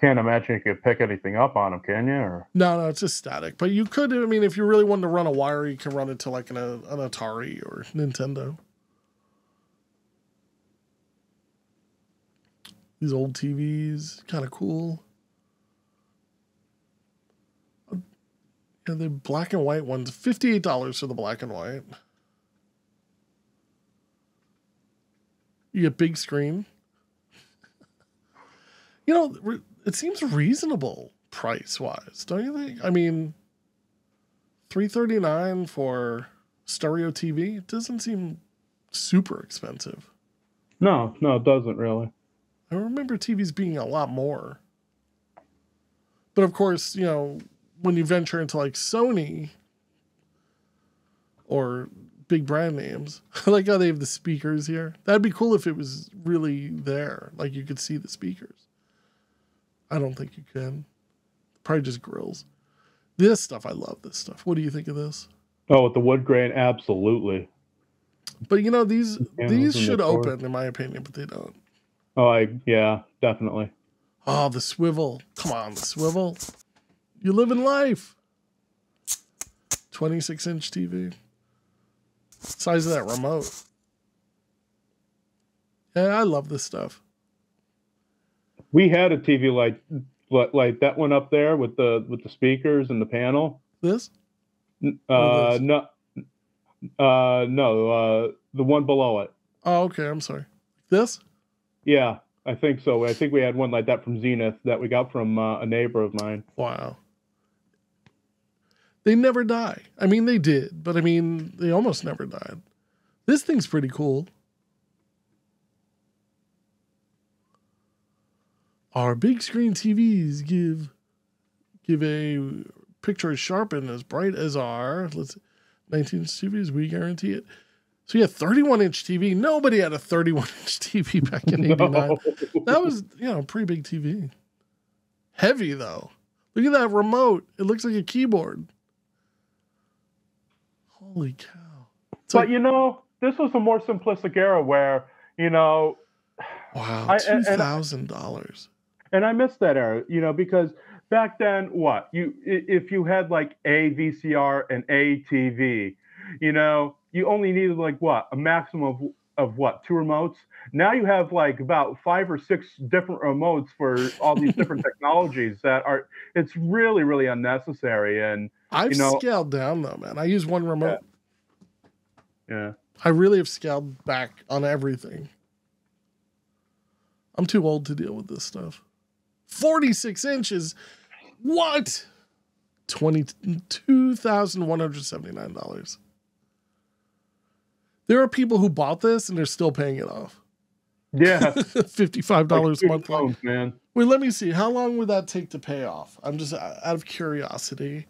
Can't imagine you could pick anything up on them, can you? Or No, no, it's just static. But you could, I mean, if you really wanted to run a wire, you can run it to like an, an Atari or Nintendo. These old TVs, kind of cool. Yeah, the black and white ones, fifty-eight dollars for the black and white. You get big screen. <laughs> You know, it seems reasonable price wise, don't you think? I mean, three thirty nine for stereo TV doesn't seem super expensive. no, no, it doesn't really. I remember TVs being a lot more. But of course, you know, when you venture into like Sony or big brand names, I <laughs> like how they have the speakers here. That'd be cool if it was really there, like you could see the speakers. I don't think you can. Probably just grills. This stuff, I love this stuff. What do you think of this? Oh, with the wood grain, absolutely. But you know, these these in the should open, in my opinion, but they don't. Oh, I yeah, definitely. Oh, the swivel. Come on, the swivel. You live in life. 26 inch TV. Size of that remote. Yeah, I love this stuff. We had a TV light, like, like that one up there with the with the speakers and the panel. This? N- What are Uh, those? no, uh, no, uh, the one below it. Oh, okay. I'm sorry. This? Yeah, I think so. I think we had one like that from Zenith that we got from uh, a neighbor of mine. Wow. They never die. I mean, they did, but I mean, they almost never died. This thing's pretty cool. Our big screen TVs give give a picture as sharp and as bright as our let's 19 inch TVs. We guarantee it. So yeah, 31 inch TV. Nobody had a 31 inch <laughs> TV back in 89. No. That was, you know, pretty big TV. Heavy though. Look at that remote. It looks like a keyboard. Holy cow. It's but like, you know, this was a more simplistic era where you know, wow, two and- and- thousand dollars. And I miss that era. You know, because back then, what you if you had like a VCR and a TV, you know, you only needed like what a maximum of of what two remotes. Now you have like about five or six different remotes for all these <laughs> different technologies that are. It's really really unnecessary and I've you know- scaled down though, man. I use one remote. yeah. I really have scaled back on everything. I'm too old to deal with this stuff. 46 inches. What? $22,179. There are people who bought this and they're still paying it off. Yeah, <laughs> $55 like student monthly. loans, man. Wait, let me see. How long would that take to pay off? I'm just uh, out of curiosity.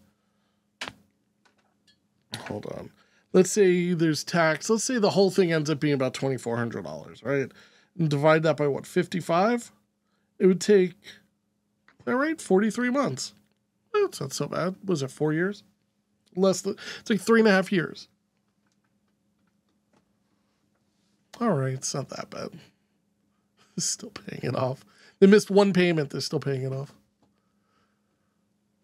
Hold on. Let's say there's tax. Let's say the whole thing ends up being about twenty four hundred dollars, right? And divide that by what fifty five? It would take. All right, forty three months. That's not so bad. Was it four years? Less than. It's like three and a half years. All right, it's not that bad. <laughs> Still paying it off. They missed one payment. They're still paying it off.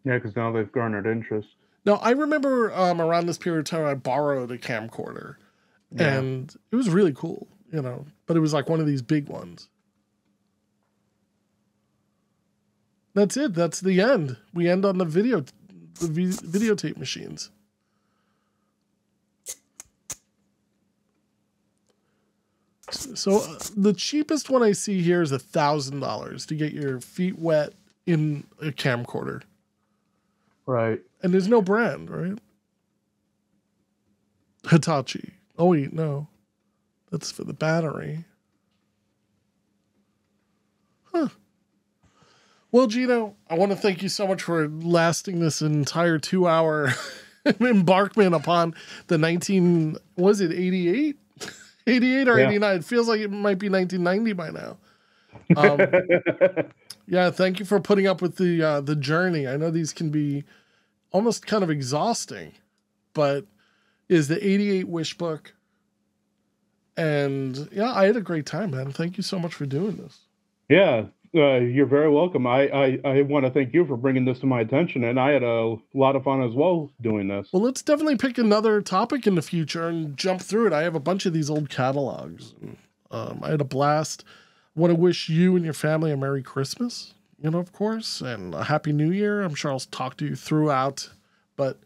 Yeah, because now they've garnered interest. Now I remember um, around this period of time I borrowed a camcorder, Yeah. and it was really cool, you know. But it was like one of these big ones. That's it. That's the end. We end on the video, the v- videotape machines. So uh, the cheapest one I see here is a thousand dollars to get your feet wet in a camcorder Right. and there's no brand, right? Hitachi. Oh wait, no, that's for the battery. Huh. Well, Geno, I want to thank you so much for lasting this entire two-hour <laughs> embarkment upon the 19 was it 88 <laughs> 88 or Yeah. 89 it feels like it might be 1990 by now. Um, <laughs> yeah thank you for putting up with the uh, the journey. I know these can be almost kind of exhausting but is the 88 wish book. And yeah i had a great time man. Thank you so much for doing this. Yeah, uh, you're very welcome. I, I, I want to thank you for bringing this to my attention, and I had a lot of fun as well doing this. well let's definitely pick another topic in the future and jump through it i have a bunch of these old catalogs um, i had a blast want to wish you and your family a merry christmas you know of course and a happy new year i'm sure i'll talk to you throughout but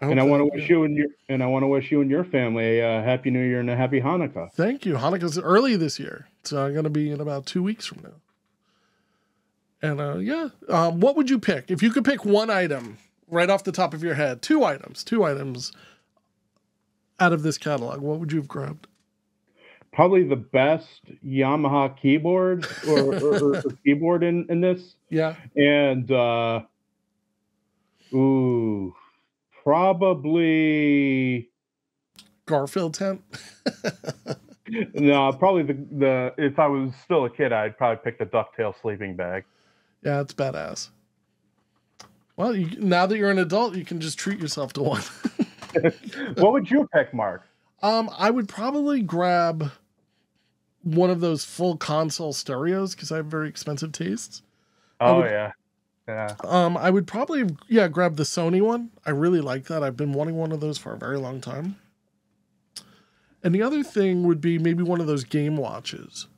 I and I want to wish you and your and I want to wish you and your family a uh, happy New Year and a happy Hanukkah. Thank you. Hanukkah's early this year. It's uh, going to be in about two weeks from now. And uh, yeah, um, what would you pick? If you could pick one item right off the top of your head, two items, two items out of this catalog, what would you have grabbed? Probably the best Yamaha keyboard or, or, or, <laughs> keyboard in in this, Yeah. and uh, ooh, probably Garfield tent. <laughs> no, probably the the if I was still a kid, I'd probably pick the Ducktail sleeping bag. Yeah, it's badass. Well, you, now that you're an adult, you can just treat yourself to one. <laughs> what would you pick, Mark? Um, I would probably grab one of those full console stereos because I have very expensive tastes. Oh would- yeah, yeah. Um, I would probably yeah grab the Sony one. I really like that. I've been wanting one of those for a very long time. And the other thing would be maybe one of those game watches.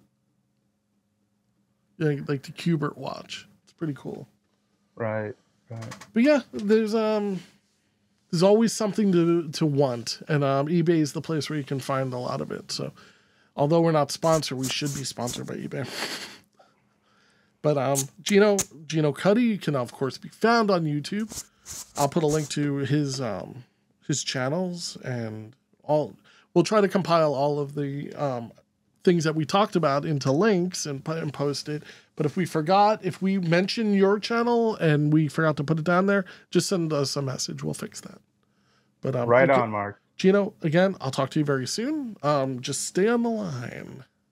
Yeah, like the Q*bert watch. Pretty cool. Right, right. But yeah, there's um there's always something to to want. And um eBay is the place where you can find a lot of it. So although we're not sponsored, we should be sponsored by eBay. <laughs> but um Geno Geno Cuddy can of course be found on YouTube. I'll put a link to his um his channels and all we'll try to compile all of the um things that we talked about into links and, put and post it. But if we forgot, if we mention your channel and we forgot to put it down there, just send us a message. We'll fix that. But um, Right okay. on, Mark. Geno, again, I'll talk to you very soon. Um, just stay on the line.